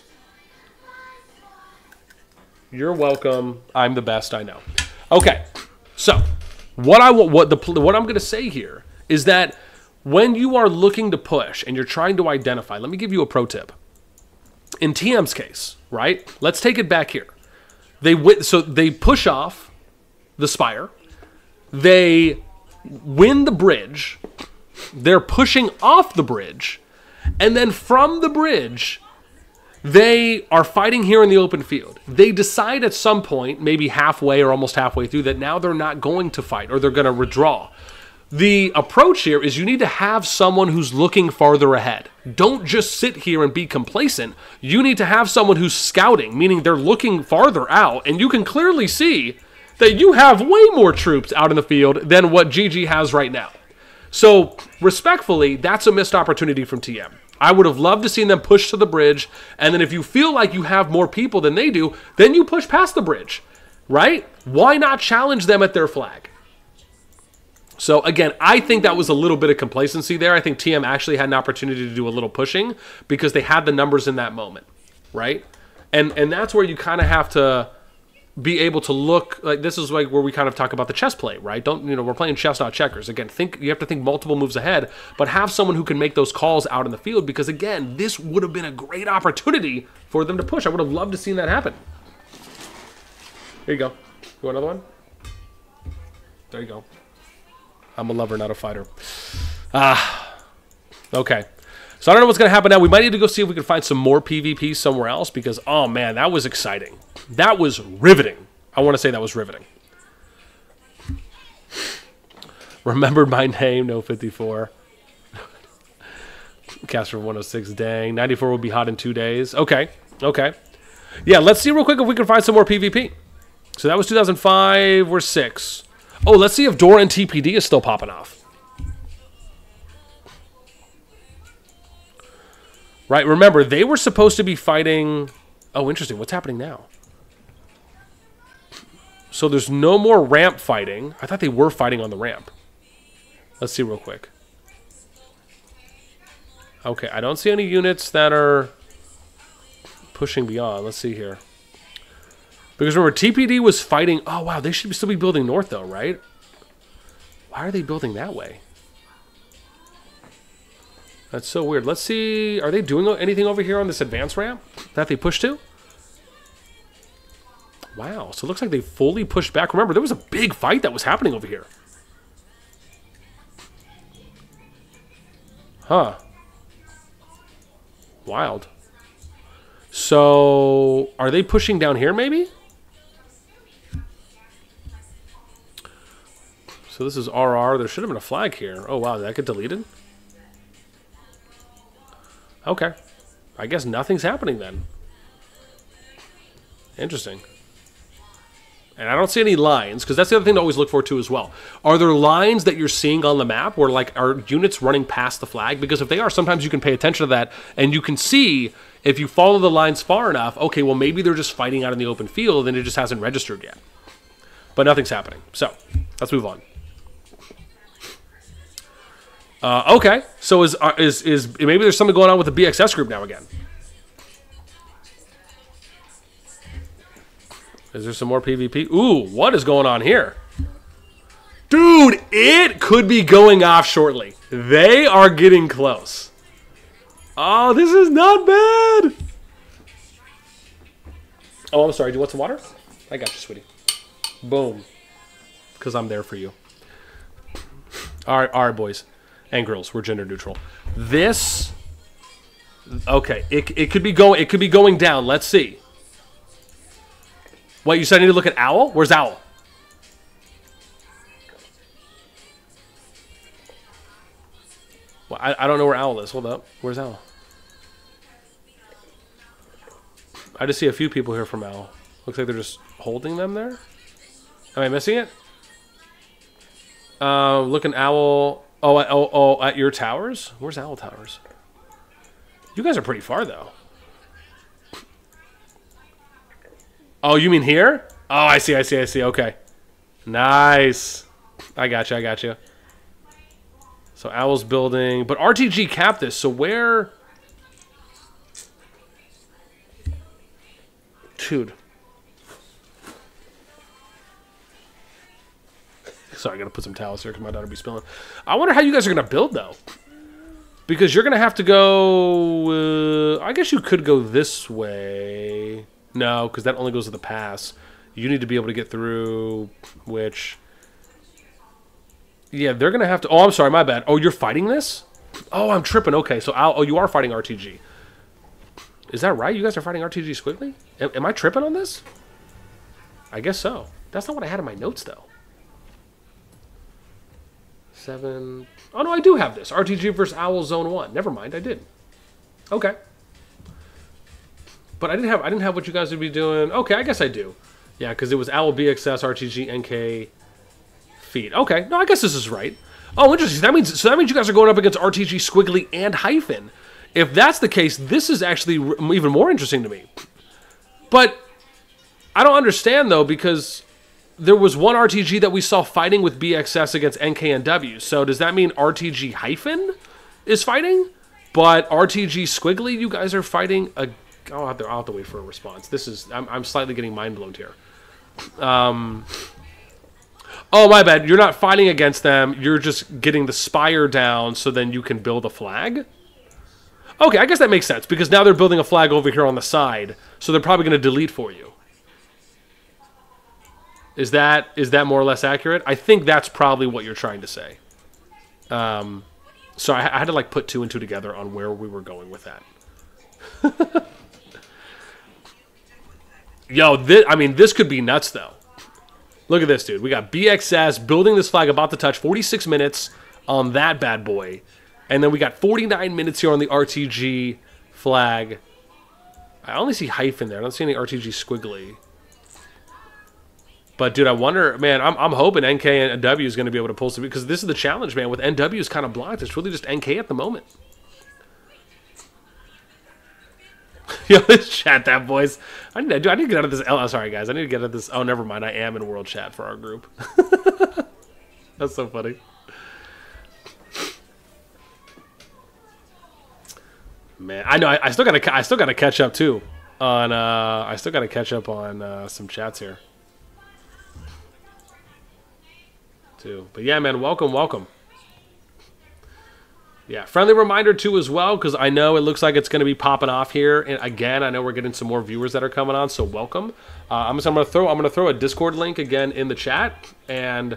You're welcome. I'm the best I know. Okay. So, what I what the what I'm going to say here is that when you are looking to push and you're trying to identify, let me give you a pro tip. In TM's case, right? Let's take it back here. They win, so they push off the spire. They win the bridge. They're pushing off the bridge. And then from the bridge, they are fighting here in the open field. They decide at some point, maybe halfway or almost halfway through, that now they're not going to fight or they're going to withdraw. The approach here is you need to have someone who's looking farther ahead. Don't just sit here and be complacent. You need to have someone who's scouting, meaning they're looking farther out, and you can clearly see that you have way more troops out in the field than what GG has right now. So, respectfully, that's a missed opportunity from TM. I would have loved to seen them push to the bridge, and then if you feel like you have more people than they do, then you push past the bridge, right? Why not challenge them at their flag? So again, I think that was a little bit of complacency there. I think TM actually had an opportunity to do a little pushing because they had the numbers in that moment, right? And and that's where you kind of have to be able to look like this is like where we kind of talk about the chess play, right? Don't you know we're playing chess, not checkers. Again, think you have to think multiple moves ahead, but have someone who can make those calls out in the field because again, this would have been a great opportunity for them to push. I would have loved to seen that happen. Here you go. You want another one? There you go. I'm a lover, not a fighter. Ah, okay. So I don't know what's going to happen now. We might need to go see if we can find some more PvP somewhere else because, oh man, that was exciting. That was riveting. I want to say that was riveting. Remembered my name, no 54. Casper 106, dang. 94 will be hot in two days. Okay, okay. Yeah, let's see real quick if we can find some more PvP. So that was 2005. We're six. Oh, let's see if Dora and TPD is still popping off. Right, remember, they were supposed to be fighting... Oh, interesting. What's happening now? So there's no more ramp fighting. I thought they were fighting on the ramp. Let's see real quick. Okay, I don't see any units that are pushing beyond. Let's see here. Because remember, TPD was fighting. Oh, wow. They should still be building north, though, right? Why are they building that way? That's so weird. Let's see. Are they doing anything over here on this advance ramp that they pushed to? Wow. So it looks like they fully pushed back. Remember, there was a big fight that was happening over here. Huh. Wild. So, are they pushing down here, maybe? So this is RR. There should have been a flag here. Oh, wow. Did that get deleted? Okay. I guess nothing's happening then. Interesting. And I don't see any lines, because that's the other thing to always look for too as well. Are there lines that you're seeing on the map where like are units running past the flag? Because if they are, sometimes you can pay attention to that and you can see if you follow the lines far enough, okay, well maybe they're just fighting out in the open field and it just hasn't registered yet. But nothing's happening. So let's move on. Uh, okay, so is uh, is is maybe there's something going on with the BXS group now again? Is there some more PvP? Ooh, what is going on here? Dude, it could be going off shortly. They are getting close. Oh, this is not bad. Oh, I'm sorry. Do you want some water? I got you, sweetie. Boom. Because I'm there for you. All right, all right, boys and girls. We're gender neutral. This. Okay, it, it could be going. It could be going down. Let's see. What you said? I need to look at Owl. Where's Owl? Well, I, I don't know where Owl is. Hold up. Where's Owl? I just see a few people here from Owl. Looks like they're just holding them there. Am I missing it? Uh, looking Owl. Oh, at- oh, oh, at your towers? Where's Owl Towers? You guys are pretty far, though. Oh, you mean here? Oh, I see, I see, I see. Okay. Nice. I got you, I got you. So Owl's building, but RTG capped this. So where? Dude. Sorry, I gotta put some towels here because my daughter be spilling. I wonder how you guys are gonna build though, because you're gonna have to go. Uh, I guess you could go this way. No, because that only goes to the pass. You need to be able to get through, which. Yeah, they're gonna have to. Oh, I'm sorry, my bad. Oh, you're fighting this? Oh, I'm tripping. Okay, so I'll, oh, you are fighting RTG. Is that right? You guys are fighting RTG Squiggly? Am, am I tripping on this? I guess so. That's not what I had in my notes though. Seven. Oh no, I do have this. RTG versus Owl Zone One. Never mind, I did. Okay. But I didn't have I didn't have what you guys would be doing. Okay, I guess I do. Yeah, because it was Owl BXS RTG NK feed. Okay, no, I guess this is right. Oh, interesting. That means so that means you guys are going up against RTG Squiggly and Hyphen. If that's the case, this is actually even more interesting to me. But I don't understand though because there was one RTG that we saw fighting with BXS against NKNW. So does that mean RTG Hyphen is fighting, but RTG Squiggly, you guys are fighting? A, I'll have to I'll have to wait for a response. This is I'm, I'm slightly getting mind blown here. Um. Oh my bad. You're not fighting against them. You're just getting the spire down so then you can build a flag. Okay, I guess that makes sense because now they're building a flag over here on the side, so they're probably going to delete for you. Is that is that more or less accurate? I think that's probably what you're trying to say. Um, so I, I had to like put two and two together on where we were going with that. Yo, this, I mean, this could be nuts though. Look at this, dude. We got BXS building this flag about to touch 46 minutes on that bad boy. And then we got 49 minutes here on the RTG flag. I only see hyphen there. I don't see any RTG squiggly. But dude, I wonder, man. I'm, I'm hoping NK and W is going to be able to pull some because this is the challenge, man. With NW is kind of blocked. It's really just NK at the moment. Yo, let's chat that, boys. I need, to, dude, I need to get out of this. Oh, sorry, guys. I need to get out of this. Oh, never mind. I am in world chat for our group. That's so funny. Man, I know. I, I still gotta. I still gotta catch up too. On. Uh, I still gotta catch up on uh, some chats here. Too. But yeah, man. Welcome, welcome. Yeah, friendly reminder too as well because I know it looks like it's going to be popping off here. And again, I know we're getting some more viewers that are coming on, so welcome. Uh, I'm just I'm going to throw I'm going to throw a Discord link again in the chat and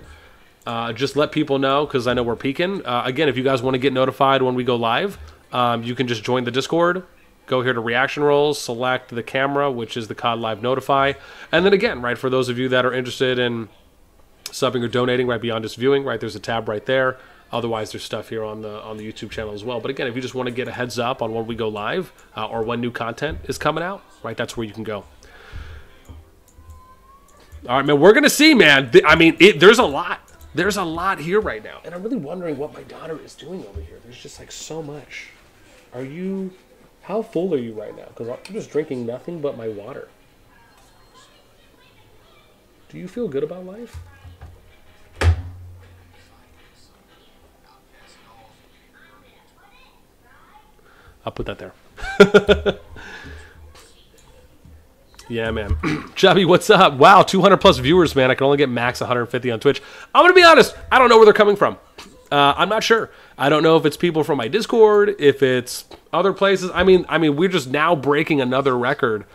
uh, just let people know because I know we're peaking. Uh, again, if you guys want to get notified when we go live, um, you can just join the Discord. Go here to reaction roles, select the camera, which is the COD Live Notify, and then again, right for those of you that are interested in subbing or donating right beyond just viewing, right there's a tab right there. Otherwise, there's stuff here on the on the YouTube channel as well. But again, if you just want to get a heads up on when we go live uh, or when new content is coming out, right, that's where you can go. All right, man, we're gonna see, man. I mean, it, there's a lot. There's a lot here right now, and I'm really wondering what my daughter is doing over here. There's just like so much. Are you? How full are you right now? Because I'm just drinking nothing but my water. Do you feel good about life? I'll put that there. Yeah, man. Chubby, what's up? Wow, 200 plus viewers, man. I can only get max 150 on Twitch. I'm going to be honest. I don't know where they're coming from. Uh, I'm not sure. I don't know if it's people from my Discord, if it's other places. I mean, I mean, we're just now breaking another record.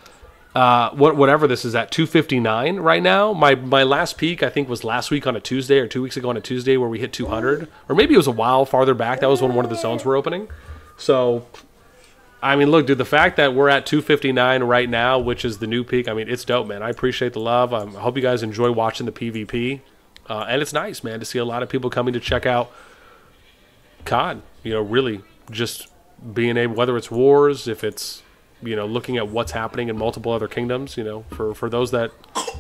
Uh, what, whatever this is at 259 right now. My my last peak I think was last week on a Tuesday or two weeks ago on a Tuesday where we hit 200, or maybe it was a while farther back. That was when one of the zones were opening. So I mean, look, dude, the fact that we're at 259 right now, which is the new peak, I mean, it's dope, man. I appreciate the love. Um, I hope you guys enjoy watching the PvP. Uh, and it's nice, man, to see a lot of people coming to check out COD. You know, really just being able, whether it's wars, if it's, you know, looking at what's happening in multiple other kingdoms, you know, for, for those that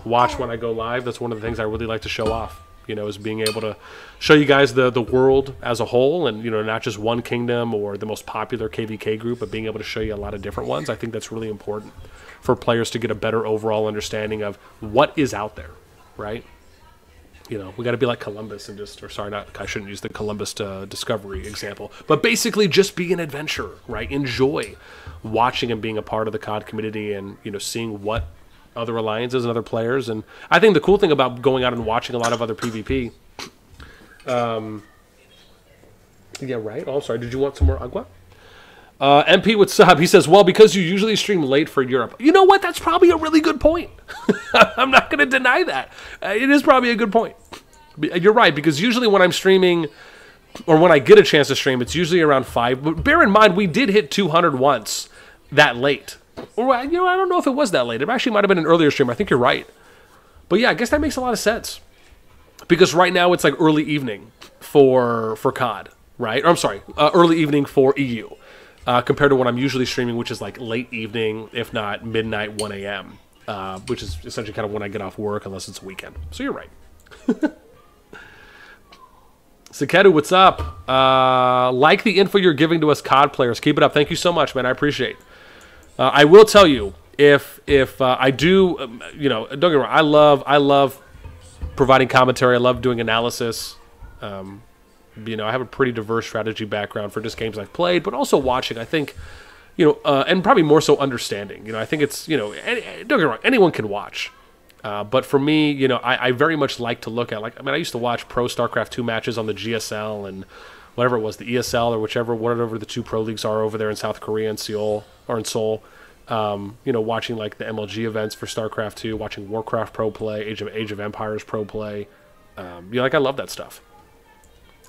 watch when I go live, that's one of the things I really like to show off you know, is being able to show you guys the the world as a whole, and you know, not just one kingdom or the most popular KVK group, but being able to show you a lot of different ones. I think that's really important for players to get a better overall understanding of what is out there, right? You know, we got to be like Columbus and just, or sorry, not, I shouldn't use the Columbus uh, Discovery example, but basically just be an adventurer, right? Enjoy watching and being a part of the COD community and, you know, seeing what other alliances and other players. And I think the cool thing about going out and watching a lot of other PvP. Um, yeah, right. Oh, sorry. Did you want some more agua? Uh, MP with sub. He says, "Well, because you usually stream late for Europe. You know what? That's probably a really good point. I'm not going to deny that. Uh, it is probably a good point. You're right because usually when I'm streaming." Or when I get a chance to stream, it's usually around five. But bear in mind, we did hit 200 once that late. Or you know, I don't know if it was that late. It actually might have been an earlier stream. I think you're right. But yeah, I guess that makes a lot of sense because right now it's like early evening for for COD, right? Or I'm sorry, uh, early evening for EU uh, compared to what I'm usually streaming, which is like late evening, if not midnight, 1 a.m., uh, which is essentially kind of when I get off work, unless it's a weekend. So you're right. Sakedu, what's up? Uh, like the info you're giving to us COD players. Keep it up. Thank you so much, man. I appreciate. Uh, I will tell you if if uh, I do, um, you know, don't get me wrong. I love I love providing commentary. I love doing analysis. Um, you know, I have a pretty diverse strategy background for just games I've played, but also watching. I think, you know, uh, and probably more so understanding. You know, I think it's you know, any, don't get me wrong. Anyone can watch. Uh, but for me, you know, I, I, very much like to look at like I mean, I used to watch pro StarCraft two matches on the GSL and whatever it was, the ESL or whichever whatever the two pro leagues are over there in South Korea and Seoul or in Seoul. Um, you know, watching like the MLG events for StarCraft 2, watching Warcraft Pro Play, Age of Age of Empires Pro Play. Um, you know, like I love that stuff.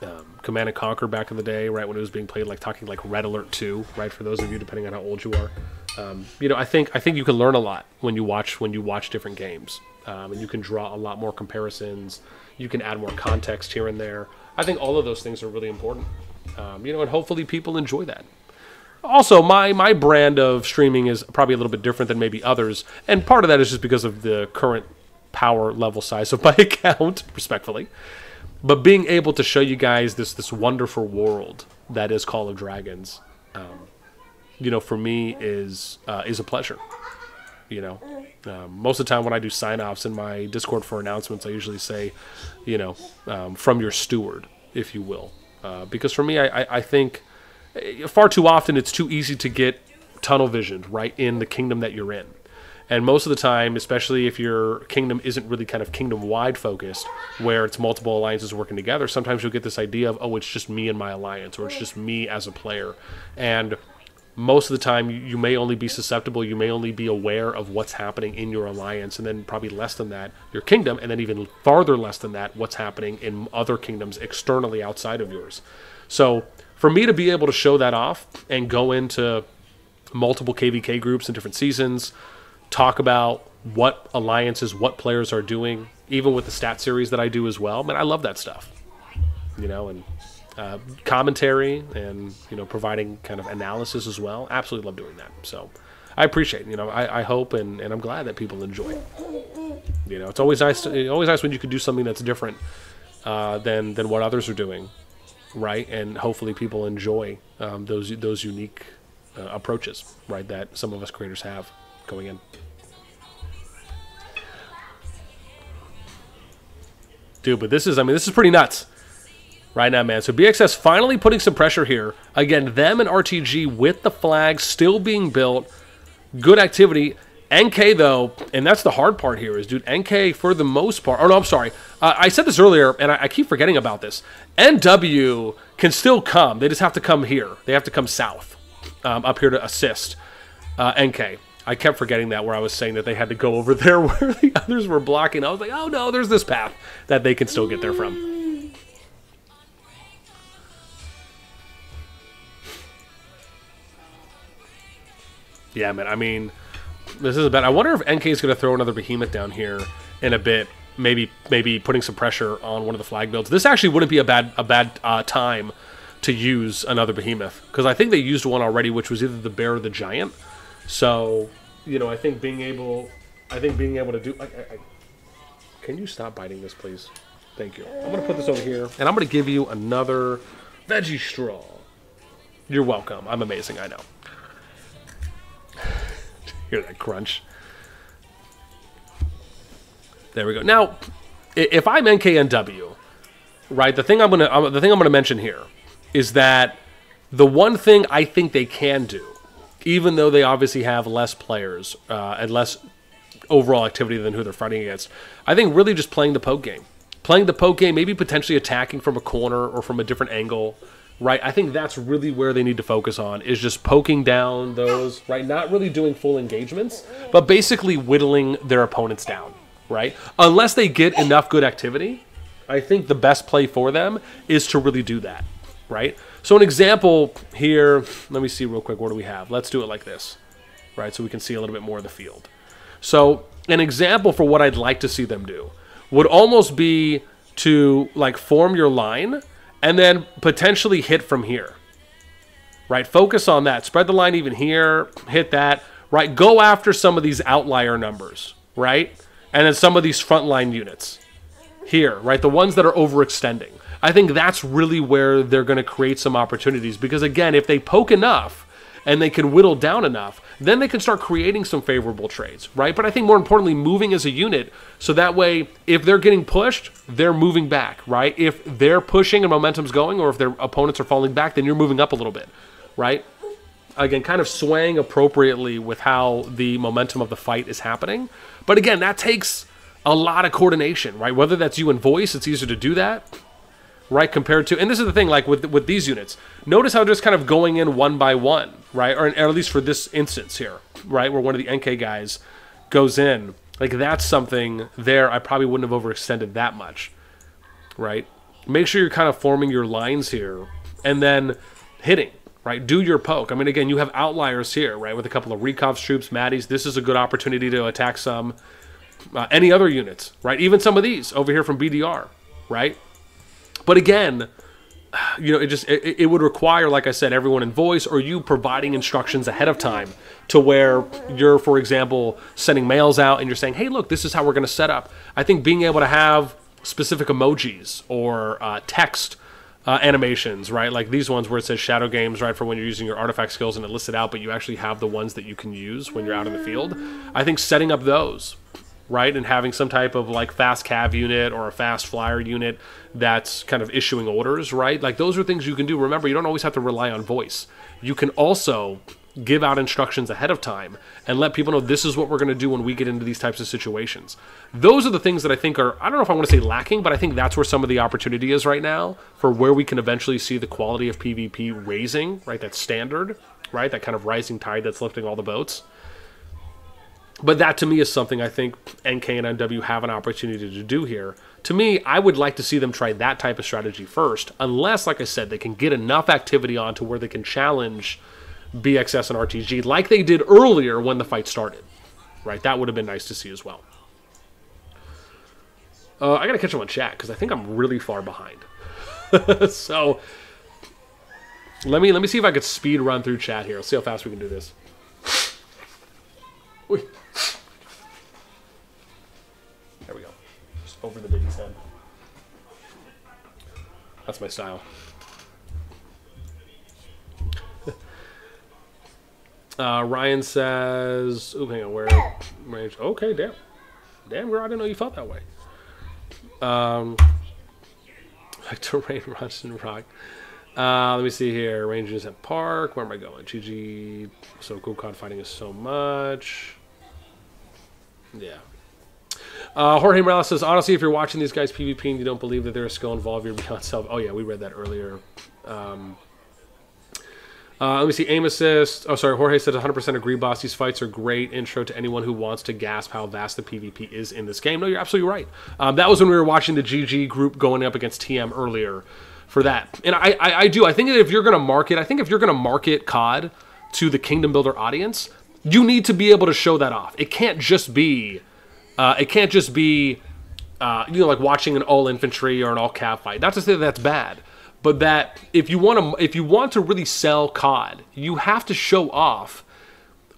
Um, Command and Conquer back in the day, right when it was being played, like talking like Red Alert 2, right? For those of you, depending on how old you are, um, you know, I think I think you can learn a lot when you watch when you watch different games, um, and you can draw a lot more comparisons. You can add more context here and there. I think all of those things are really important. Um, you know, and hopefully people enjoy that. Also my my brand of streaming is probably a little bit different than maybe others and part of that is just because of the current power level size of my account respectfully. But being able to show you guys this this wonderful world that is call of dragons um, you know for me is uh, is a pleasure you know um, most of the time when i do sign-offs in my discord for announcements i usually say you know um, from your steward if you will uh, because for me I, I, I think far too often it's too easy to get tunnel visioned right in the kingdom that you're in. And most of the time, especially if your kingdom isn't really kind of kingdom wide focused, where it's multiple alliances working together, sometimes you'll get this idea of, oh, it's just me and my alliance, or it's just me as a player. And most of the time, you may only be susceptible, you may only be aware of what's happening in your alliance, and then probably less than that, your kingdom, and then even farther less than that, what's happening in other kingdoms externally outside of yours. So, for me to be able to show that off and go into multiple KVK groups in different seasons, talk about what alliances, what players are doing, even with the stat series that I do as well. Man, I love that stuff. You know, and uh, commentary and you know providing kind of analysis as well. Absolutely love doing that. So I appreciate. You know, I, I hope and, and I'm glad that people enjoy. You know, it's always nice. To, always nice when you can do something that's different uh, than than what others are doing right? And hopefully people enjoy um, those those unique uh, approaches, right? That some of us creators have going in. Dude, but this is, I mean, this is pretty nuts right now, man. So BXS finally putting some pressure here. Again, them and RTG with the flag still being built. Good activity. NK though, and that's the hard part here is, dude. NK for the most part. Oh no, I'm sorry. Uh, I said this earlier, and I, I keep forgetting about this. NW can still come. They just have to come here. They have to come south, um, up here to assist uh, NK. I kept forgetting that where I was saying that they had to go over there where the others were blocking. I was like, oh no, there's this path that they can still get there from. Yeah, man. I mean, this is a bet. I wonder if NK is going to throw another behemoth down here in a bit. Maybe, maybe putting some pressure on one of the flag builds. This actually wouldn't be a bad, a bad uh, time to use another behemoth because I think they used one already, which was either the bear or the giant. So, you know, I think being able, I think being able to do. I, I, I, can you stop biting this, please? Thank you. I'm gonna put this over here, and I'm gonna give you another veggie straw. You're welcome. I'm amazing. I know. Hear that crunch? There we go. Now, if I'm NKNW, right? The thing I'm gonna the thing I'm gonna mention here is that the one thing I think they can do, even though they obviously have less players uh, and less overall activity than who they're fighting against, I think really just playing the poke game, playing the poke game, maybe potentially attacking from a corner or from a different angle. Right, I think that's really where they need to focus on is just poking down those, right? Not really doing full engagements, but basically whittling their opponents down, right? Unless they get enough good activity, I think the best play for them is to really do that, right? So an example here, let me see real quick, what do we have? Let's do it like this, right? So we can see a little bit more of the field. So an example for what I'd like to see them do would almost be to like form your line and then potentially hit from here. Right? Focus on that. Spread the line even here, hit that, right? Go after some of these outlier numbers, right? And then some of these frontline units here, right? The ones that are overextending. I think that's really where they're going to create some opportunities because again, if they poke enough and they can whittle down enough, then they can start creating some favorable trades, right? But I think more importantly, moving as a unit so that way if they're getting pushed, they're moving back, right? If they're pushing and momentum's going or if their opponents are falling back, then you're moving up a little bit, right? again, kind of swaying appropriately with how the momentum of the fight is happening. But again, that takes a lot of coordination, right? Whether that's you and voice, it's easier to do that, right? Compared to, and this is the thing, like with with these units, notice how just kind of going in one by one, right? Or, or at least for this instance here, right, where one of the NK guys goes in, like that's something there. I probably wouldn't have overextended that much, right? Make sure you're kind of forming your lines here, and then hitting right? Do your poke. I mean, again, you have outliers here, right? With a couple of Rekov's troops, Maddie's. This is a good opportunity to attack some. Uh, any other units, right? Even some of these over here from BDR, right? But again, you know, it just it, it would require, like I said, everyone in voice or you providing instructions ahead of time to where you're, for example, sending mails out and you're saying, "Hey, look, this is how we're going to set up." I think being able to have specific emojis or uh, text uh, animations, right? Like these ones where it says shadow games, right? For when you're using your artifact skills and it lists it out, but you actually have the ones that you can use when you're out in the field. I think setting up those, right? And having some type of like fast cav unit or a fast flyer unit that's kind of issuing orders, right? Like those are things you can do. Remember, you don't always have to rely on voice. You can also give out instructions ahead of time and let people know this is what we're going to do when we get into these types of situations. Those are the things that I think are, I don't know if I want to say lacking, but I think that's where some of the opportunity is right now for where we can eventually see the quality of PvP raising, right? That standard, right? That kind of rising tide that's lifting all the boats. But that to me is something I think NK and NW have an opportunity to do here. To me, I would like to see them try that type of strategy first, unless, like I said, they can get enough activity on to where they can challenge BXS and RTG like they did earlier when the fight started. Right? That would have been nice to see as well. Uh, I gotta catch up on chat because I think I'm really far behind. so let me let me see if I could speed run through chat here. Let's see how fast we can do this. Wait. Over the baby's head. That's my style. Uh, Ryan says, "Oh, hang on, where range? Okay, damn, damn girl, I didn't know you felt that way." Um, like terrain, rush, and rock. Uh, let me see here. Rangers at Park. Where am I going? GG. So cool cod fighting is so much. Yeah. Uh, Jorge Morales says, honestly, if you're watching these guys PvP and you don't believe that there is skill involved, you're beyond self. Oh yeah, we read that earlier. Um, uh, let me see. Aim assist. Oh, sorry. Jorge said 100% agree, boss. These fights are great intro to anyone who wants to gasp how vast the PvP is in this game. No, you're absolutely right. Um, that was when we were watching the GG group going up against TM earlier for that. And I, I, I do. I think that if you're going to market, I think if you're going to market COD to the Kingdom Builder audience, you need to be able to show that off. It can't just be, uh, it can't just be, uh, you know, like watching an all infantry or an all cav fight. Not to say that that's bad, but that if you want to, if you want to really sell COD, you have to show off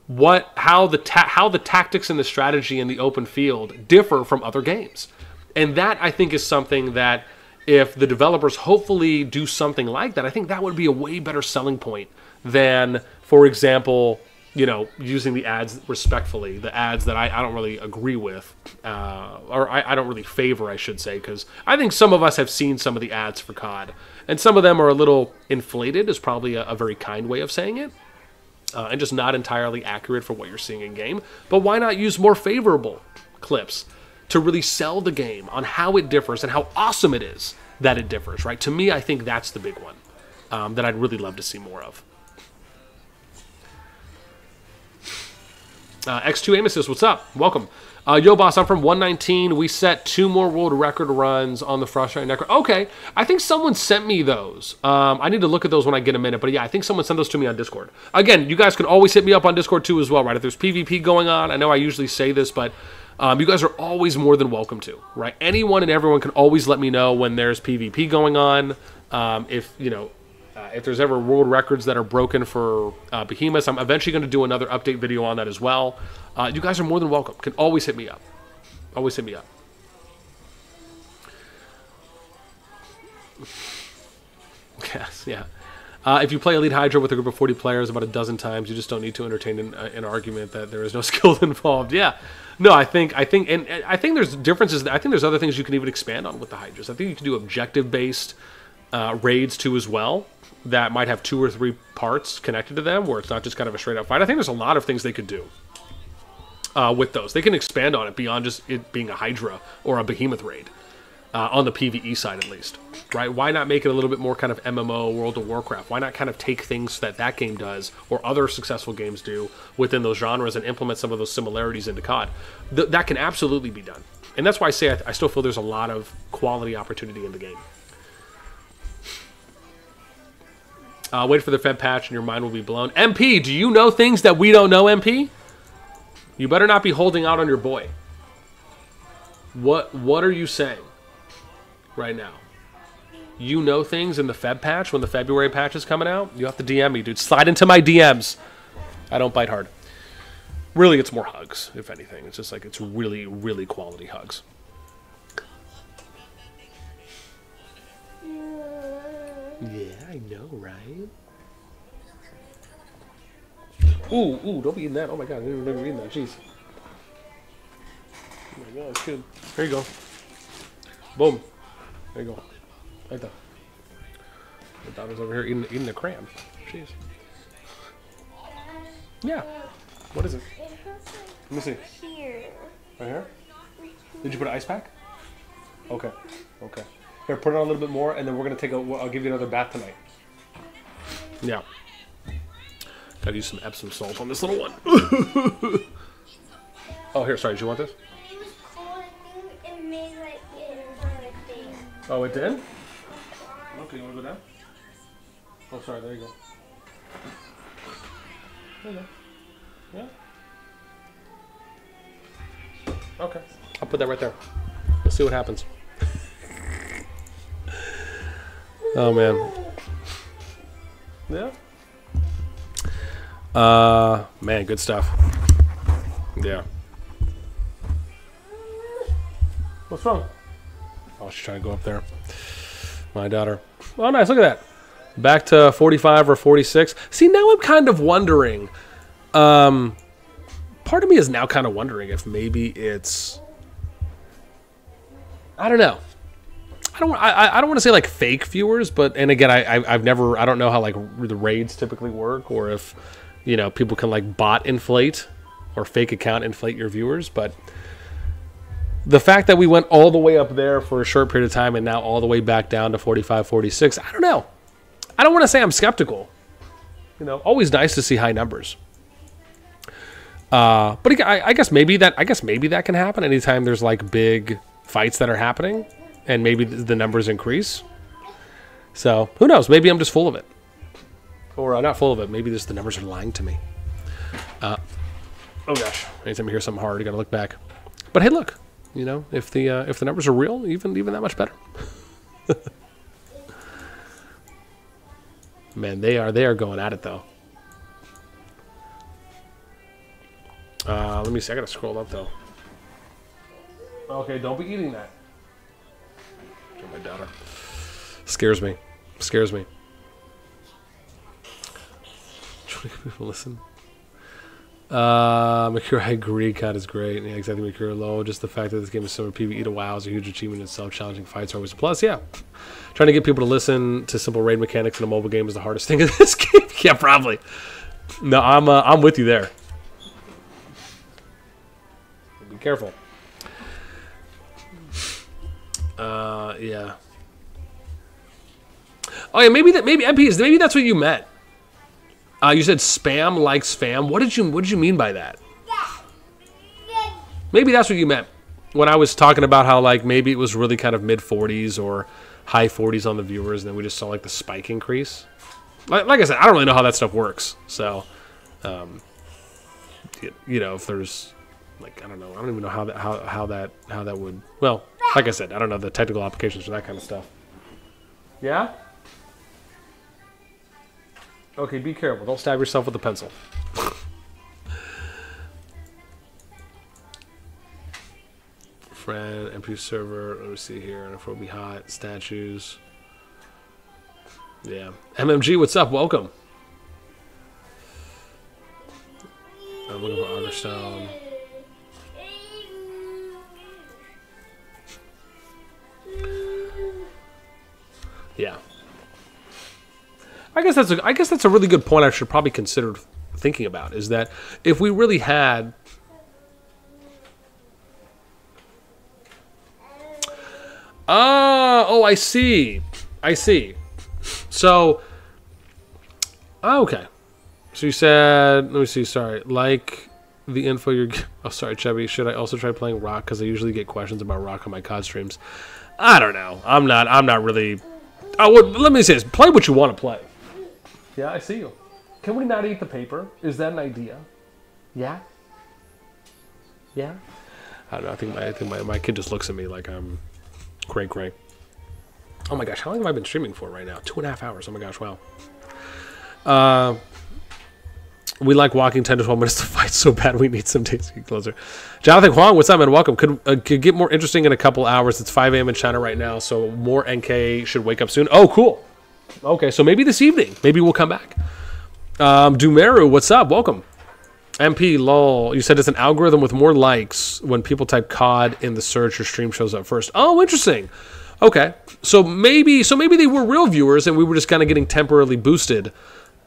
what how the ta- how the tactics and the strategy in the open field differ from other games. And that I think is something that if the developers hopefully do something like that, I think that would be a way better selling point than, for example, you know, using the ads respectfully, the ads that I, I don't really agree with, uh, or I, I don't really favor, I should say, because I think some of us have seen some of the ads for COD, and some of them are a little inflated, is probably a, a very kind way of saying it, uh, and just not entirely accurate for what you're seeing in game. But why not use more favorable clips to really sell the game on how it differs and how awesome it is that it differs, right? To me, I think that's the big one um, that I'd really love to see more of. Uh, X2 Aim Assist, what's up? Welcome. Uh, Yo, boss, I'm from 119. We set two more world record runs on the Frustrating Necro. Okay, I think someone sent me those. Um, I need to look at those when I get a minute, but yeah, I think someone sent those to me on Discord. Again, you guys can always hit me up on Discord too as well, right? If there's PvP going on, I know I usually say this, but um, you guys are always more than welcome to, right? Anyone and everyone can always let me know when there's PvP going on. Um, if, you know, if there's ever world records that are broken for uh, behemoths, I'm eventually going to do another update video on that as well. Uh, you guys are more than welcome. Can always hit me up. Always hit me up. yes, yeah. Uh, if you play Elite Hydra with a group of 40 players about a dozen times, you just don't need to entertain an, uh, an argument that there is no skill involved. Yeah. No, I think I think and, and I think there's differences. I think there's other things you can even expand on with the Hydras. I think you can do objective based uh, raids too as well that might have two or three parts connected to them where it's not just kind of a straight up fight. I think there's a lot of things they could do uh, with those. They can expand on it beyond just it being a Hydra or a Behemoth raid uh, on the PVE side at least, right? Why not make it a little bit more kind of MMO World of Warcraft? Why not kind of take things that that game does or other successful games do within those genres and implement some of those similarities into COD? Th- that can absolutely be done, and that's why I say I, I still feel there's a lot of quality opportunity in the game. Uh, wait for the Fed patch and your mind will be blown. MP, do you know things that we don't know, MP? You better not be holding out on your boy. What what are you saying right now? You know things in the Feb patch when the February patch is coming out? You have to DM me, dude. Slide into my DMs. I don't bite hard. Really, it's more hugs, if anything. It's just like it's really, really quality hugs. Yeah, I know, right? Ooh, ooh, don't be eating that. Oh my god, I didn't you eating that. Jeez. Oh my god, it's good. Here you go. Boom. There you go. Right there. The daughter's over here eating, eating the cram. Jeez. Yeah. What is it? Let me see. Right here? Did you put an ice pack? Okay. Okay. Here, put it on a little bit more, and then we're gonna take a. I'll give you another bath tonight. Yeah. Gotta use some Epsom salt on this little one. oh, here. Sorry. Do you want this? It was cold. I think it made like it hurt a thing. Oh, it did. Okay. You wanna go down? Oh, sorry. There you go. There you go. Yeah. Okay. I'll put that right there. Let's see what happens. oh man. Yeah. Uh, man, good stuff. Yeah. What's wrong? Oh, she's trying to go up there. My daughter. Oh, nice. Look at that. Back to 45 or 46. See, now I'm kind of wondering. Um, part of me is now kind of wondering if maybe it's. I don't know. I don't. I, I don't want to say like fake viewers, but and again, I, I I've never. I don't know how like the raids typically work, or if you know people can like bot inflate or fake account inflate your viewers. But the fact that we went all the way up there for a short period of time and now all the way back down to 45, 46, I don't know. I don't want to say I'm skeptical. You know, always nice to see high numbers. Uh, but I, I guess maybe that I guess maybe that can happen anytime there's like big fights that are happening, and maybe the numbers increase. So who knows? Maybe I'm just full of it, or uh, not full of it. Maybe just the numbers are lying to me. Uh, oh gosh! Anytime I hear something hard, you gotta look back. But hey, look, you know, if the uh, if the numbers are real, even even that much better. Man, they are they are going at it though. Uh, let me see. I gotta scroll up though. Okay, don't be eating that. Get my daughter. Scares me. Scares me. People listen. Uh, Makura, I agree. God is great. Yeah, exactly. Makura low. Just the fact that this game is so PvE to WoW is a huge achievement in itself. Challenging fights are always a plus. Yeah. Trying to get people to listen to simple raid mechanics in a mobile game is the hardest thing in this game. yeah, probably. No, I'm uh, I'm with you there. Be careful. Uh, yeah. Oh yeah, maybe that maybe MPs maybe that's what you meant. Uh, you said spam like spam. What did you what did you mean by that? Maybe that's what you meant when I was talking about how like maybe it was really kind of mid 40s or high 40s on the viewers, and then we just saw like the spike increase. Like, like I said, I don't really know how that stuff works. So, um, you know, if there's like I don't know, I don't even know how that how, how that how that would. Well, like I said, I don't know the technical applications for that kind of stuff. Yeah. Okay, be careful. Don't stab yourself with a pencil. Friend, MP server. Let me see here. And if we'll be hot, statues. Yeah. MMG, what's up? Welcome. I'm looking for Otterstone. Yeah. I guess that's a, I guess that's a really good point. I should probably consider thinking about is that if we really had Ah, oh, I see. I see. So, oh, okay. So you said, let me see, sorry, like the info you're, oh, sorry, Chevy, should I also try playing Rock? Because I usually get questions about Rock on my COD streams. I don't know. I'm not, I'm not really, I would, let me say this, play what you want to play. Yeah, I see you. Can we not eat the paper? Is that an idea? Yeah? Yeah? I don't know. I think my, I think my, my kid just looks at me like I'm crank crank. Oh my gosh, how long have I been streaming for right now? Two and a half hours. Oh my gosh, wow. Uh, we like walking 10 to 12 minutes to fight so bad we need some days to get closer. Jonathan Huang, what's up, man? Welcome. Could, uh, could get more interesting in a couple hours. It's 5 a.m. in China right now, so more NK should wake up soon. Oh, cool. Okay, so maybe this evening. Maybe we'll come back. Um, Dumeru, what's up? Welcome. MP lol. You said it's an algorithm with more likes when people type COD in the search. Your stream shows up first. Oh, interesting. Okay, so maybe so maybe they were real viewers and we were just kind of getting temporarily boosted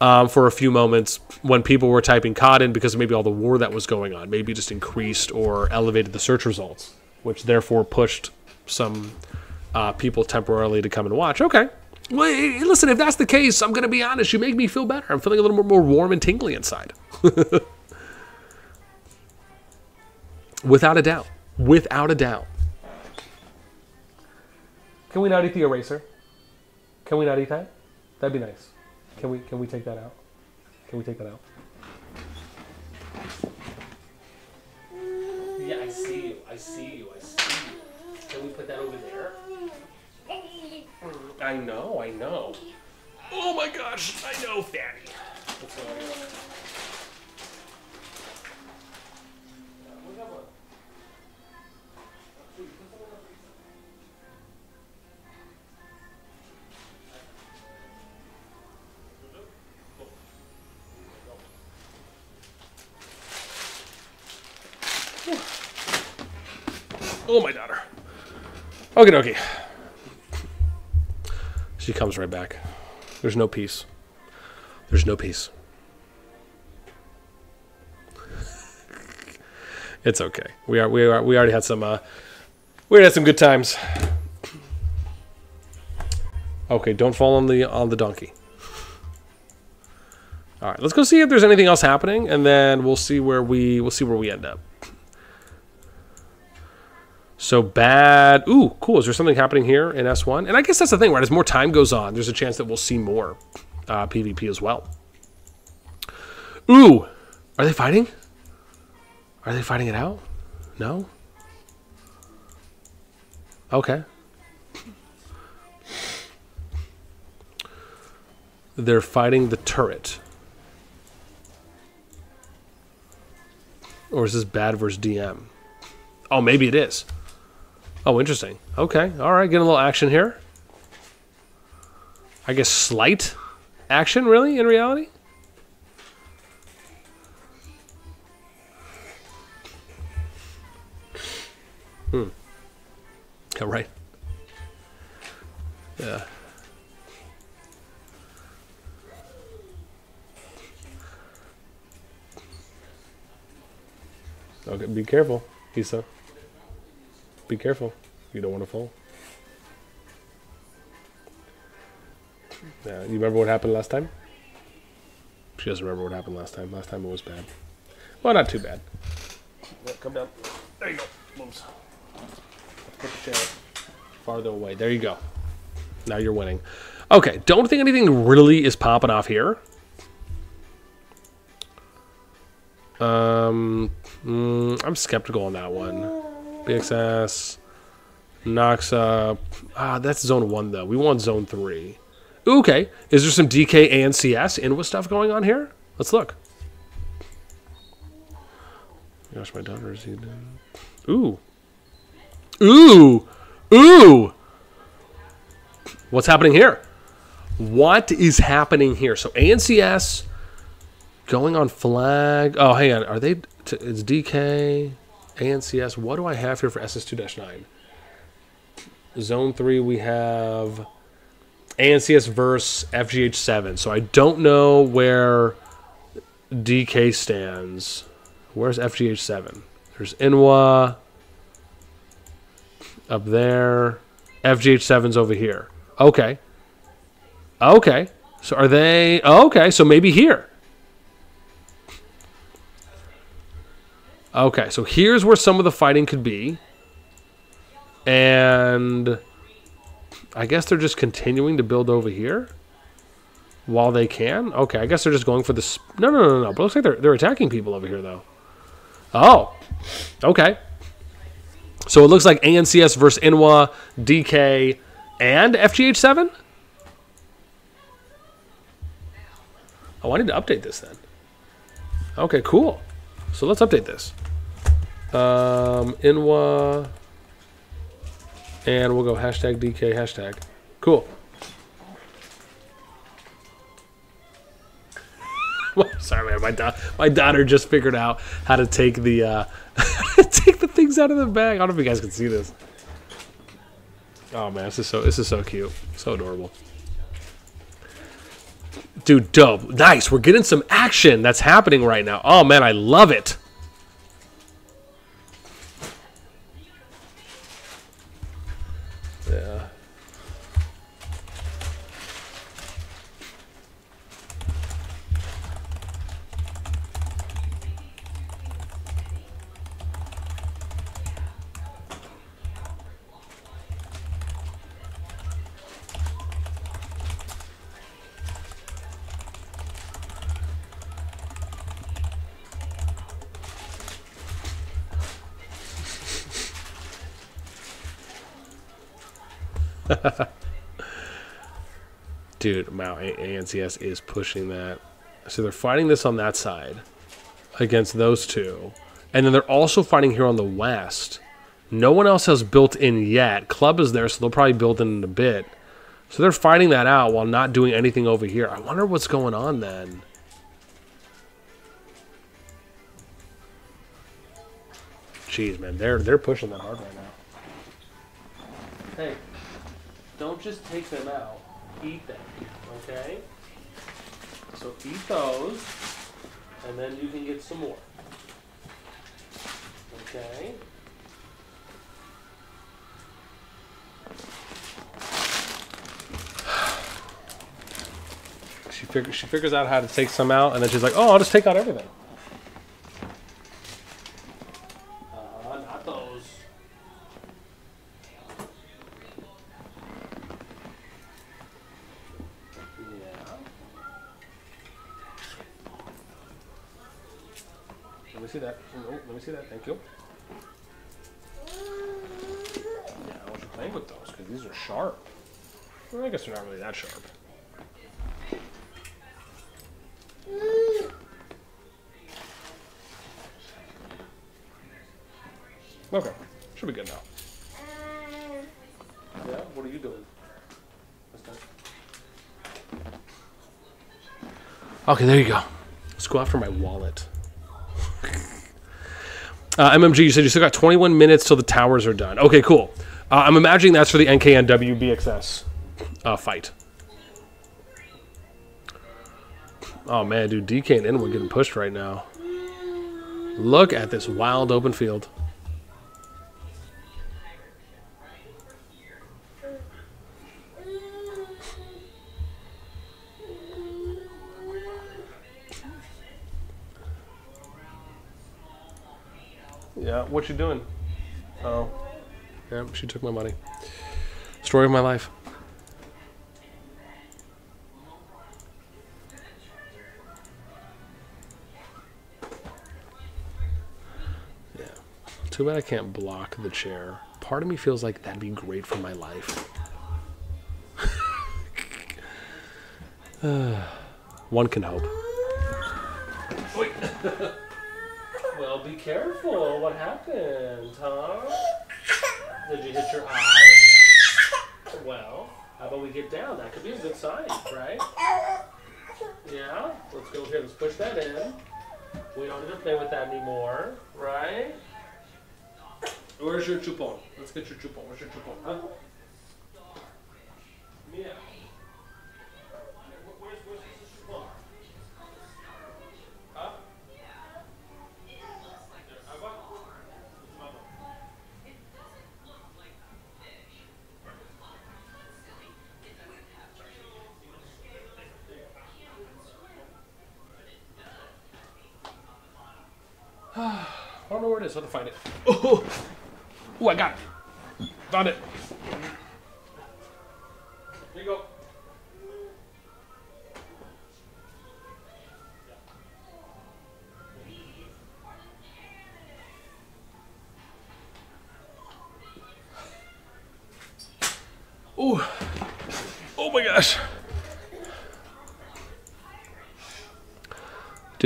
um, for a few moments when people were typing COD in because maybe all the war that was going on. Maybe just increased or elevated the search results, which therefore pushed some uh, people temporarily to come and watch. Okay. Well, listen, if that's the case, I'm going to be honest. You make me feel better. I'm feeling a little more warm and tingly inside. Without a doubt. Without a doubt. Can we not eat the eraser? Can we not eat that? That'd be nice. Can we can we take that out? Can we take that out? Yeah, I see you. I see you. I see you. Can we put that over there? I know, I know. Oh my gosh, I know, Fanny. Oh, my daughter. Okie dokie. She comes right back. There's no peace. There's no peace. It's okay. We are we are we already had some uh, We had some good times. Okay, don't fall on the on the donkey. All right, let's go see if there's anything else happening, and then we'll see where we we'll see where we end up. So bad. Ooh, cool. Is there something happening here in S1? And I guess that's the thing, right? As more time goes on, there's a chance that we'll see more uh, PvP as well. Ooh, are they fighting? Are they fighting it out? No. Okay. They're fighting the turret. Or is this bad versus DM? Oh, maybe it is. Oh, interesting. Okay. All right. Getting a little action here. I guess slight action, really, in reality? Hmm. Yeah, right. Yeah. Okay, be careful, Isa. Be careful. You don't want to fall. Yeah, you remember what happened last time? She doesn't remember what happened last time. Last time it was bad. Well, not too bad. Yeah, come down. There you go. Oops. Put the chair farther away. There you go. Now you're winning. Okay, don't think anything really is popping off here. Um, mm, I'm skeptical on that one. BXS, Noxa. Ah, that's zone one though. We want zone three. Ooh, okay, is there some DK and CS in with stuff going on here? Let's look. Gosh, my daughter is eating. Ooh, ooh, ooh. What's happening here? What is happening here? So ANCS going on flag. Oh, hang on. Are they? It's DK, ANCS. What do I have here for SS2-9? Zone three, we have ANCS versus FGH7. So I don't know where DK stands. Where's FGH7? There's Inwa up there. FGH7's over here. Okay. Okay. So are they? Okay. So maybe here. Okay. So here's where some of the fighting could be. And I guess they're just continuing to build over here while they can. Okay. I guess they're just going for this. No, no, no, no. But it looks like they're, they're attacking people over here, though. Oh. Okay. So it looks like ANCS versus Inwa, DK, and FGH7? Oh, I need to update this then. Okay, cool. So let's update this. Um, Inwa, and we'll go hashtag DK hashtag. Cool. Sorry, man. My, da- my daughter just figured out how to take the uh, take the things out of the bag. I don't know if you guys can see this. Oh man, this is so this is so cute, so adorable. Dude, dope, nice. We're getting some action that's happening right now. Oh man, I love it. ANCS is pushing that. So they're fighting this on that side against those two. And then they're also fighting here on the west. No one else has built in yet. Club is there, so they'll probably build in, in a bit. So they're fighting that out while not doing anything over here. I wonder what's going on then. Jeez, man, they're they're pushing that hard right now. Hey, don't just take them out. Eat them, Okay? So eat those, and then you can get some more. Okay? She, fig she figures out how to take some out, and then she's like, oh, I'll just take out everything. Well, I guess they're not really that sharp. Okay, should be good now. Yeah, what are you doing? Okay, there you go. Let's go after my wallet. Uh, MMG, you said you still got 21 minutes till the towers are done. Okay, cool. Uh, I'm imagining that's for the NKNW BXS uh, fight. Oh man, dude, DK and Inwood getting pushed right now. Look at this wild open field. Yeah, what you doing? Oh, yeah, she took my money. Story of my life. Too bad I can't block the chair. Part of me feels like that'd be great for my life. Uh, one can hope. Wait. well, be careful. What happened, huh? Did you hit your eye? Well, how about we get down? That could be a good sign, right? Yeah? Let's go here. Let's push that in. We don't need to play with that anymore, right? Where's your chupon? Let's get your chupon. Where's your chupon, huh? Yeah.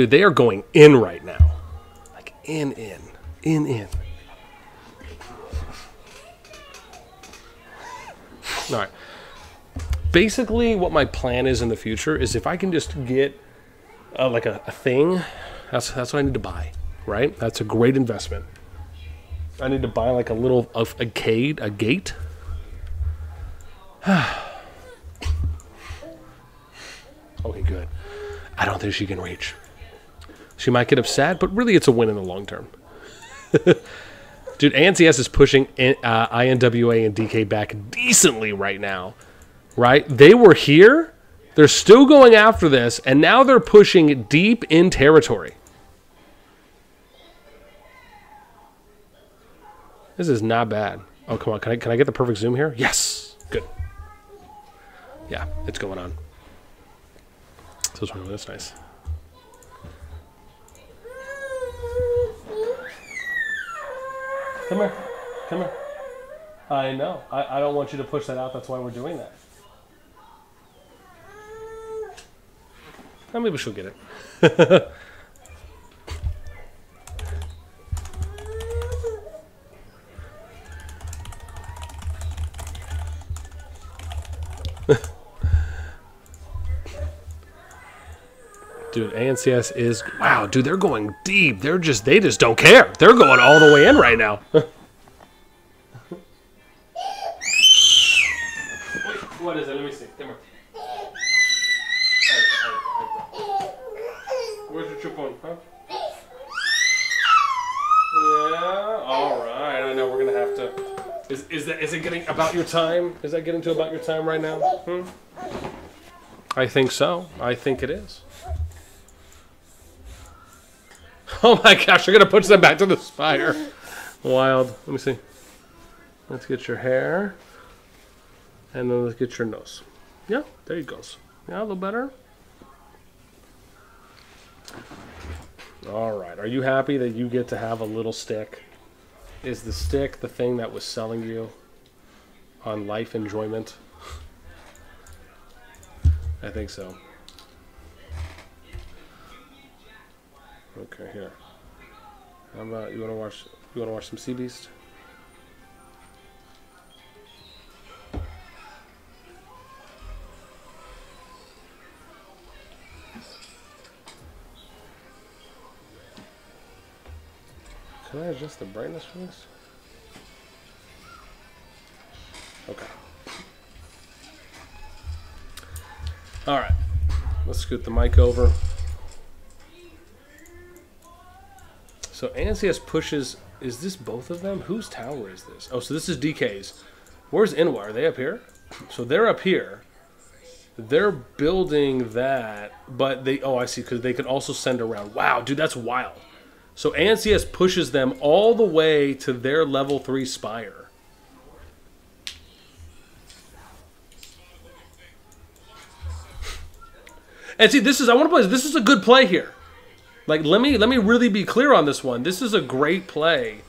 Dude, they are going in right now. Like in, in, in, in. All right. Basically, what my plan is in the future is if I can just get uh, like a, a thing, that's that's what I need to buy, right? That's a great investment. I need to buy like a little a, a gate, a gate. okay, good. I don't think she can reach. She might get upset, but really, it's a win in the long term. Dude, ANCS is pushing uh, INWA and DK back decently right now, right? They were here, they're still going after this, and now they're pushing deep in territory. This is not bad. Oh, come on. Can I, can I get the perfect zoom here? Yes. Good. Yeah, it's going on. So it's that's nice. Come here. Come here. I know. I, I don't want you to push that out. That's why we're doing that. Maybe she'll get it. ANCS is wow, dude, they're going deep. They're just they just don't care. They're going all the way in right now. What is it? Let me see. Come here. Where's your chupon, huh? Yeah, all right. I know we're gonna have to. Is is that is it getting about your time? Is that getting to about your time right now? Hmm? I think so. I think it is. Oh my gosh, they're gonna push them back to the spire. Wild. Let me see. Let's get your hair. And then let's get your nose. Yeah, there he goes. Yeah, a little better. All right. Are you happy that you get to have a little stick? Is the stick the thing that was selling you on life enjoyment? I think so. Okay, here. How about you want to watch? You want to watch some Sea Beast? Can I adjust the brightness for this? Okay. All right. Let's scoot the mic over. So ANCS pushes. Is this both of them? Whose tower is this? Oh, so this is DK's. Where's Inwar? Are they up here? So they're up here. They're building that, but they. Oh, I see. Because they could also send around. Wow, dude, that's wild. So ANCS pushes them all the way to their level three spire. And see, this is I want to play. This is a good play here. Like, let me let me really be clear on this one. This is a great play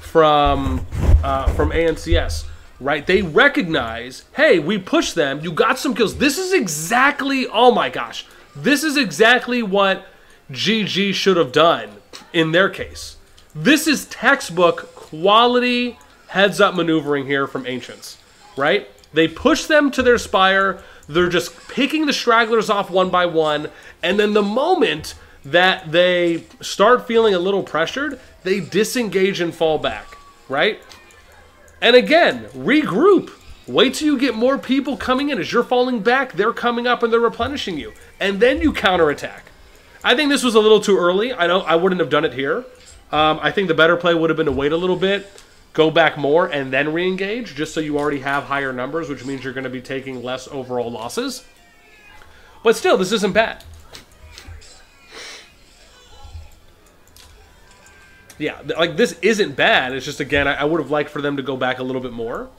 from uh, from ANCS. Right? They recognize, hey, we pushed them. You got some kills. This is exactly. Oh my gosh, this is exactly what GG should have done in their case. This is textbook quality heads up maneuvering here from Ancients, right? They push them to their spire. They're just picking the stragglers off one by one. And then the moment that they start feeling a little pressured, they disengage and fall back, right? And again, regroup. Wait till you get more people coming in. As you're falling back, they're coming up and they're replenishing you. And then you counterattack. I think this was a little too early. I know I wouldn't have done it here. Um, I think the better play would have been to wait a little bit, go back more, and then re-engage, just so you already have higher numbers, which means you're going to be taking less overall losses. But still, this isn't bad. Yeah, like this isn't bad. It's just again, I, I would have liked for them to go back a little bit more.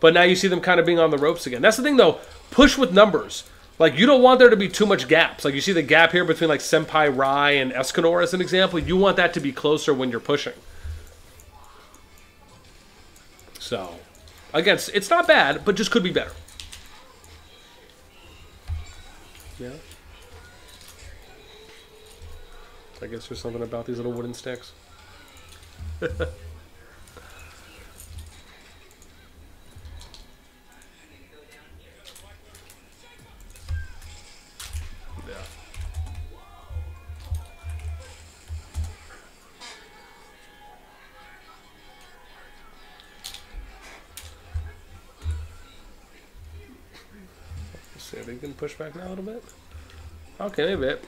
But now you see them kind of being on the ropes again. That's the thing, though. Push with numbers. Like you don't want there to be too much gaps. Like you see the gap here between like Senpai Rai and Escanor as an example. You want that to be closer when you're pushing. So, again, it's- it's not bad, but just could be better. I guess there's something about these little wooden sticks. See if we can push back now a little bit. Okay, a bit.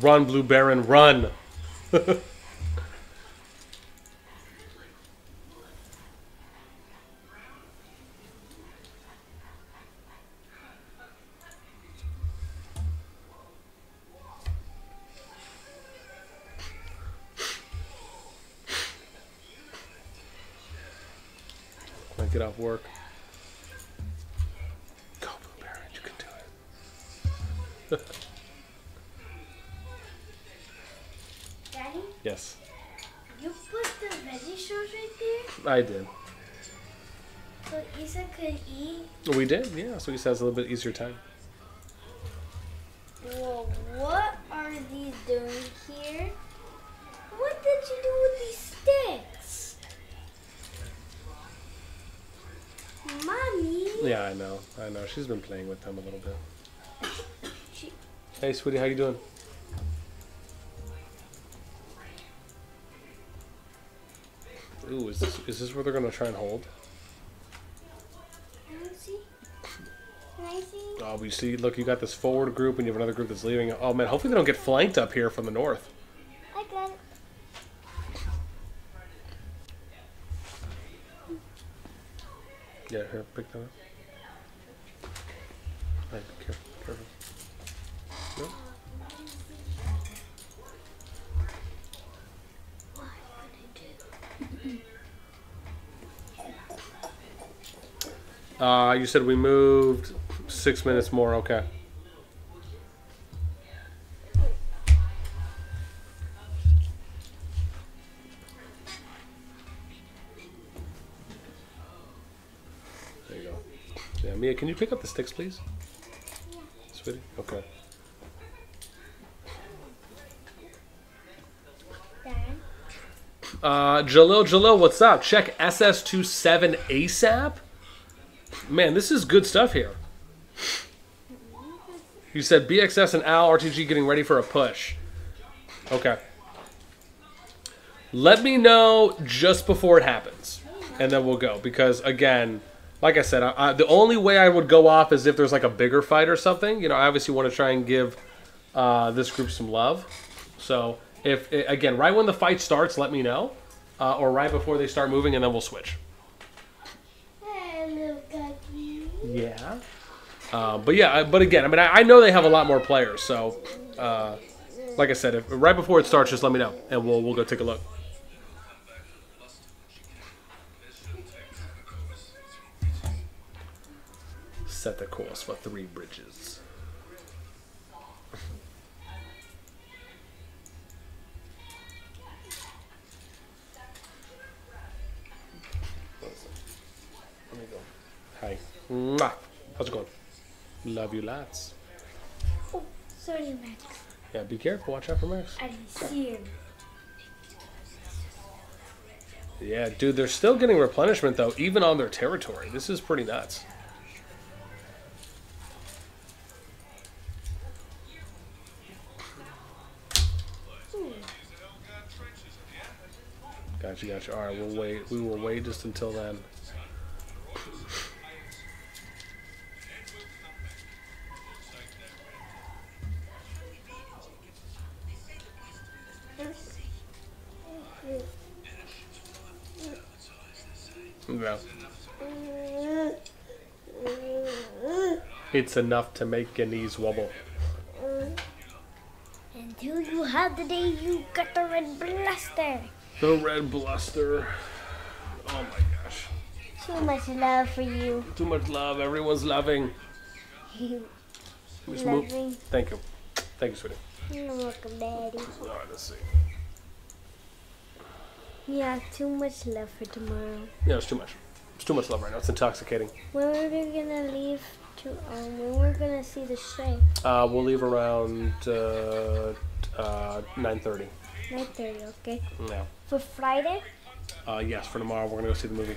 Run, Blue Baron, run! Get off work. Go, Blue Baron, you can do it. Daddy, Yes, you put the veggie sauce right there I did. so Isa could eat. We did, yeah. So he says a little bit easier time. Well, what are these doing here? What did you do with these sticks? Mommy. Yeah, I know. I know. She's been playing with them a little bit. She- Hey, sweetie, how you doing? Ooh, is this is this where they're gonna try and hold? Can I see? Can I see? Oh, we see. Look, you got this forward group, and you have another group that's leaving. Oh man, hopefully they don't get flanked up here from the north. You said we moved six minutes more. Okay. There you go. Yeah, Mia, can you pick up the sticks, please? Sweetie? Okay. Uh, Jalil, Jalil, what's up? Check SS27 ASAP. Man, this is good stuff here. You said BXS and Al RTG getting ready for a push. Okay. Let me know just before it happens, and then we'll go. Because again, like I said, I, I, the only way I would go off is if there's like a bigger fight or something. You know, I obviously want to try and give uh, this group some love. So if again, right when the fight starts, let me know, uh, or right before they start moving, and then we'll switch. Yeah. Uh, but yeah, but again, I mean, I, I know they have a lot more players, so uh, like I said, if, right before it starts, just let me know, and we'll we'll go take a look. Set the course for three bridges. Mwah. How's it going? Love you lots. Oh, sorry, Max. Yeah, be careful. Watch out for Max. I didn't see him. Yeah, dude, they're still getting replenishment though, even on their territory. This is pretty nuts. Hmm. Gotcha, gotcha. All right, we'll wait. We will wait just until then. Yeah. It's enough to make your knees wobble. Until you have the day you got the red blaster. The red bluster. Oh my gosh. Too much love for you. Too much love. Everyone's loving. Loving. Thank you. Thank you, sweetie. You're welcome, Daddy. All right, let's see. Yeah, too much love for tomorrow. Yeah, it's too much. It's too much love right now. It's intoxicating. When are we gonna leave to um when we're gonna see the show? Uh, we'll leave around uh, uh, 9.30. Nine thirty, okay. Yeah. For Friday? Uh, yes, for tomorrow we're going to go see the movie.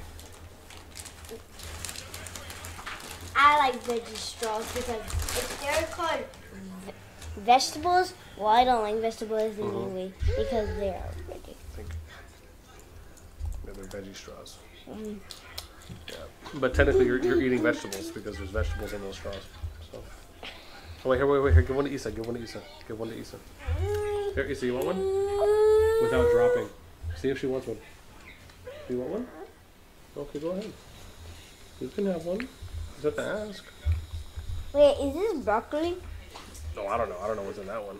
I like veggie straws because if they're called v- vegetables, well I don't like vegetables Mhm. anyway because they are veggie. Think. They're veggie straws. Mm. Yeah. But technically, you're, you're eating vegetables because there's vegetables in those straws. So. Oh, wait, here, wait, wait, here. Give one to Issa. Give one to Issa. Give one to Issa. Here, Issa, you want one? Without dropping. See if she wants one. Do you want one? Okay, go ahead. You can have one. You just have to ask. Wait, is this broccoli? No, I don't know. I don't know what's in that one.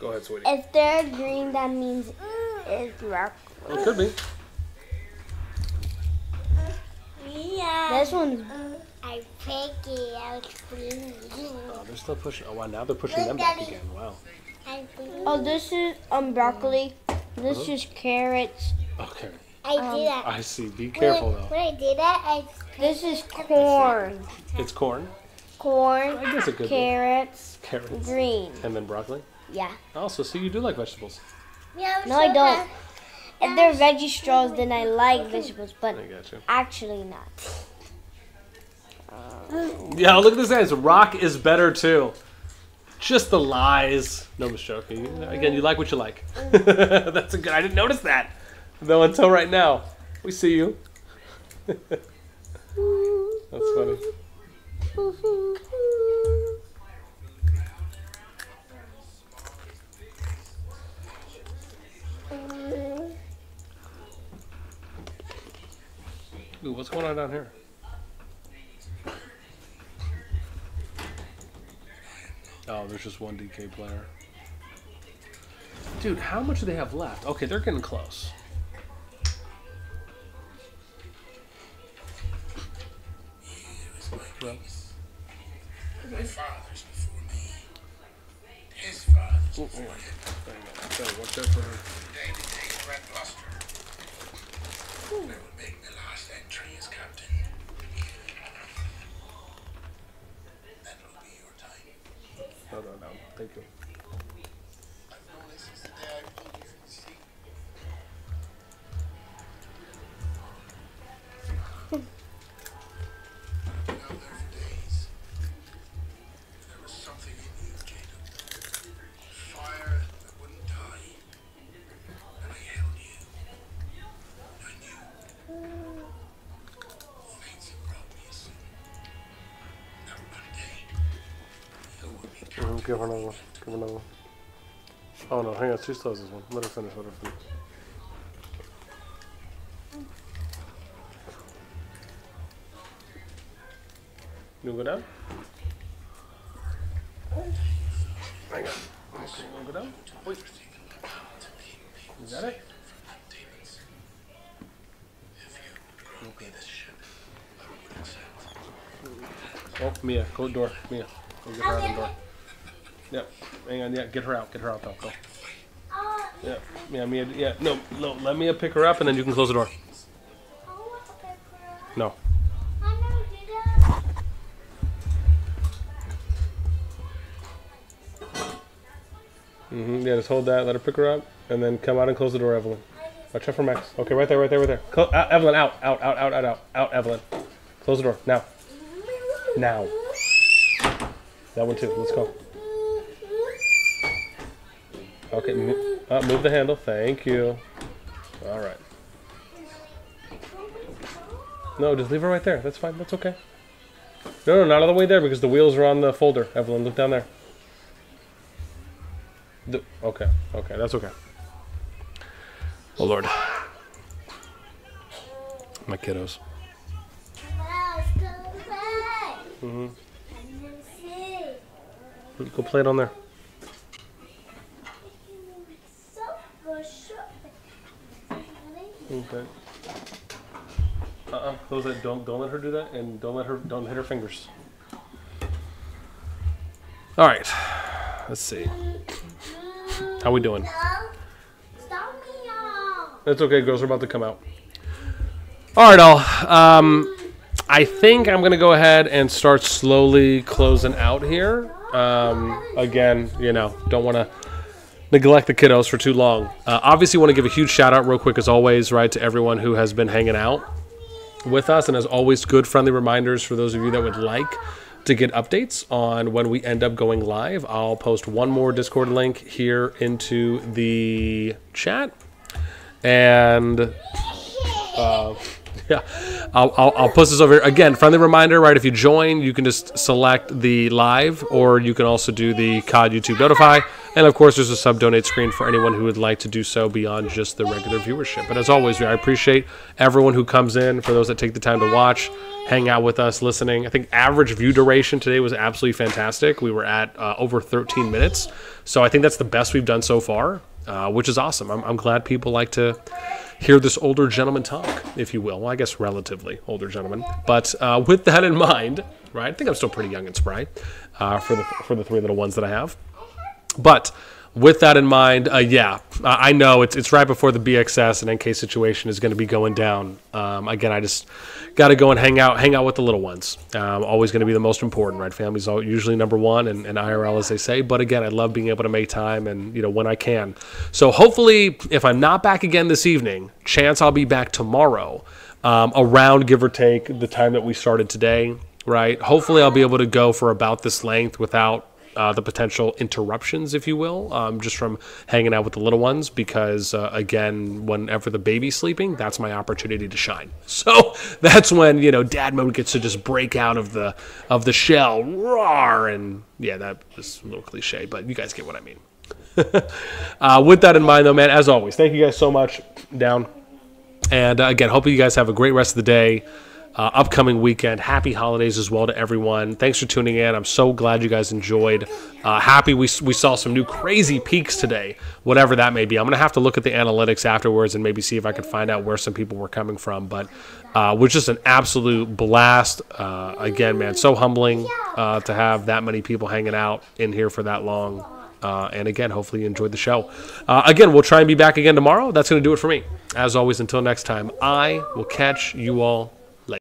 Go ahead, sweetie. If they're green, that means it's broccoli. Well, it could be. Yeah. This one's I pick it out for. Oh, they're still pushing. Oh, wow. Now they're pushing them back again. Wow. Oh, this is um broccoli. This Uh-huh. is carrots. Okay. I Um, did that. I see. Be careful, when, though. when I did that, I This is corn. It's corn. Corn, I guess it could be. carrots, Carrots. green. And then broccoli. Yeah. Also, see, you do like vegetables. yeah, No, I don't. If they're veggie straws, then I like vegetables, but I got you. actually not. Yeah, look at this guys. Rock is better too. Just the lies. No, I'm just joking. Again, you like what you like. That's a good. I didn't notice that though until right now. We see you. That's funny. What's going on down here? Oh, there's just one DK player. Dude, how much do they have left? Okay, they're getting close. Give her another one. Give her another one. Oh no, hang on. She still has this one. Let her finish. Let her finish. You wanna go down? Hang on. Okay, you wanna go down? Wait. Is that it? demons. If you would grow me this ship, I would accept. Oh, Mia, go door. Mia, go get her out the door. Hang on. Yeah, get her out. Get her out though. Go. Oh, Yeah. Yeah, Mia. Yeah. No, no. Let Mia pick her up, and then you can close the door. I want to pick her up. No. I never did that. Mm-hmm. Yeah, just hold that. Let her pick her up, and then come out and close the door, Evelyn. Watch out for Max. Okay, right there, right there, right there. Uh, Evelyn, out, out, out, out, out, out, out, Evelyn. Close the door now. Now. That one too. Let's go. Okay, mo- uh, move the handle. Thank you. All right. No, just leave her right there. That's fine. That's okay. No, no, not all the way there because the wheels are on the folder. Evelyn, look down there. The, okay, okay, that's okay. Oh Lord, my kiddos. Let's go play. Mm-hmm. And then see. Go play it on there. So go shopping. Uh-uh. Close that. Don't don't let her do that, and don't let her don't hit her fingers. All right. Let's see. How we doing? It's okay, girls. We're about to come out. All right, all. Um, I think I'm gonna go ahead and start slowly closing out here. Um, again, you know, don't want to neglect the kiddos for too long. Uh, obviously, want to give a huge shout out, real quick, as always, right, to everyone who has been hanging out with us, and as always, good friendly reminders for those of you that would like to get updates on when we end up going live. I'll post one more Discord link here into the chat, and uh, yeah, I'll, I'll, I'll post this over here. Again, friendly reminder, right? If you join, you can just select the live, or you can also do the COD YouTube notify. And of course, there's a sub donate screen for anyone who would like to do so beyond just the regular viewership. But as always, I appreciate everyone who comes in, for those that take the time to watch, hang out with us, listening. I think average view duration today was absolutely fantastic. We were at uh, over 13 minutes. So I think that's the best we've done so far, uh, which is awesome. I'm, I'm glad people like to hear this older gentleman talk, if you will. Well, I guess relatively older gentleman. But uh, with that in mind, right? I think I'm still pretty young and spry uh, for the for the three little ones that I have. But with that in mind, uh, yeah, I know it's it's right before the BXS and NK situation is going to be going down. Um, again, I just got to go and hang out, hang out with the little ones. Um, always going to be the most important, right? Family's all, usually number one, and, and IRL as they say. But again, I love being able to make time, and you know when I can. So hopefully, if I'm not back again this evening, chance I'll be back tomorrow, um, around give or take the time that we started today. Right? Hopefully, I'll be able to go for about this length without uh, the potential interruptions, if you will, um, just from hanging out with the little ones. Because uh, again, whenever the baby's sleeping, that's my opportunity to shine. So that's when you know dad mode gets to just break out of the of the shell, roar, and yeah, that was a little cliche, but you guys get what I mean. uh, with that in mind, though, man, as always, thank you guys so much. Down. And uh, again, hope you guys have a great rest of the day, uh, upcoming weekend. Happy holidays as well to everyone. Thanks for tuning in. I'm so glad you guys enjoyed. Uh, happy we, we saw some new crazy peaks today, whatever that may be. I'm going to have to look at the analytics afterwards and maybe see if I can find out where some people were coming from. But uh, was just an absolute blast. Uh, again, man, so humbling uh, to have that many people hanging out in here for that long. Uh, and again, hopefully you enjoyed the show. Uh, again, we'll try and be back again tomorrow. That's going to do it for me. As always, until next time, I will catch you all